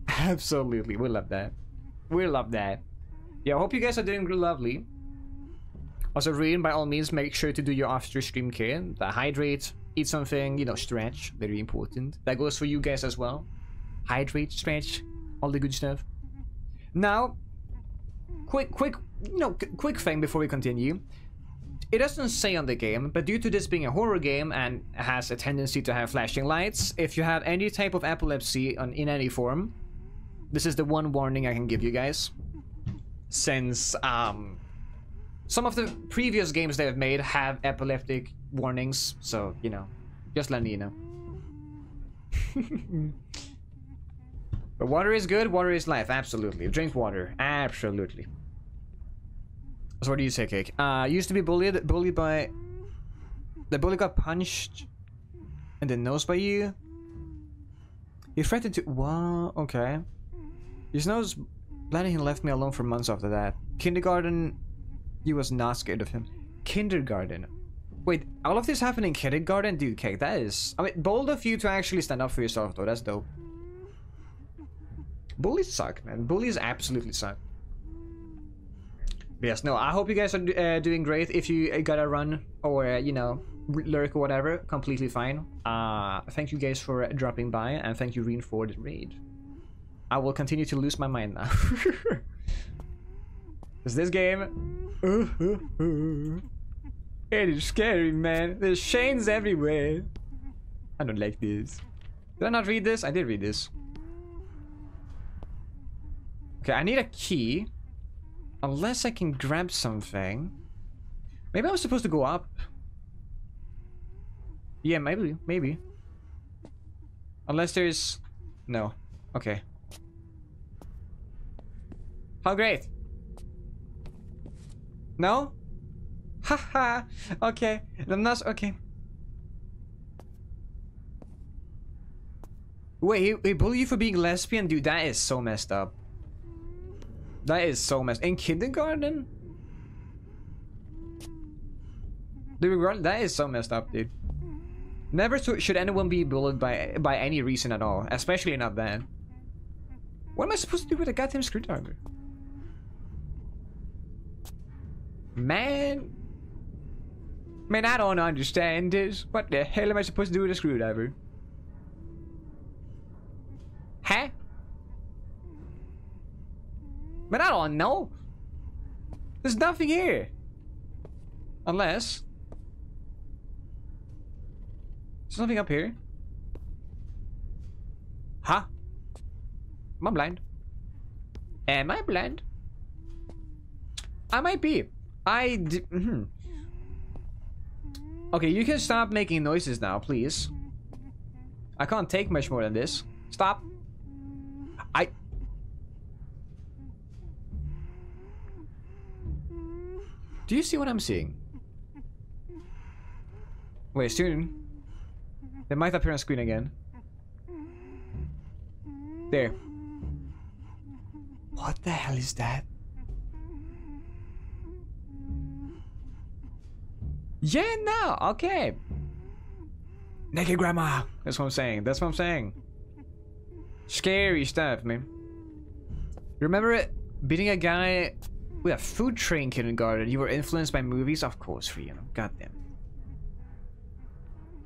Absolutely. We love that. We love that. Yeah, I hope you guys are doing lovely. Also, Rain, by all means, make sure to do your after stream care. The hydrate, eat something, you know, stretch. Very important. That goes for you guys as well. Hydrate, stretch, all the good stuff. Now, quick, quick, you know, quick thing before we continue. It doesn't say on the game, but due to this being a horror game and has a tendency to have flashing lights, if you have any type of epilepsy on, in any form, this is the one warning I can give you guys. Since um, some of the previous games they have made have epileptic warnings, so you know, just letting you know. but water is good, water is life, absolutely. Drink water, absolutely. So what do you say, Cake? Uh, used to be bullied, bullied by... The bully got punched in the nose by you? He threatened to... Wow, okay. His nose and left me alone for months after that. Kindergarten, he was not scared of him. Kindergarten. Wait, all of this happened in kindergarten? Dude, Cake, that is... I mean, bold of you to actually stand up for yourself, though. That's dope. Bullies suck, man. Bullies absolutely suck. But yes, no, I hope you guys are uh, doing great. If you uh, gotta run or, uh, you know, lurk or whatever, completely fine. Uh, thank you guys for dropping by and thank you, Reen, for the raid. I will continue to lose my mind now. Cause this game... it is scary, man. There's chains everywhere. I don't like this. Did I not read this? I did read this. Okay, I need a key. Unless I can grab something. Maybe I was supposed to go up. Yeah, maybe, maybe. Unless there's... No. Okay. How great. No? Haha. okay. I'm not... Okay. Wait, he, he bullied you for being lesbian? Dude, that is so messed up. That is so messed. In kindergarten? Dude, that is so messed up, dude. Never should anyone be bullied by by any reason at all, especially not that. What am I supposed to do with a goddamn screwdriver? Man. Man, I don't understand this. What the hell am I supposed to do with a screwdriver? Huh? Man, I don't know. There's nothing here. Unless... There's nothing up here. Huh? Am I blind? Am I blind? I might be. I d mhm. Okay, you can stop making noises now, please. I can't take much more than this. Stop. I... Do you see what I'm seeing? Wait, student. They might appear on screen again. There. What the hell is that? Yeah, no, okay. Naked grandma. That's what I'm saying. That's what I'm saying. Scary stuff, man. Remember it? Beating a guy with a food tray in kindergarten. You were influenced by movies? Of course, Rian. Goddamn.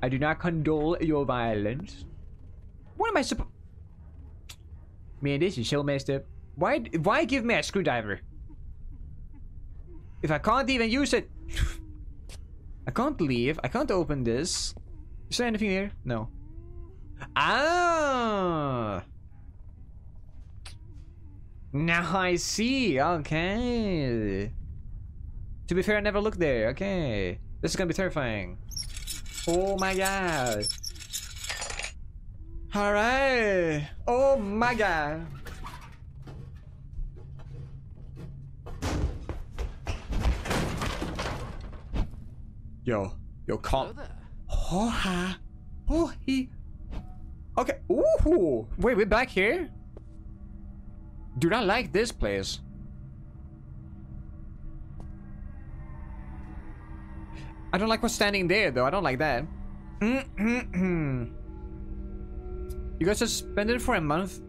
I do not condole your violence. What am I supposed... Man, this is so messed up. Why, why give me a screwdriver? If I can't even use it... I can't leave. I can't open this. Is there anything here? No. Ah! Now I see. Okay. To be fair, I never looked there. Okay. This is gonna be terrifying. Oh my god. Alright. Oh my god. Yo. Yo, calm. Oh, ha. Oh, he. Okay. Ooh. Wait, we're back here? Do not like this place. I don't like what's standing there, though. I don't like that. Mm-hmm. you got suspended for a month?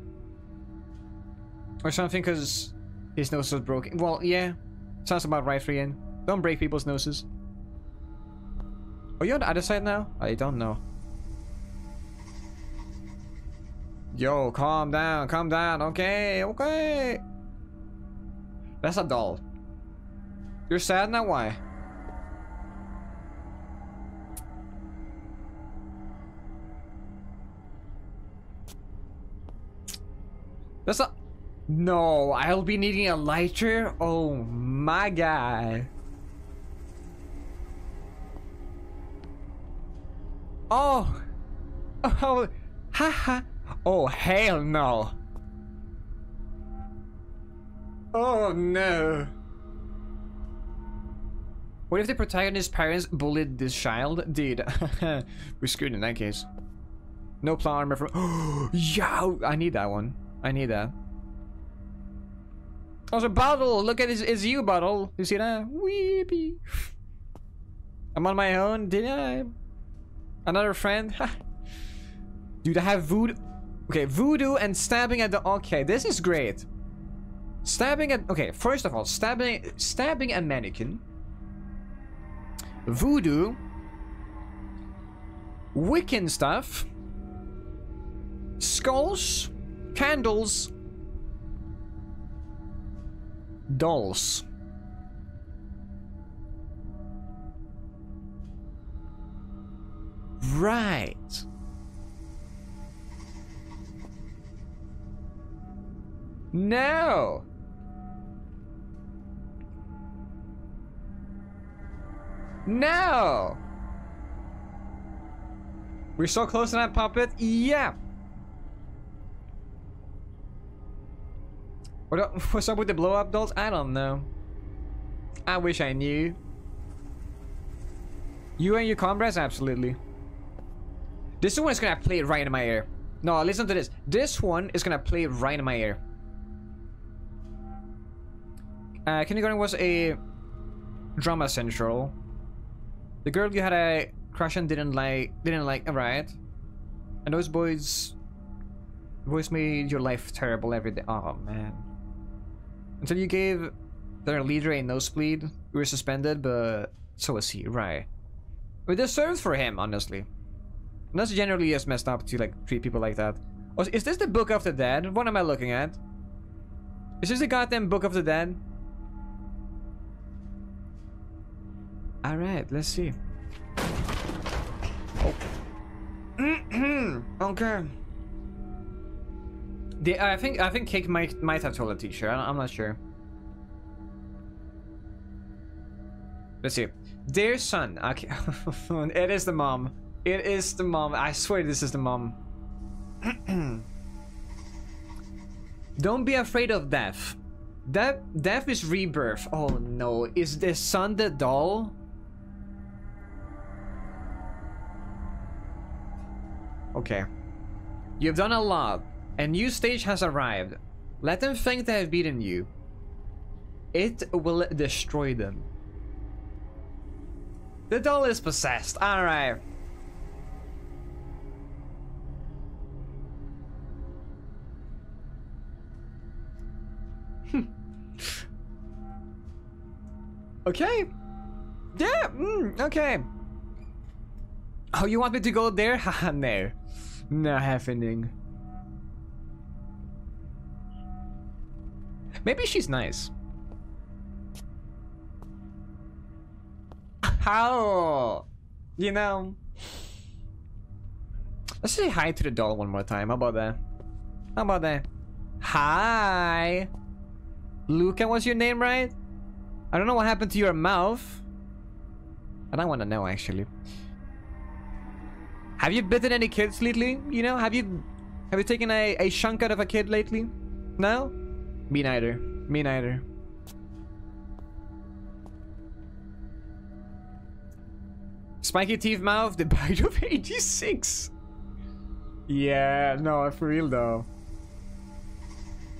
Or something because his nose was broken. Well, yeah. Sounds about right, Rian. Don't break people's noses. Are you on the other side now? I don't know. Yo, calm down, calm down. Okay, okay. That's a doll. You're sad now? Why? That's a... No, I'll be needing a lighter? Oh my god. Oh! Oh! Haha! oh, hell no! Oh no! What if the protagonist's parents bullied this child? Dude, we're screwed in that case. No plot armor from- Yeah! I need that one. I need that. Oh, it's a bottle! Look at this, it's you, bottle! You see that? Weepy! I'm on my own, did I? Another friend? Dude, I have voodoo. Okay, voodoo and stabbing at the. Okay, this is great. Stabbing at. Okay, first of all, stabbing stabbing a mannequin. Voodoo. Wiccan stuff. Skulls. Candles. Dolls. Right. No. No. We're so close to that puppet. Yeah. What, what's up with the blow up dolls? I don't know. I wish I knew. You and your comrades? Absolutely. This one is gonna play right in my ear. No, listen to this. This one is gonna play right in my ear. Uh, kindergarten was a drama central. The girl you had a crush on didn't like, didn't like, right? And those boys, boys made your life terrible every day. Oh man. Until you gave their leader a nosebleed, We were suspended, but so was he, right? We deserved for him, honestly. And that's generally just messed up to like treat people like that. Is this the Book of the Dead? What am I looking at? Is this the goddamn Book of the Dead? Alright, let's see. Oh. okay. The, I think I think Cake might might have told the teacher. I'm not sure. Let's see. Dear son, okay. it is the mom. It is the mom. I swear this is the mom. Don't be afraid of death. Death, death is rebirth. Oh no, is the son the doll? Okay. You've done a lot. A new stage has arrived. Let them think they have beaten you. It will destroy them. The doll is possessed. Alright. Okay. Yeah, mm, okay. Oh, you want me to go there? Haha, no. Not happening. Maybe she's nice. How? You know? Let's say hi to the doll one more time. How about that? How about that? Hi! Luca was your name, right? I don't know what happened to your mouth. And I want to know, actually. Have you bitten any kids lately? You know, have you have you taken a, a chunk out of a kid lately? No? Me neither. Me neither. Spiky teeth mouth, the bite of 86. Yeah, no, for real though.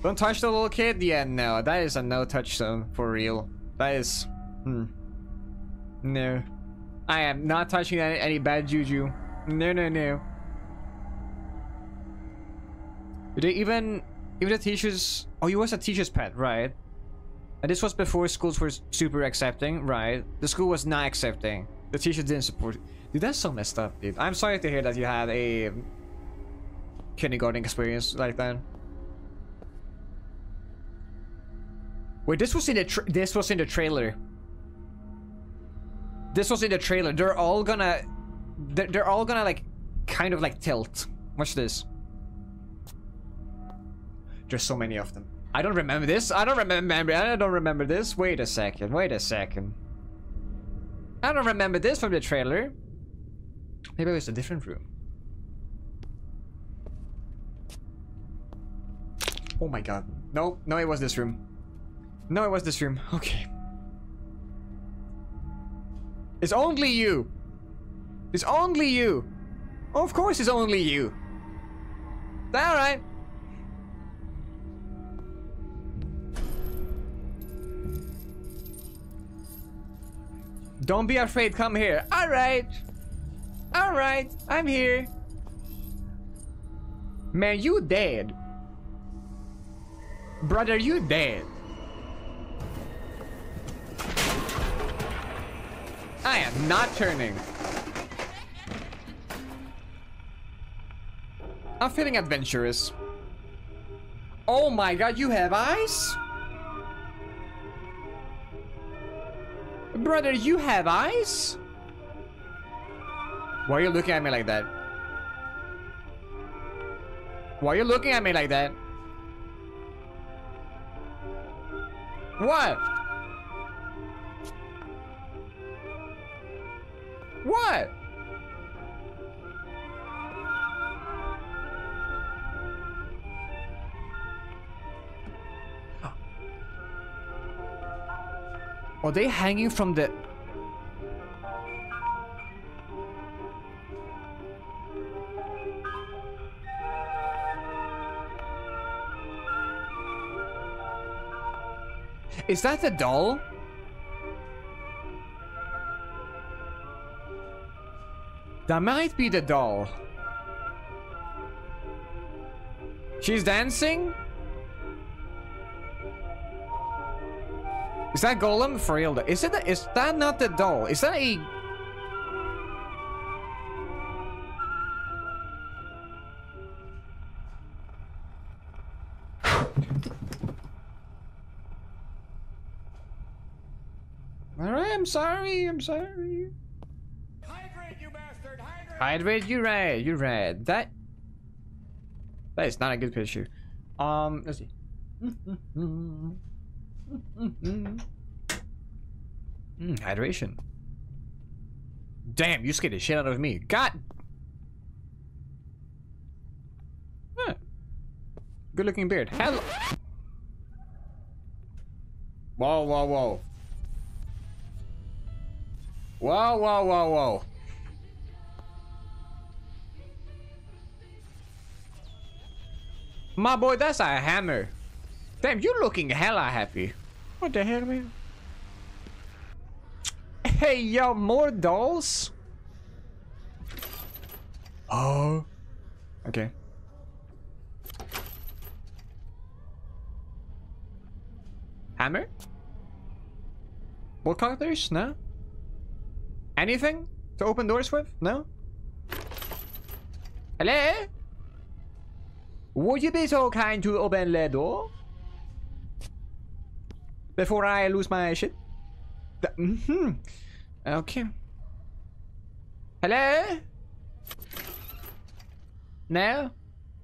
Don't touch the little kid? Yeah, no, that is a no touch zone, for real. That is... Hmm. No. I am not touching any, any bad juju. No, no, no. Did they even... Even the teachers... Oh, you was a teacher's pet, right? And this was before schools were super accepting, right? The school was not accepting. The teacher didn't support Dude, that's so messed up, dude. I'm sorry to hear that you had a... kindergarten experience like that. Wait, this was in the this was in the trailer. This was in the trailer. They're all gonna they're, they're all gonna like kind of like tilt. Watch this. There's so many of them. I don't remember this. I don't remember. I don't remember this. Wait a second. Wait a second. I don't remember this from the trailer. Maybe it was a different room. Oh my god. No, no, it was this room. No, it was this room. Okay. It's only you. It's only you. Oh, of course it's only you. Alright. Don't be afraid, come here. Alright. Alright, I'm here. Man, you dead. Brother, you dead. I am not turning. I'm feeling adventurous. Oh my god, you have eyes? Brother, you have eyes? Why are you looking at me like that? Why are you looking at me like that? What? What? Are they hanging from the... Is that the doll? That might be the doll. She's dancing? Is that Golem for real? Is it? Is that not the doll? Is that a? All right, I'm sorry. I'm sorry. Hydrate, you're right. You're right. That that is not a good picture. Um, let's see. Mm, hydration. Damn, you scared the shit out of me. God. Huh. Good looking beard. Hello. Whoa, whoa, whoa. Whoa, whoa, whoa, whoa. My boy, that's a hammer. Damn, you looking hella happy. What the hell, man? Hey, yo, more dolls? Oh. Okay. Hammer? More characters? No? Anything to open doors with? No? Hello? Would you be so kind to open the door? Before I lose my shit? Mm hmm Okay. Hello? No?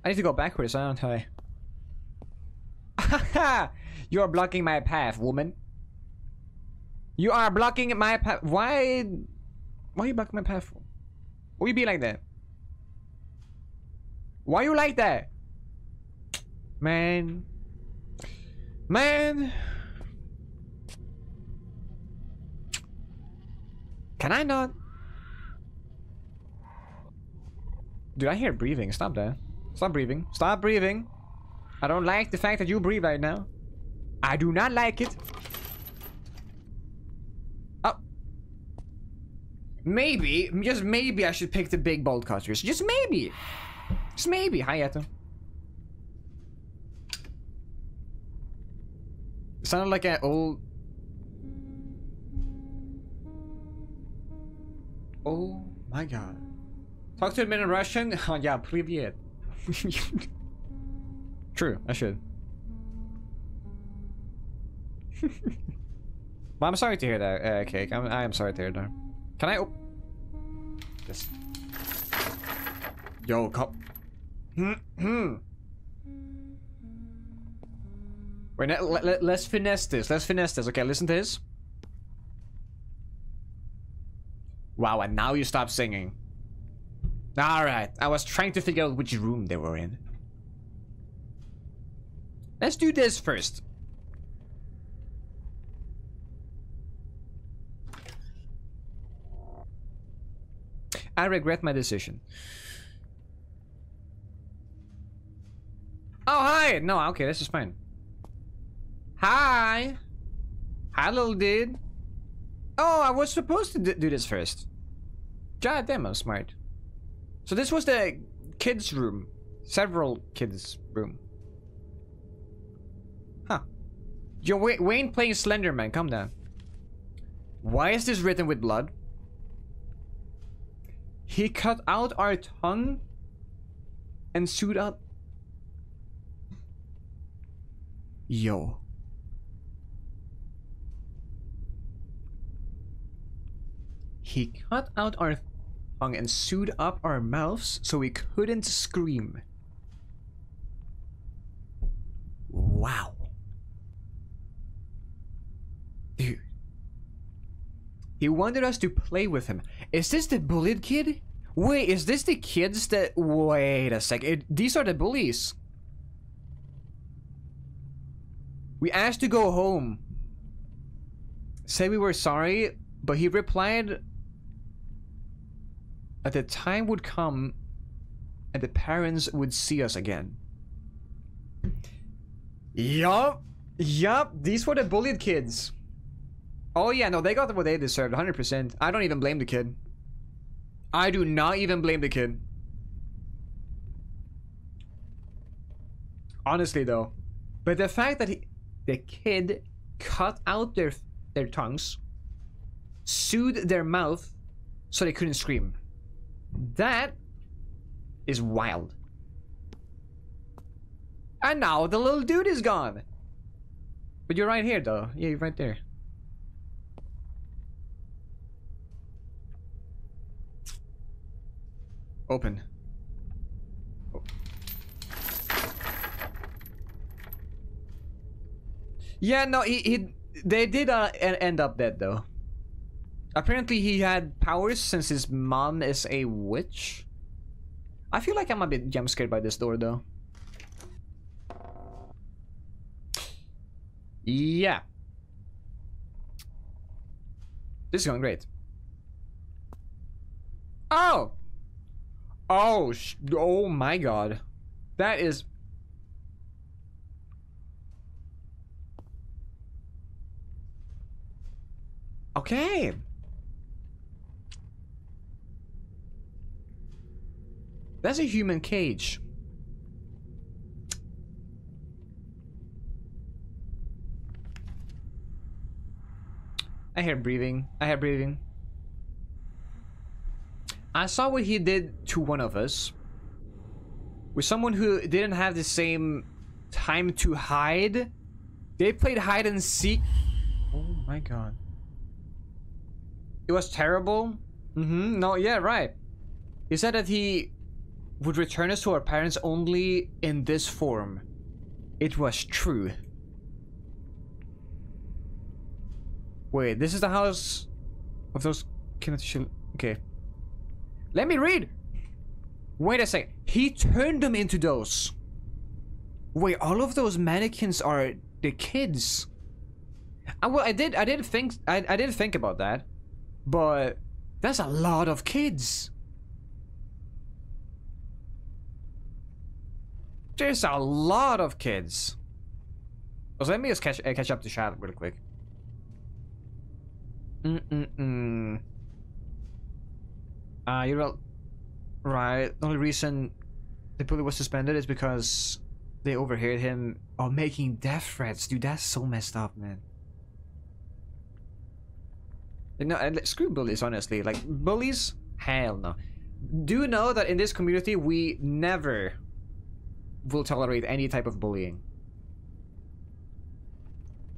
I need to go backwards, don't I? You're blocking my path, woman. You are blocking my path. Why? Why you blocking my path? Why you be like that? Why you like that? Man. Man. Can I not? Dude, I hear breathing. Stop that. Stop breathing. Stop breathing. I don't like the fact that you breathe right now. I do not like it. Oh. Maybe, just maybe I should pick the big bolt cutters. Just maybe. Just maybe. Hi, Eto. Sounded like an old... Oh my god. Talk to him in Russian? Oh yeah, привет. True, I should. well, I'm sorry to hear that, uh, Cake. I'm, I am sorry to hear that. Can I op- This. Yo, come. Hmm. Wait, let, let, let's finesse this. Let's finesse this. Okay, listen to this. Wow, and now you stop singing. Alright, I was trying to figure out which room they were in. Let's do this first. I regret my decision. Oh, hi! No, okay, this is fine. Hi! Hi, little dude. Oh, I was supposed to do this first. God damn, I'm smart. So this was the kids' room. Several kids' room. Huh. Yo, Wayne playing Slenderman, calm down. Why is this written with blood? He cut out our tongue and sewed up. Yo. He cut out our tongue and sewed up our mouths so we couldn't scream. Wow. Dude. He wanted us to play with him. Is this the bullied kid? Wait, is this the kids that... Wait a sec. It, these are the bullies. We asked to go home. Say we were sorry, but he replied that the time would come and the parents would see us again. Yup. Yup. These were the bullied kids. Oh yeah, no, they got what they deserved, 100%. I don't even blame the kid. I do not even blame the kid. Honestly though. But the fact that he, the kid cut out their their tongues, soothe their mouth so they couldn't scream. That is wild. And now the little dude is gone. But you're right here, though. Yeah, you're right there. Open. Oh. Yeah, no, he, he they did uh, end up dead though. Apparently, he had powers since his mom is a witch. I feel like I'm a bit jump scared by this door though. Yeah. This is going great. Oh! Oh, oh my god. That is... Okay. That's a human cage. I hear breathing. I hear breathing. I saw what he did to one of us. With someone who didn't have the same time to hide. They played hide and seek. Oh my god. It was terrible. Mm-hmm. No, yeah, right. He said that he would return us to our parents only in this form. It was true. Wait, this is the house of those Kenneth Okay. Let me read! Wait a sec. He turned them into those. Wait, all of those mannequins are the kids. Uh, well, I did, I did think, I, I did think about that, but that's a lot of kids. There's a lot of kids. So let me just catch, uh, catch up to chat real quick. Mm-mm-mm. Uh, you're right. The only reason the bully was suspended is because they overheard him oh, making death threats. Dude, that's so messed up, man. Like, No, and, screw bullies, honestly. Like, bullies? Hell no. Do you know that in this community, we never will tolerate any type of bullying?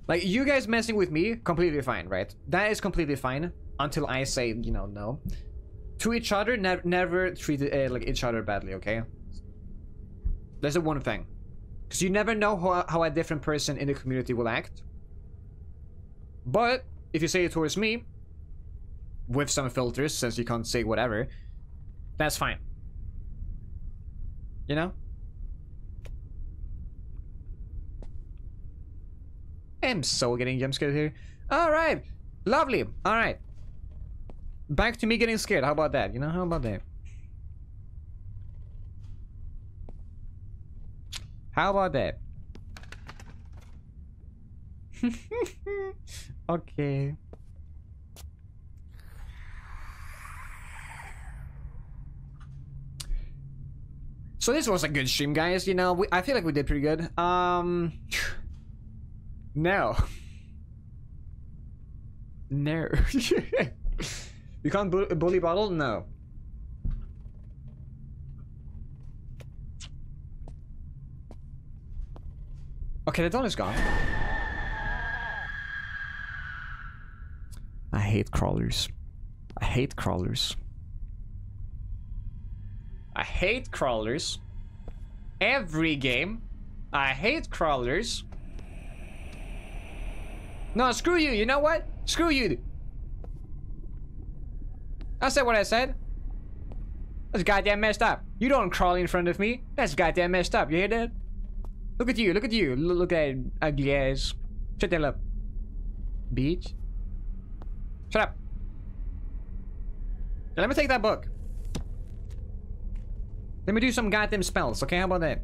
Like, you guys messing with me, completely fine, right? That is completely fine until I say, you know, no. To each other, ne never treat uh, like each other badly, okay? That's the one thing. Because you never know how, how a different person in the community will act. But, if you say it towards me, with some filters, since you can't say whatever, that's fine. You know? I'm so getting jump scared here. Alright. Lovely. Alright. Back to me getting scared. How about that? You know, how about that? How about that? okay. So this was a good stream, guys. You know, we, I feel like we did pretty good. Um, no, no. you can't bu bully bottle? No. Okay, the dawn is gone. I hate crawlers. I hate crawlers. I hate crawlers. Every game. I hate crawlers. No, screw you. You know what? Screw you. I said what I said. That's goddamn messed up. You don't crawl in front of me. That's goddamn messed up. You hear that? Look at you. Look at you. Look at ugly ass. Shut the up. Beach. Shut up. Let me take that book. Let me do some goddamn spells, okay? How about that?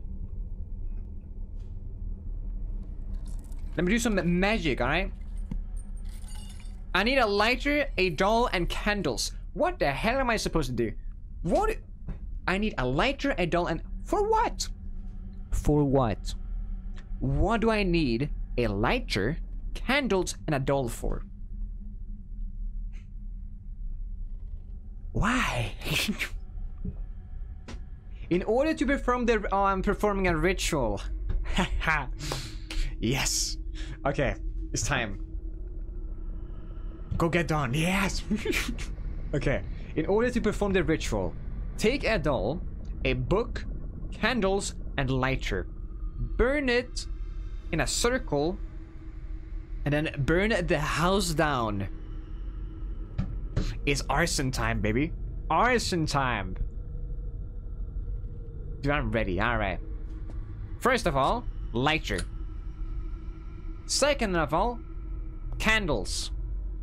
Let me do some magic, alright? I need a lighter, a doll, and candles. What the hell am I supposed to do? What? I need a lighter, a doll, and... For what? For what? What do I need a lighter, candles, and a doll for? Why? In order to perform the... Oh, I'm performing a ritual. yes. Okay, it's time. Go get done. Yes. okay. In order to perform the ritual, take a doll, a book, candles, and lighter. Burn it in a circle, and then burn the house down. It's arson time, baby. Arson time. Dude, I'm ready. Alright. First of all, lighter. Second of all, candles.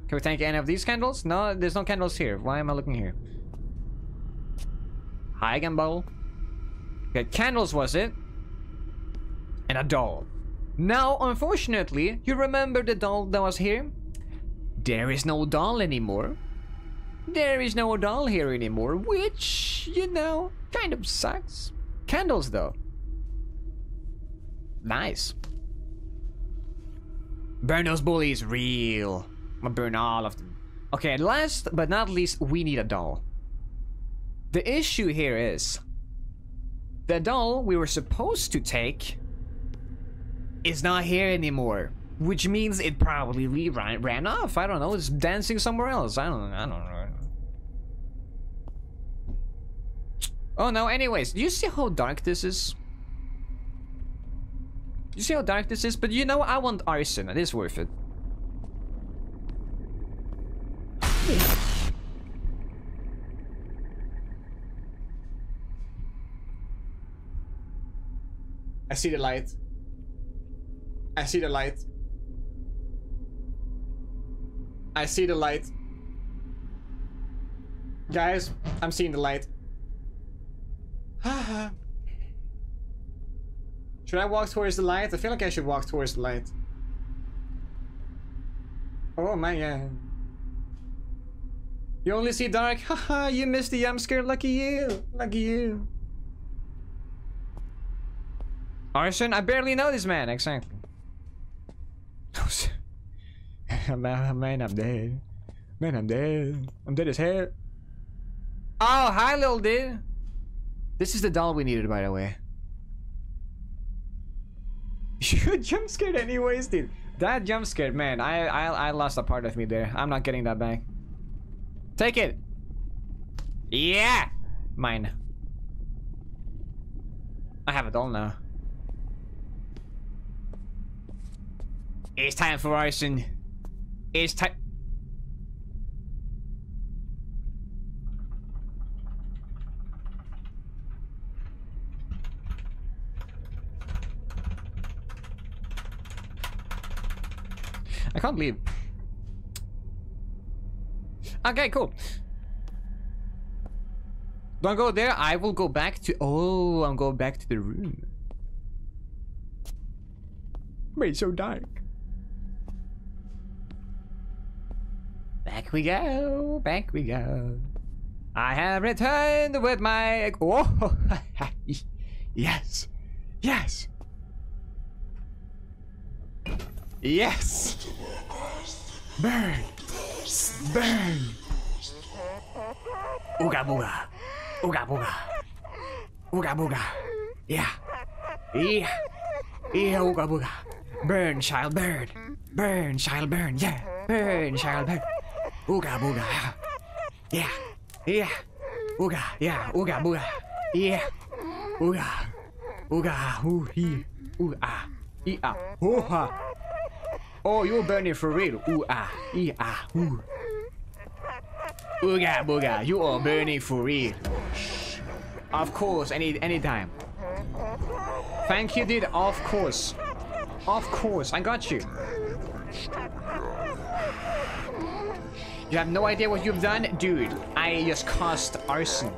Can we take any of these candles? No, there's no candles here. Why am I looking here? Hi, Gumball. Okay, candles was it. And a doll. Now, unfortunately, you remember the doll that was here? There is no doll anymore. There is no doll here anymore, which, you know, kind of sucks. Candles, though. Nice. Burn those bullies real. I'm gonna burn all of them. Okay, last but not least, we need a doll. The issue here is the doll we were supposed to take is not here anymore. Which means it probably ran, ran off. I don't know. It's dancing somewhere else. I don't. I don't know. Oh no. Anyways, do you see how dark this is? You see how dark this is? But you know, I want arson. It is worth it. I see the light. I see the light. I see the light. Guys, I'm seeing the light. should I walk towards the light? I feel like I should walk towards the light. Oh my god. You only see dark? Haha, you missed the jump scare. Lucky you. Lucky you. Arson? I barely know this man. Exactly. man, I'm dead. Man, I'm dead. I'm dead as hell. Oh, hi, little dude. This is the doll we needed, by the way. You jump scared anyways, dude. That jump scared, man. I, I I lost a part of me there. I'm not getting that back. Take it. Yeah, mine. I have a doll now. It's time for arson. It's time. I can't leave. Okay, cool. Don't go there. I will go back to. Oh, I'm going back to the room. Wait, so dark. Back we go. Back we go. I have returned with my. Oh, yes, yes, yes. Burn, burn. Ooga booga, ooga booga, ooga booga. Yeah, yeah, yeah. Ooga booga. Burn, child, burn. Burn, child, burn. Yeah, burn, child, burn. Ooga booga. Yeah. Yeah. Ooga. Yeah. Ooga booga. Yeah. Ooga. Ooga. Ooh hee. Ooh ah. Ee ah. Ooh ha. Oh, you're burning for real. Ooh ah. Ee ah. Ooh. Ooga booga. You are burning for real. Of course. Any anytime. Thank you, dude. Of course. Of course. I got you. You have no idea what you've done? Dude, I just caused arson.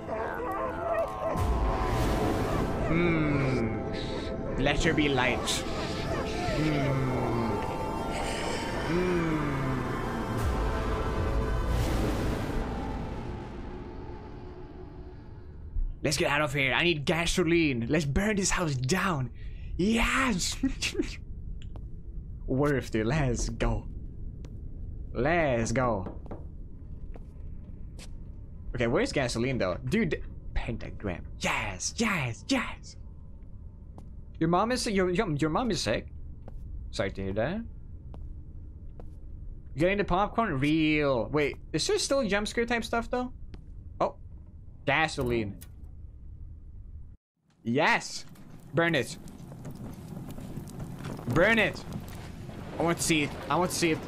Hmm. Let there be light. Hmm. Hmm. Let's get out of here. I need gasoline. Let's burn this house down. Yes! Worth it. Let's go. Let's go. Okay, where's gasoline though? Dude, pentagram. Yes, yes, yes. Your mom is your your, your mom is sick. Sorry to hear that. Getting the popcorn? Real. Wait, is there still jump scare type stuff though? Oh. Gasoline. Yes! Burn it. Burn it! I want to see it. I want to see it.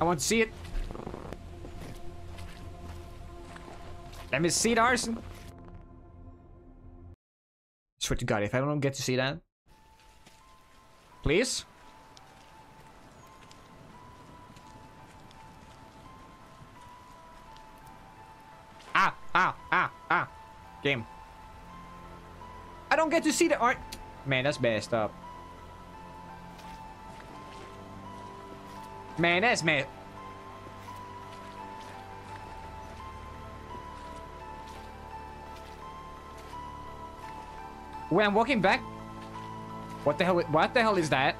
I want to see it. Let me see it, arson. Swear to God, if I don't get to see that. Please? Ah, ah, ah, ah. Game. I don't get to see the art. Man, that's messed up. Man, that's messed. Wait, I'm walking back. What the hell? What the hell is that?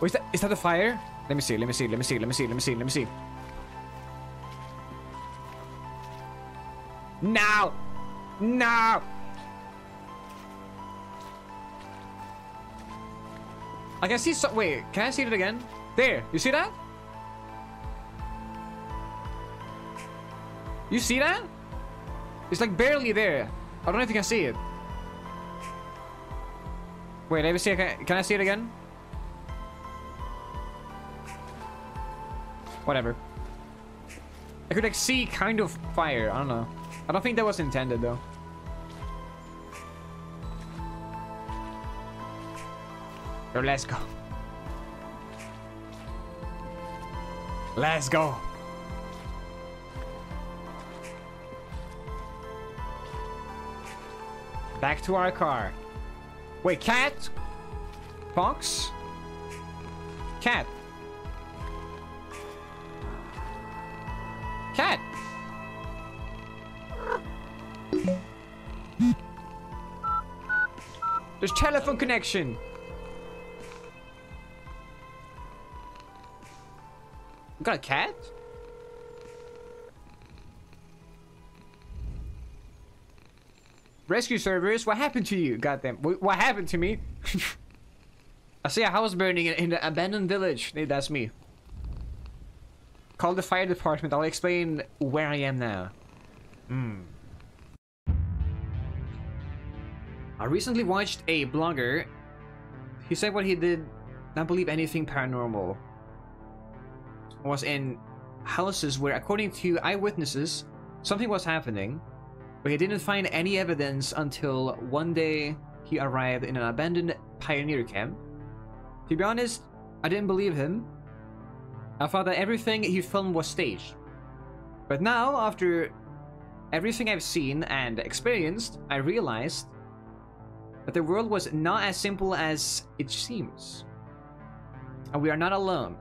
Oh, is that is that a fire? Let me see. Let me see. Let me see. Let me see. Let me see. Let me see. No! No! I can see so- wait, can I see it again? There, you see that? You see that? It's like barely there. I don't know if you can see it. Wait, let me see. Can, can I see it again? Whatever. I could like see kind of fire. I don't know. I don't think that was intended though. So let's go. Let's go. Back to our car. Wait, cat? Fox? Cat. Cat. There's telephone connection. You got a cat? Rescue service, what happened to you? Goddamn, what happened to me? I see a house burning in, an abandoned village. Hey, that's me. Call the fire department. I'll explain where I am now. Hmm. I recently watched a blogger. He said what he did not believe anything paranormal was in houses where, according to eyewitnesses, something was happening, but he didn't find any evidence until one day he arrived in an abandoned pioneer camp. To be honest, I didn't believe him. I thought that everything he filmed was staged. But now, after everything I've seen and experienced, I realized that the world was not as simple as it seems. And we are not alone.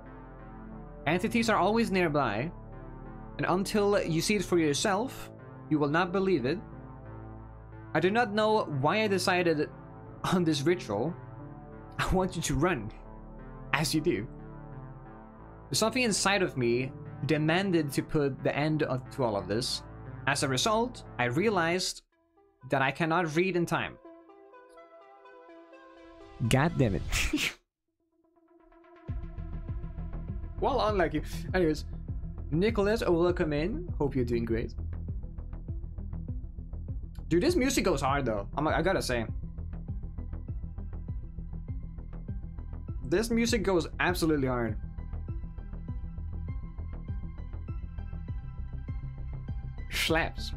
Entities are always nearby, and until you see it for yourself, you will not believe it. I do not know why I decided on this ritual. I want you to run, as you do. Something inside of me demanded to put the end of, to all of this. As a result, I realized that I cannot read in time. God damn it. well, unlucky. Anyways, Nicholas, welcome in. Hope you're doing great. Dude, this music goes hard though. I'm, I gotta say. This music goes absolutely hard. Slaps.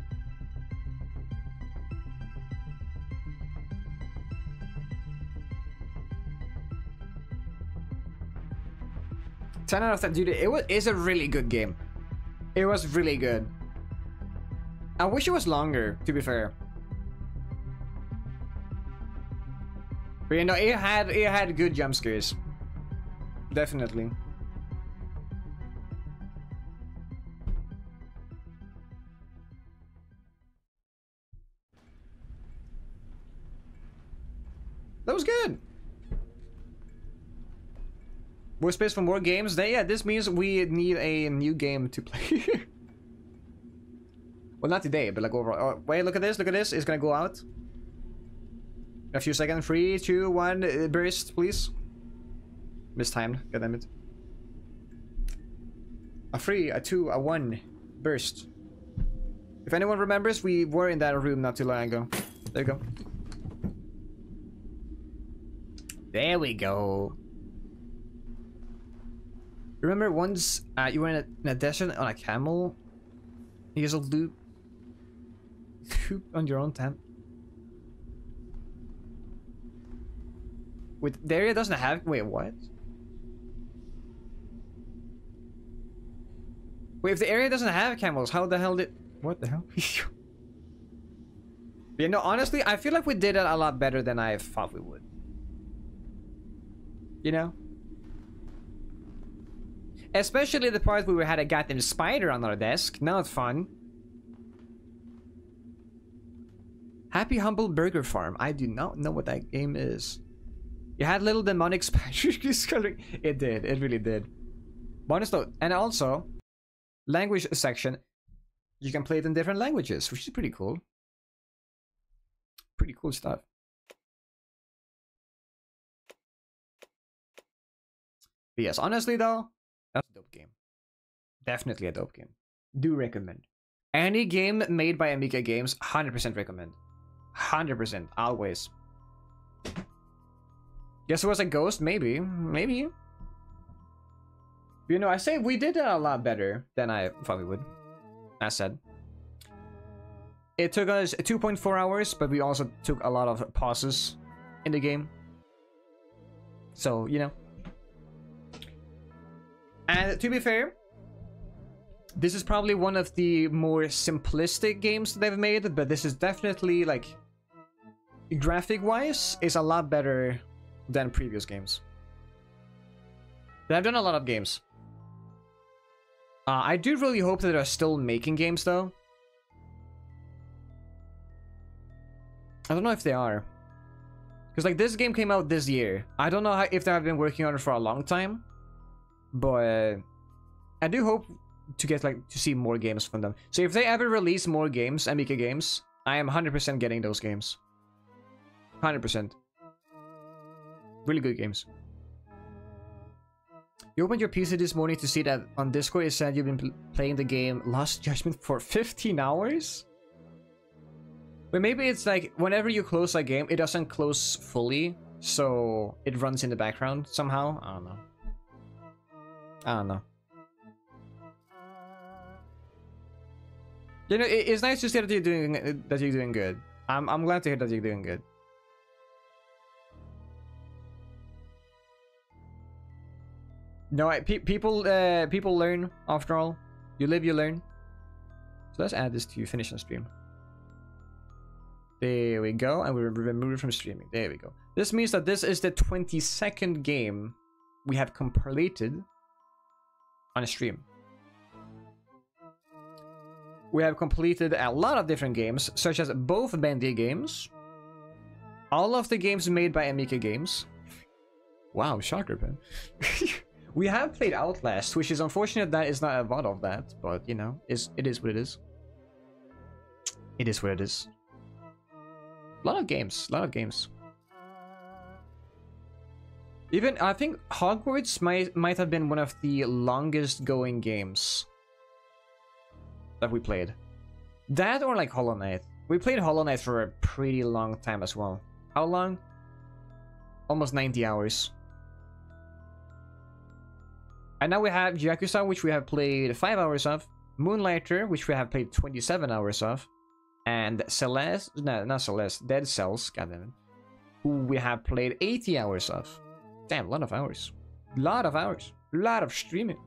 Ten out of ten, dude. It was it's a really good game. It was really good. I wish it was longer, to be fair. But you know, it had it had good jump scares. Definitely. That was good. More space for more games. Then yeah, this means we need a new game to play. well, not today, but like overall. Oh, wait, look at this. Look at this. It's gonna go out. A few seconds. Three, two, one. Uh, burst, please. Mistimed. God damn it. A three, a two, a one. Burst. If anyone remembers, we were in that room not too long ago. There you go. There we go. Remember once uh, you were in a, in a desert on a camel? You just loop, loop on your own tent. With the area doesn't have wait what? Wait, if the area doesn't have camels, how the hell did what the hell? you know, honestly, I feel like we did it a lot better than I thought we would. You know? Especially the part where we had a goddamn spider on our desk. Now it's fun. Happy Humble Burger Farm. I do not know what that game is. You had little demonic spiders. It did. It really did. Bonus note. And also, language section. You can play it in different languages, which is pretty cool. Pretty cool stuff. But yes, honestly though, Definitely a dope game. Do recommend. Any game made by Emika Games, 100% recommend. 100%, always. Guess it was a ghost? Maybe. Maybe. You know, I say we did a lot better than I thought we would. As said. It took us 2.4 hours, but we also took a lot of pauses in the game. So, you know. And to be fair, this is probably one of the more simplistic games they've made, but this is definitely like graphic wise is a lot better than previous games. But I've done a lot of games. Uh, I do really hope that they're still making games though. I don't know if they are. Because like this game came out this year. I don't know how, if they have been working on it for a long time. But I do hope to get like to see more games from them. So if they ever release more games, Emika Games, I am 100% getting those games. 100%. Really good games. You opened your PC this morning to see that on Discord it said you've been pl playing the game Lost Judgment for 15 hours? But maybe it's like whenever you close a game, it doesn't close fully, so it runs in the background somehow. I don't know. I don't know. You know, it, it's nice to see that you're doing that you're doing good. I'm I'm glad to hear that you're doing good. No, I, pe people uh, people learn after all. You live, you learn. So let's add this to finish on stream. There we go, and we remove it from streaming. There we go. This means that this is the 22nd game we have completed on a stream. We have completed a lot of different games, such as both Bendy games, all of the games made by Emika Games. Wow, shocker, pen. we have played Outlast, which is unfortunate that is not a VOD of that, but you know, is it is what it is. It is what it is. A lot of games, a lot of games. Even I think Hogwarts might might have been one of the longest going games that we played. That or like Hollow Knight. We played Hollow Knight for a pretty long time as well. How long? Almost 90 hours. And now we have Yakuza, which we have played 5 hours of. Moonlighter, which we have played 27 hours of. And Celeste, no, not Celeste, Dead Cells, goddammit. Who we have played 80 hours of. Damn, a lot of hours. A lot of hours. A lot of streaming.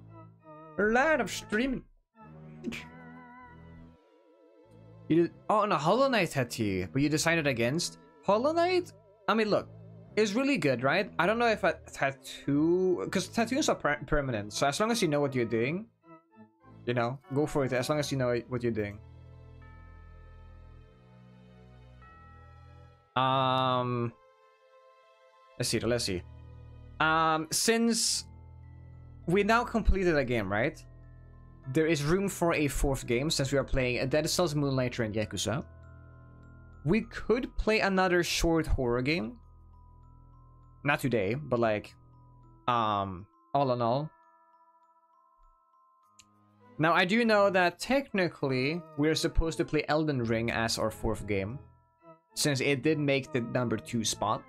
A lot of streaming. you did, oh, no, Hollow Knight Tattoo, but you decided against? Hollow Knight? I mean, look, it's really good, right? I don't know if a tattoo... Because tattoos are per permanent, so as long as you know what you're doing, you know, go for it, as long as you know what you're doing. Um... Let's see, let's see. Um, since we now completed a game, right? There is room for a fourth game since we are playing a Dead Cells, Moonlighter, and Yakuza. We could play another short horror game. Not today, but like, um, all in all. Now, I do know that technically we're supposed to play Elden Ring as our fourth game, since it did make the number two spot.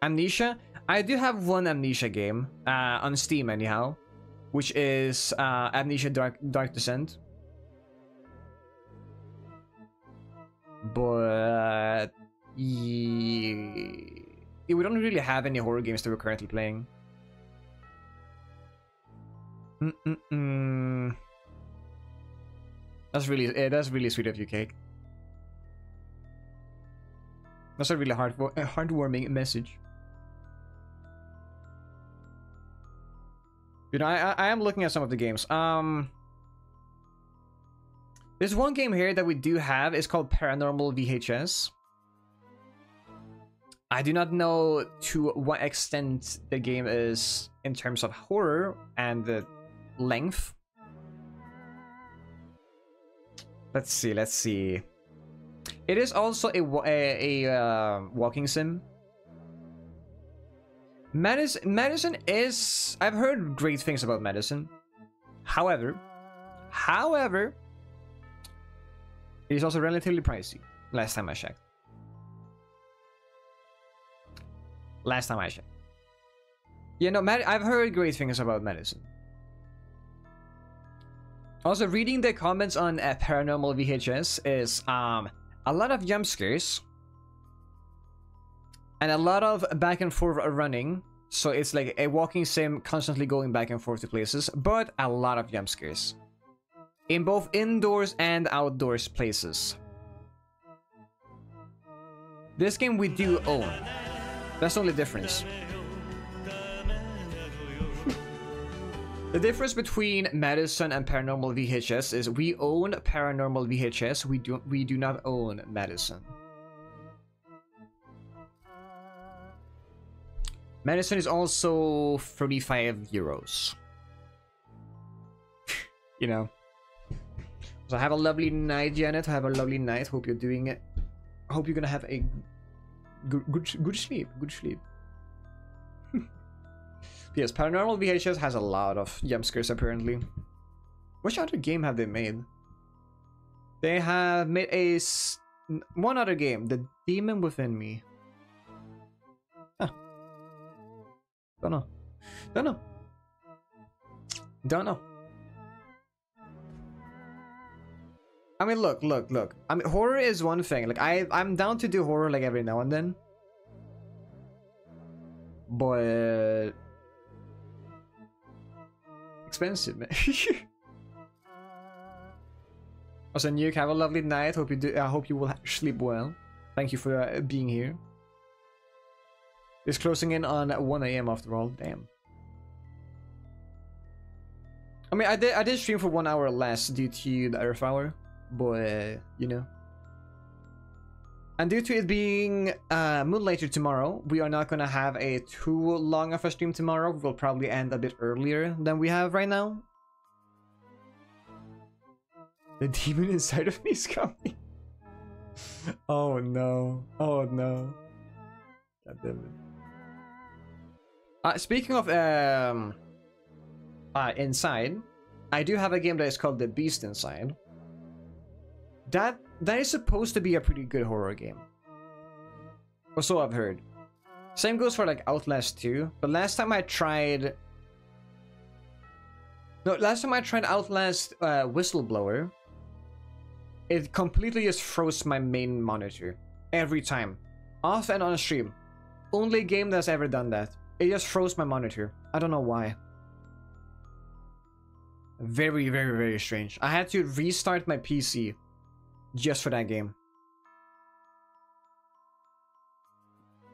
Amnesia, I do have one Amnesia game uh, on Steam, anyhow, which is uh, Amnesia Dark Dark Descent. But ye- we don't really have any horror games that we're currently playing. Mm-mm-mm. That's really eh, that's really sweet of you, Cake. That's a really heart a heartwarming message. You know, I, I am looking at some of the games. Um, there's one game here that we do have. It's called Paranormal VHS. I do not know to what extent the game is in terms of horror and the length. Let's see, let's see. It is also a a, a uh, walking sim. Madison, Madison is. I've heard great things about Madison. However, however, it is also relatively pricey. Last time I checked. Last time I checked. Yeah, no, med- I've heard great things about Madison. Also, reading the comments on uh, Paranormal VHS is um a lot of jump scares and a lot of back and forth running. So it's like a walking sim, constantly going back and forth to places, but a lot of jump scares in both indoors and outdoors places. This game we do own. That's the only difference. The difference between Madison and Paranormal VHS is we own Paranormal VHS, we do we do not own Madison. Madison is also 35 euros. you know. So have a lovely night, Janet. Have a lovely night. Hope you're doing it. Hope you're gonna have a good good good sleep. Good sleep. yes, Paranormal VHS has a lot of jump scares apparently. Which other game have they made? They have made a s- one other game, The Demon Within Me. Don't know. Don't know. Don't know. I mean, look, look, look. I mean, horror is one thing. Like, I, I'm down to do horror like every now and then. But expensive, man. also, Nuke, have a lovely night. Hope you do. I hope you will sleep well. Thank you for uh, being here. It's closing in on 1 a.m. after all. Damn. I mean, I did I did stream for one hour less due to the Earth Hour, but uh, you know. And due to it being uh, Moonlighter tomorrow, we are not gonna have a too long of a stream tomorrow. We'll probably end a bit earlier than we have right now. The demon inside of me is coming. oh no! Oh no! God damn it. Uh, speaking of um, uh, inside, I do have a game that is called The Beast Inside. That that is supposed to be a pretty good horror game. Or so I've heard. Same goes for like Outlast 2. But last time I tried. No, last time I tried Outlast uh, Whistleblower, it completely just froze my main monitor every time, off and on stream. Only game that's ever done that. It just froze my monitor. I don't know why. Very, very, very strange. I had to restart my PC just for that game.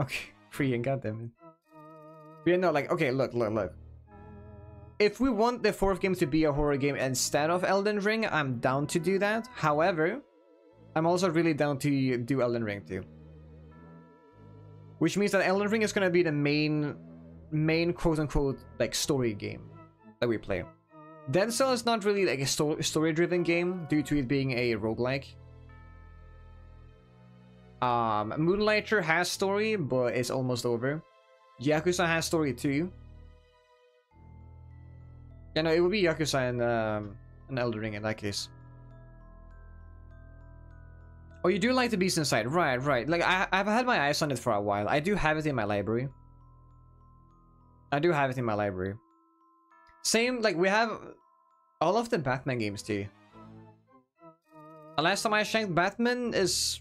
Okay, freeing, goddammit. Yeah, no, like, okay, look, look, look. If we want the fourth game to be a horror game instead of Elden Ring, I'm down to do that. However, I'm also really down to do Elden Ring too. Which means that Elden Ring is gonna be the main main quote-unquote like story game that we play. Dead Cell is not really like a sto- story-driven game due to it being a roguelike. Um, Moonlighter has story, but it's almost over. Yakuza has story too. Yeah, no, it would be Yakuza and um, an Elden Ring in that case. Oh, you do like the Beast Inside, right? Right. Like I, I've had my eyes on it for a while. I do have it in my library. I do have it in my library. Same, like we have all of the Batman games too. The last time I checked, Batman is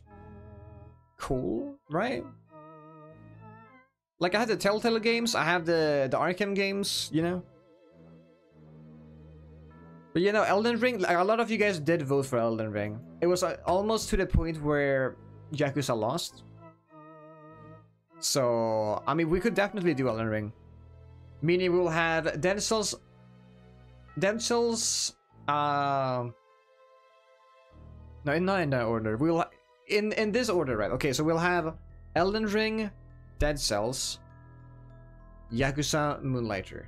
cool, right? Like I have the Telltale games, I have the the Arkham games, you know. But you know, Elden Ring, like, a lot of you guys did vote for Elden Ring. It was uh, almost to the point where Yakuza lost. So, I mean, we could definitely do Elden Ring. Meaning we'll have. Dead Cells... Um... no, not in that order. We'll... In, in this order, right? Okay, so we'll have Elden Ring, Dead Cells, Yakuza, Moonlighter.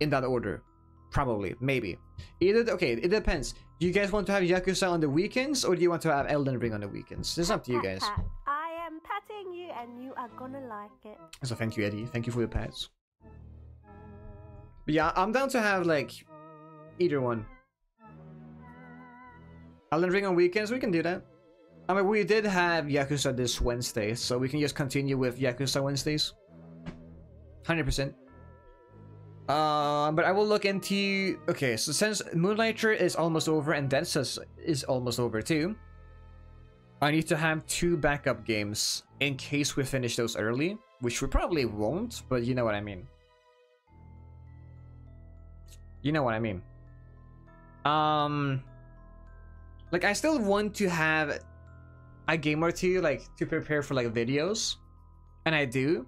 In that order. Probably, maybe. Either okay, it depends. Do you guys want to have Yakuza on the weekends or do you want to have Elden Ring on the weekends? It's up to you guys. Patting you and you are gonna like it. So thank you, Eddie. Thank you for your pets. But yeah, I'm down to have like either one. Elden Ring on weekends, we can do that. I mean, we did have Yakuza this Wednesday, so we can just continue with Yakuza Wednesdays. 100%. Uh, but I will look into... Okay, so since Moonlighter is almost over and Cells is almost over too, I need to have two backup games in case we finish those early, which we probably won't, but you know what I mean. You know what I mean. Um, like I still want to have a game or two, like to prepare for like videos, and I do.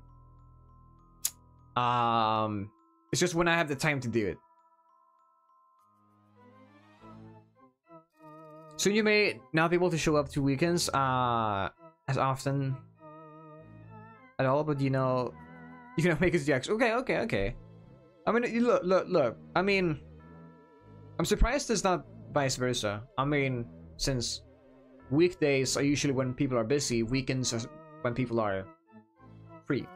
Um, it's just when I have the time to do it. Soon you may not be able to show up to weekends uh as often at all, but you know you can make it to the X. Okay, okay, okay. I mean look look look. I mean I'm surprised it's not vice versa. I mean, since weekdays are usually when people are busy, weekends are when people are free.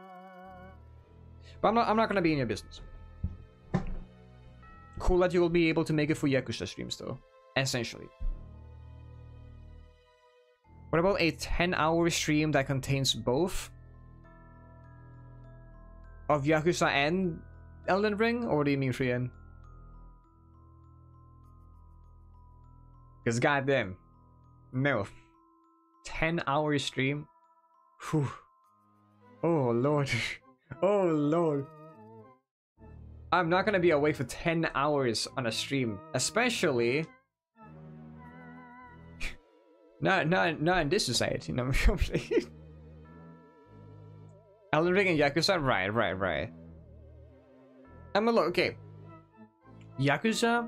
But I'm not I'm not gonna be in your business. Cool that you will be able to make it for Yakuza streams though. Essentially. What about a 10 hour stream that contains both? Of Yakuza and Elden Ring? Or do you mean, Frian? Because goddamn. No. 10 hour stream? Whew. Oh lord. oh lord. I'm not gonna be awake for 10 hours on a stream. Especially not, not, not in this society. No, Elden Ring and Yakuza? Right, right, right. I'm a look, okay. Yakuza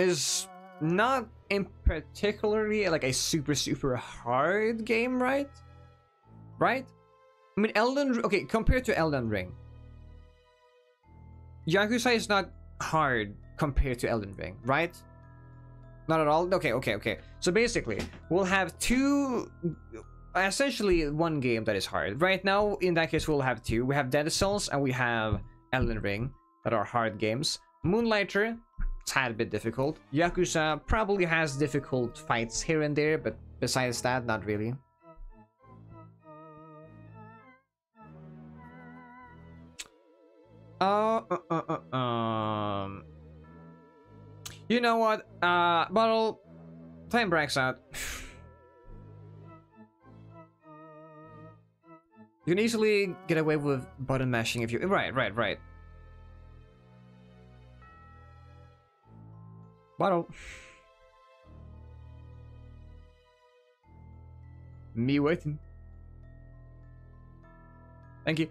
is not in particularly like a super, super hard game, right? Right? I mean, Elden okay, compared to Elden Ring, Yakuza is not hard compared to Elden Ring, right? Not at all? Okay, okay, okay. So basically, we'll have two... Essentially, one game that is hard. Right now, in that case, we'll have two. We have Dead Cells and we have Elden Ring that are hard games. Moonlighter, a bit difficult. Yakuza probably has difficult fights here and there, but besides that, not really. Uh, uh, uh, uh, um... You know what? Uh, Bottle, time breaks out. you can easily get away with button mashing if you... Right, right, right. Bottle. Me waiting. Thank you.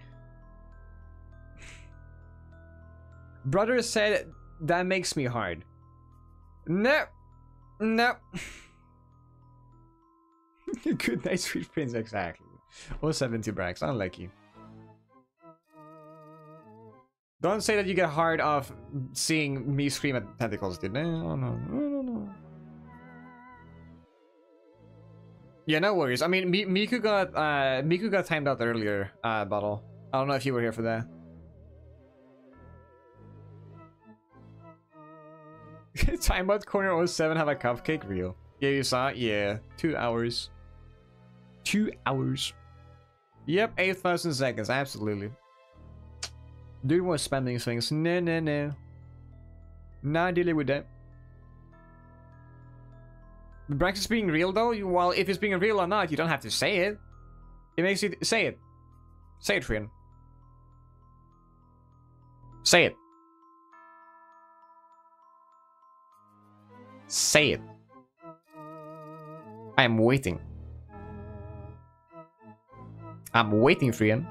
Brother said that makes me hard. Nope. Nope. Good night, sweet prince, exactly. Or 70 bracks, unlucky. Don't say that you get hard of seeing me scream at tentacles, dude. No, no, no, no, no. Yeah, no worries. I mean, M Miku got uh, Miku got timed out earlier uh, battle. I don't know if you were here for that. Timeout corner 07 have a cupcake real. Yeah, you saw it? Yeah. Two hours. Two hours. Yep, 8,000 seconds, absolutely. Dude was spamming things. No, no, no. Not dealing with that. Brax is being real though? You- Well, if it's being real or not, you don't have to say it. It makes it. Say it. Say it, Trian. Say it. Say it. I am waiting. I'm waiting, Frian.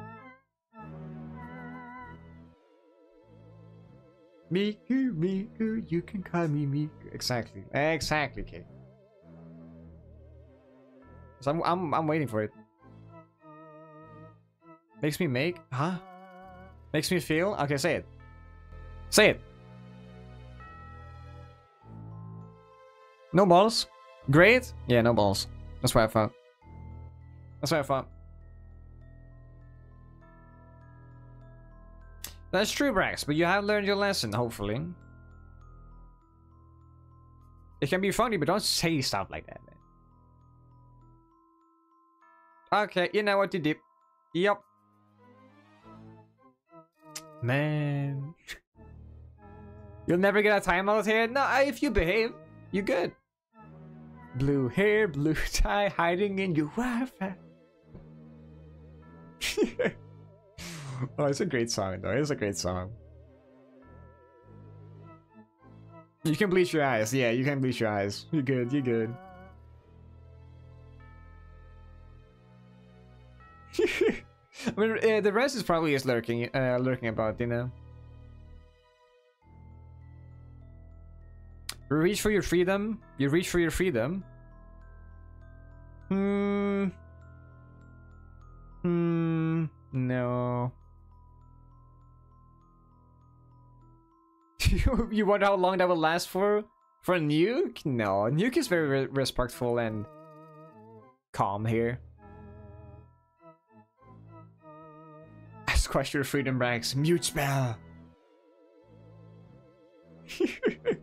Miku, Miku, you can call me Miku. Exactly, exactly, Kate. So I'm, I'm, I'm waiting for it. Makes me make, huh? Makes me feel. Okay, say it. Say it. No balls. Great. Yeah, no balls. That's what I thought. That's what I thought. That's true, Brax, but you have learned your lesson, hopefully. It can be funny, but don't say stuff like that, man. Okay, you know what to do. Yup. Man. You'll never get a timeout here? No, if you behave, you're good. Blue hair, blue tie, hiding in your Wi-Fi. oh, it's a great song, though. It's a great song. You can bleach your eyes. Yeah, you can bleach your eyes. You're good. You're good. I mean, uh, the rest is probably just lurking, uh, lurking about, you know. You reach for your freedom. You reach for your freedom. Hmm. Hmm. No. you you wonder how long that will last for? For nuke? No, nuke is very re respectful and calm here. Squash your freedom ranks. Mute spell.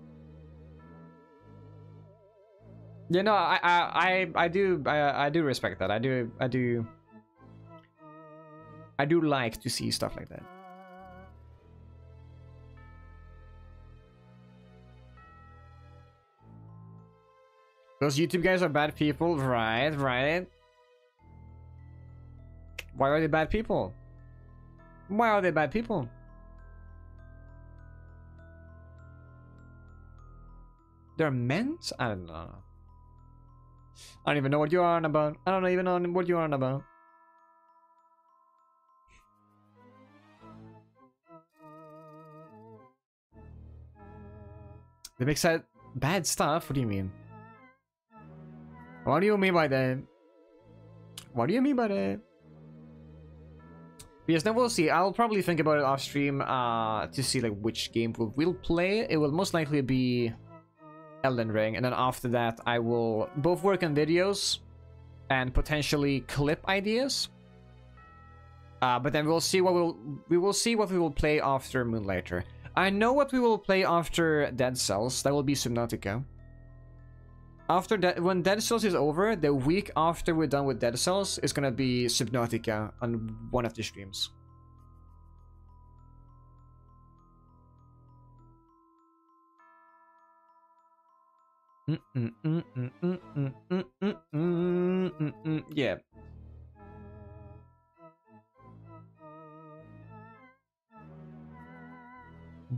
Yeah, no, I, I, I, I do, I, I do respect that. I do, I do, I do like to see stuff like that. Those YouTube guys are bad people, right? Right? Why are they bad people? Why are they bad people? They're men's? I don't know. I don't even know what you're on about. I don't even know what you're on about. They make sad, bad stuff? What do you mean? What do you mean by that? What do you mean by that? Yes, then we'll see. I'll probably think about it off stream uh, to see like which game we will play. It will most likely be Elden Ring, and then after that I will both work on videos and potentially clip ideas. Uh, but then we'll see what we'll we will see what we will play after Moonlighter. I know what we will play after Dead Cells. That will be Subnautica. After that, when Dead Cells is over, the week after we're done with Dead Cells is gonna be Subnautica on one of the streams. Yeah.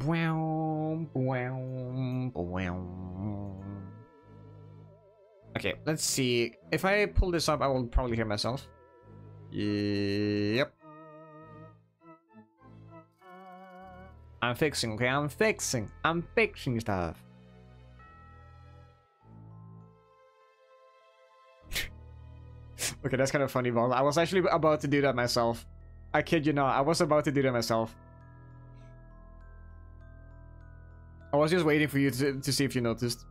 Wow, wow, wow. Okay, let's see. If I pull this up, I will probably hear myself. Yep. I'm fixing, okay? I'm fixing. I'm fixing stuff. Okay, that's kind of funny, Vol. I was actually about to do that myself. I kid you not. I was about to do that myself. I was just waiting for you to, to see if you noticed.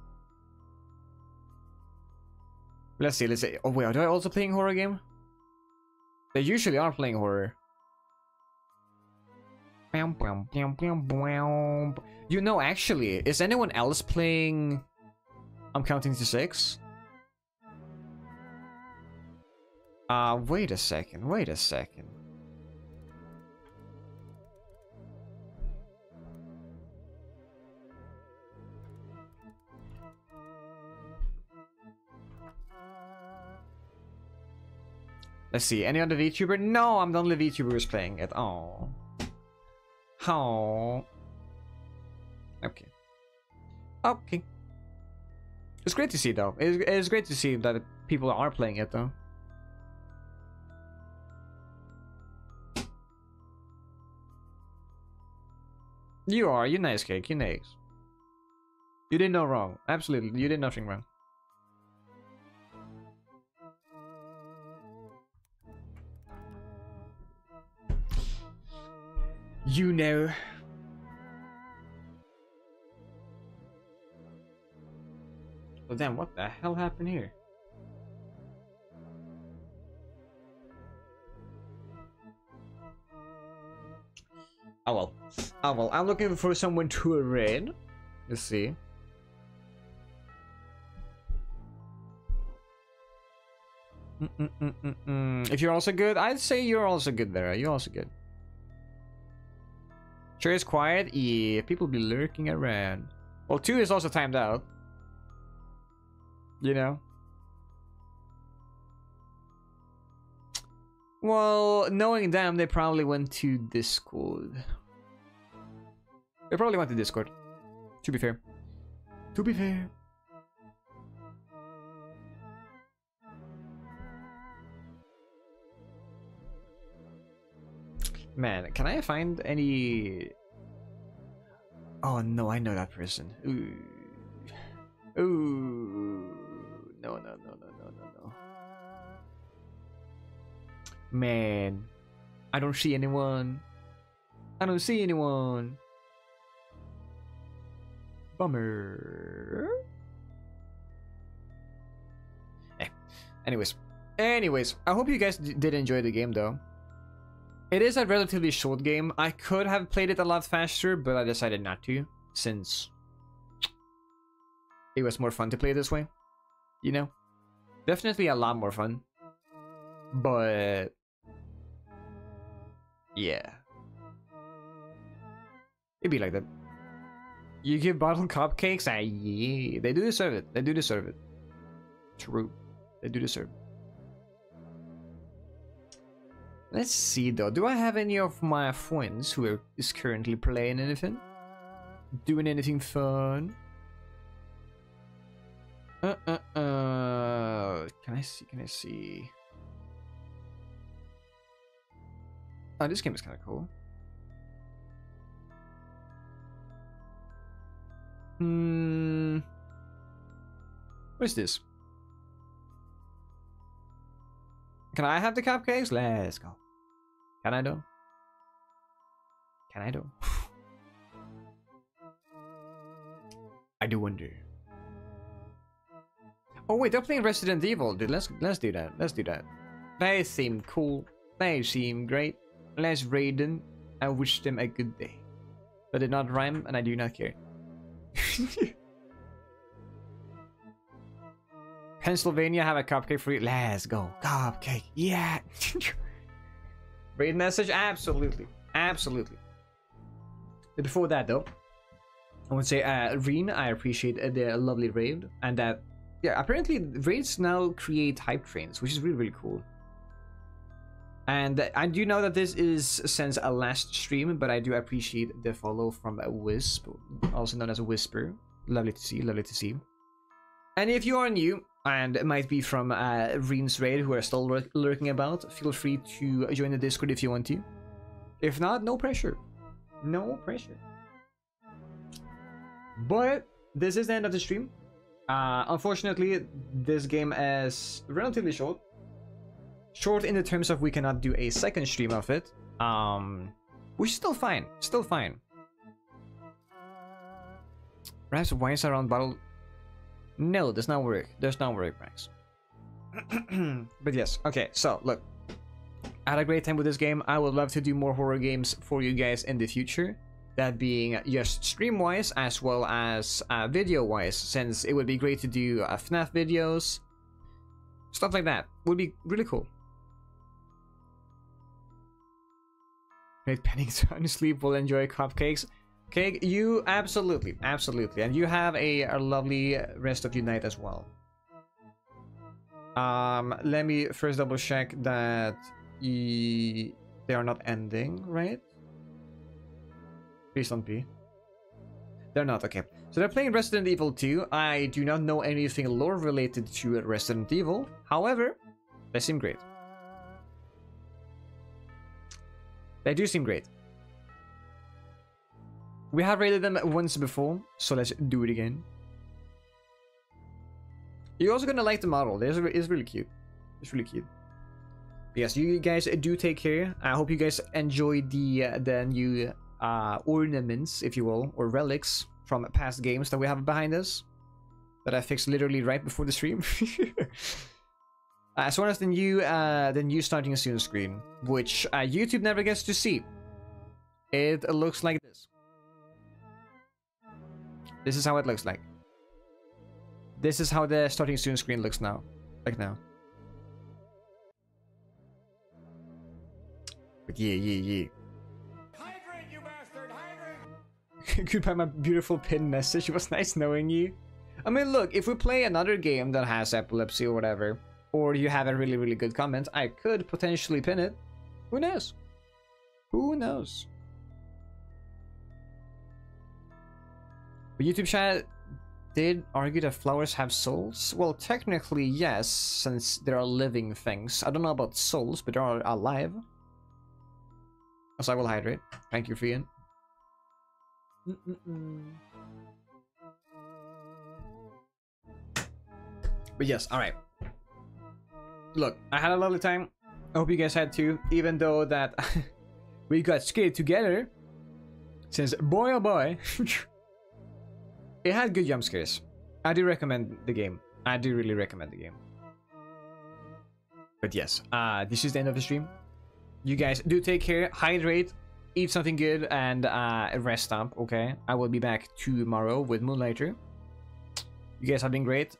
Let's see, let's see. Oh wait, are they also playing horror game? They usually are playing horror. You know, actually, is anyone else playing... I'm counting to six? Uh, wait a second, wait a second. Let's see, any other VTuber? No, I'm the only VTuber who's playing it. Oh. Oh. Okay. Okay. It's great to see though. It's, it's great to see that people are playing it though. You are, you nice cake, you nice. You did no wrong. Absolutely, you did nothing wrong. You know. Well then, what the hell happened here? Oh well. Oh well, I'm looking for someone to raid. Let's see. Mm -mm -mm -mm -mm. If you're also good, I'd say you're also good there. You're also good. Sure is quiet? Yeah, people be lurking around. Well, 2 is also timed out. You know? Well, knowing them, they probably went to Discord. They probably went to Discord. To be fair. To be fair. Man, can I find any... Oh no, I know that person. Ooh. Ooh. No, no, no, no, no, no, no. Man. I don't see anyone. I don't see anyone. Bummer. Eh. Anyways. Anyways, I hope you guys did enjoy the game though. It is a relatively short game. I could have played it a lot faster, but I decided not to, since it was more fun to play this way. You know? Definitely a lot more fun. But... Yeah. It'd be like that. You give bottle cupcakes? Ah, yeah. They do deserve it. They do deserve it. True. They do deserve it. Let's see though. Do I have any of my friends who are, is currently playing anything? Doing anything fun? Uh uh uh. Can I see? Can I see? Oh, this game is kind of cool. Hmm. What is this? Can I have the cupcakes? Let's go. Can I do? Can I do? I do wonder. Oh wait, they're playing Resident Evil, dude. Let's let's do that. Let's do that. They seem cool. They seem great. Let's raid them. I wish them a good day. But did not rhyme, and I do not care. Pennsylvania have a cupcake for you. Let's go. Cupcake. Yeah. Raid message? Absolutely. Absolutely. Before that, though, I would say, uh, Reen, I appreciate uh, the lovely raid. And that, yeah, apparently raids now create hype trains, which is really, really cool. And I do know that this is since a last stream, but I do appreciate the follow from a Wisp, also known as a Whisper. Lovely to see, lovely to see. And if you are new, and it might be from uh, Reen's Raid who are still lur lurking about, feel free to join the Discord if you want to. If not, no pressure. No pressure. But this is the end of the stream. Uh, unfortunately, this game is relatively short. Short in the terms of we cannot do a second stream of it. Um, which is still fine. Still fine. Perhaps wines around bottle. No, does not work. Does not work, Max. but yes, okay. So look, I had a great time with this game. I would love to do more horror games for you guys in the future. That being just stream wise as well as uh, video wise, since it would be great to do uh, FNAF videos, stuff like that. Would be really cool. Great penning on sleep will enjoy cupcakes. Okay, you absolutely, absolutely, and you have a, a lovely rest of your night as well. Um, let me first double check that ye, they are not ending, right? Please don't be. They're not, okay. So they're playing Resident Evil 2. I do not know anything lore related to Resident Evil. However, they seem great. They do seem great. We have rated them once before, so let's do it again. You're also gonna like the model. This is really cute. It's really cute. But yes, you guys do take care. I hope you guys enjoy the uh, the new uh, ornaments, if you will, or relics from past games that we have behind us that I fixed literally right before the stream. as well as the new uh, the new starting soon screen, which uh, YouTube never gets to see. It looks like this. This is how it looks like. This is how the starting soon screen looks now. Like now. But yeah, yeah, yeah. Hydrate, you bastard! Hydrate! Goodbye, my beautiful pin message. It was nice knowing you. I mean, look, if we play another game that has epilepsy or whatever, or you have a really, really good comment, I could potentially pin it. Who knows? Who knows? But YouTube chat did argue that flowers have souls. Well, technically, yes, since they are living things. I don't know about souls, but they are alive. Oh, As I will hydrate. Thank you, Fian. But yes, alright. Look, I had a lovely time. I hope you guys had too, even though that we got scared together. Since boy oh boy, it had good jump scares. I do recommend the game. I do really recommend the game. But yes, uh, this is the end of the stream. You guys do take care, hydrate, eat something good, and uh, rest up, okay? I will be back tomorrow with Moonlighter. You guys have been great.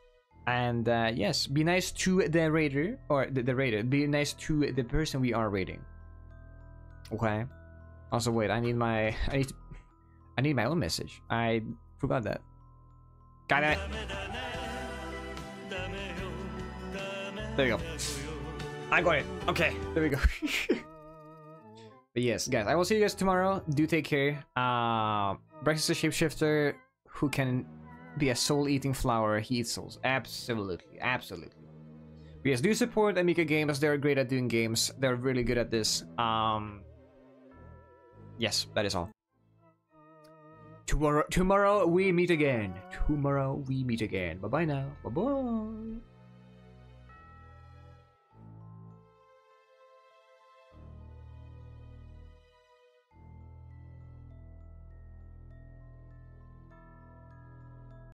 And uh, yes, be nice to the raider, or the, the raider. Be nice to the person we are raiding. Okay. Also, wait, I need my, I need, to, I need my own message. I forgot that. Got it. There we go. I got it. Okay, there we go. but yes, guys, I will see you guys tomorrow. Do take care. Uh, Breakfast a shapeshifter who can be a soul-eating flower. He eats souls. Absolutely, absolutely. But yes, do support Emika Games. They're great at doing games. They're really good at this. Um, yes, that is all. Tomorrow, tomorrow we meet again. Tomorrow we meet again. Bye bye now. Bye bye.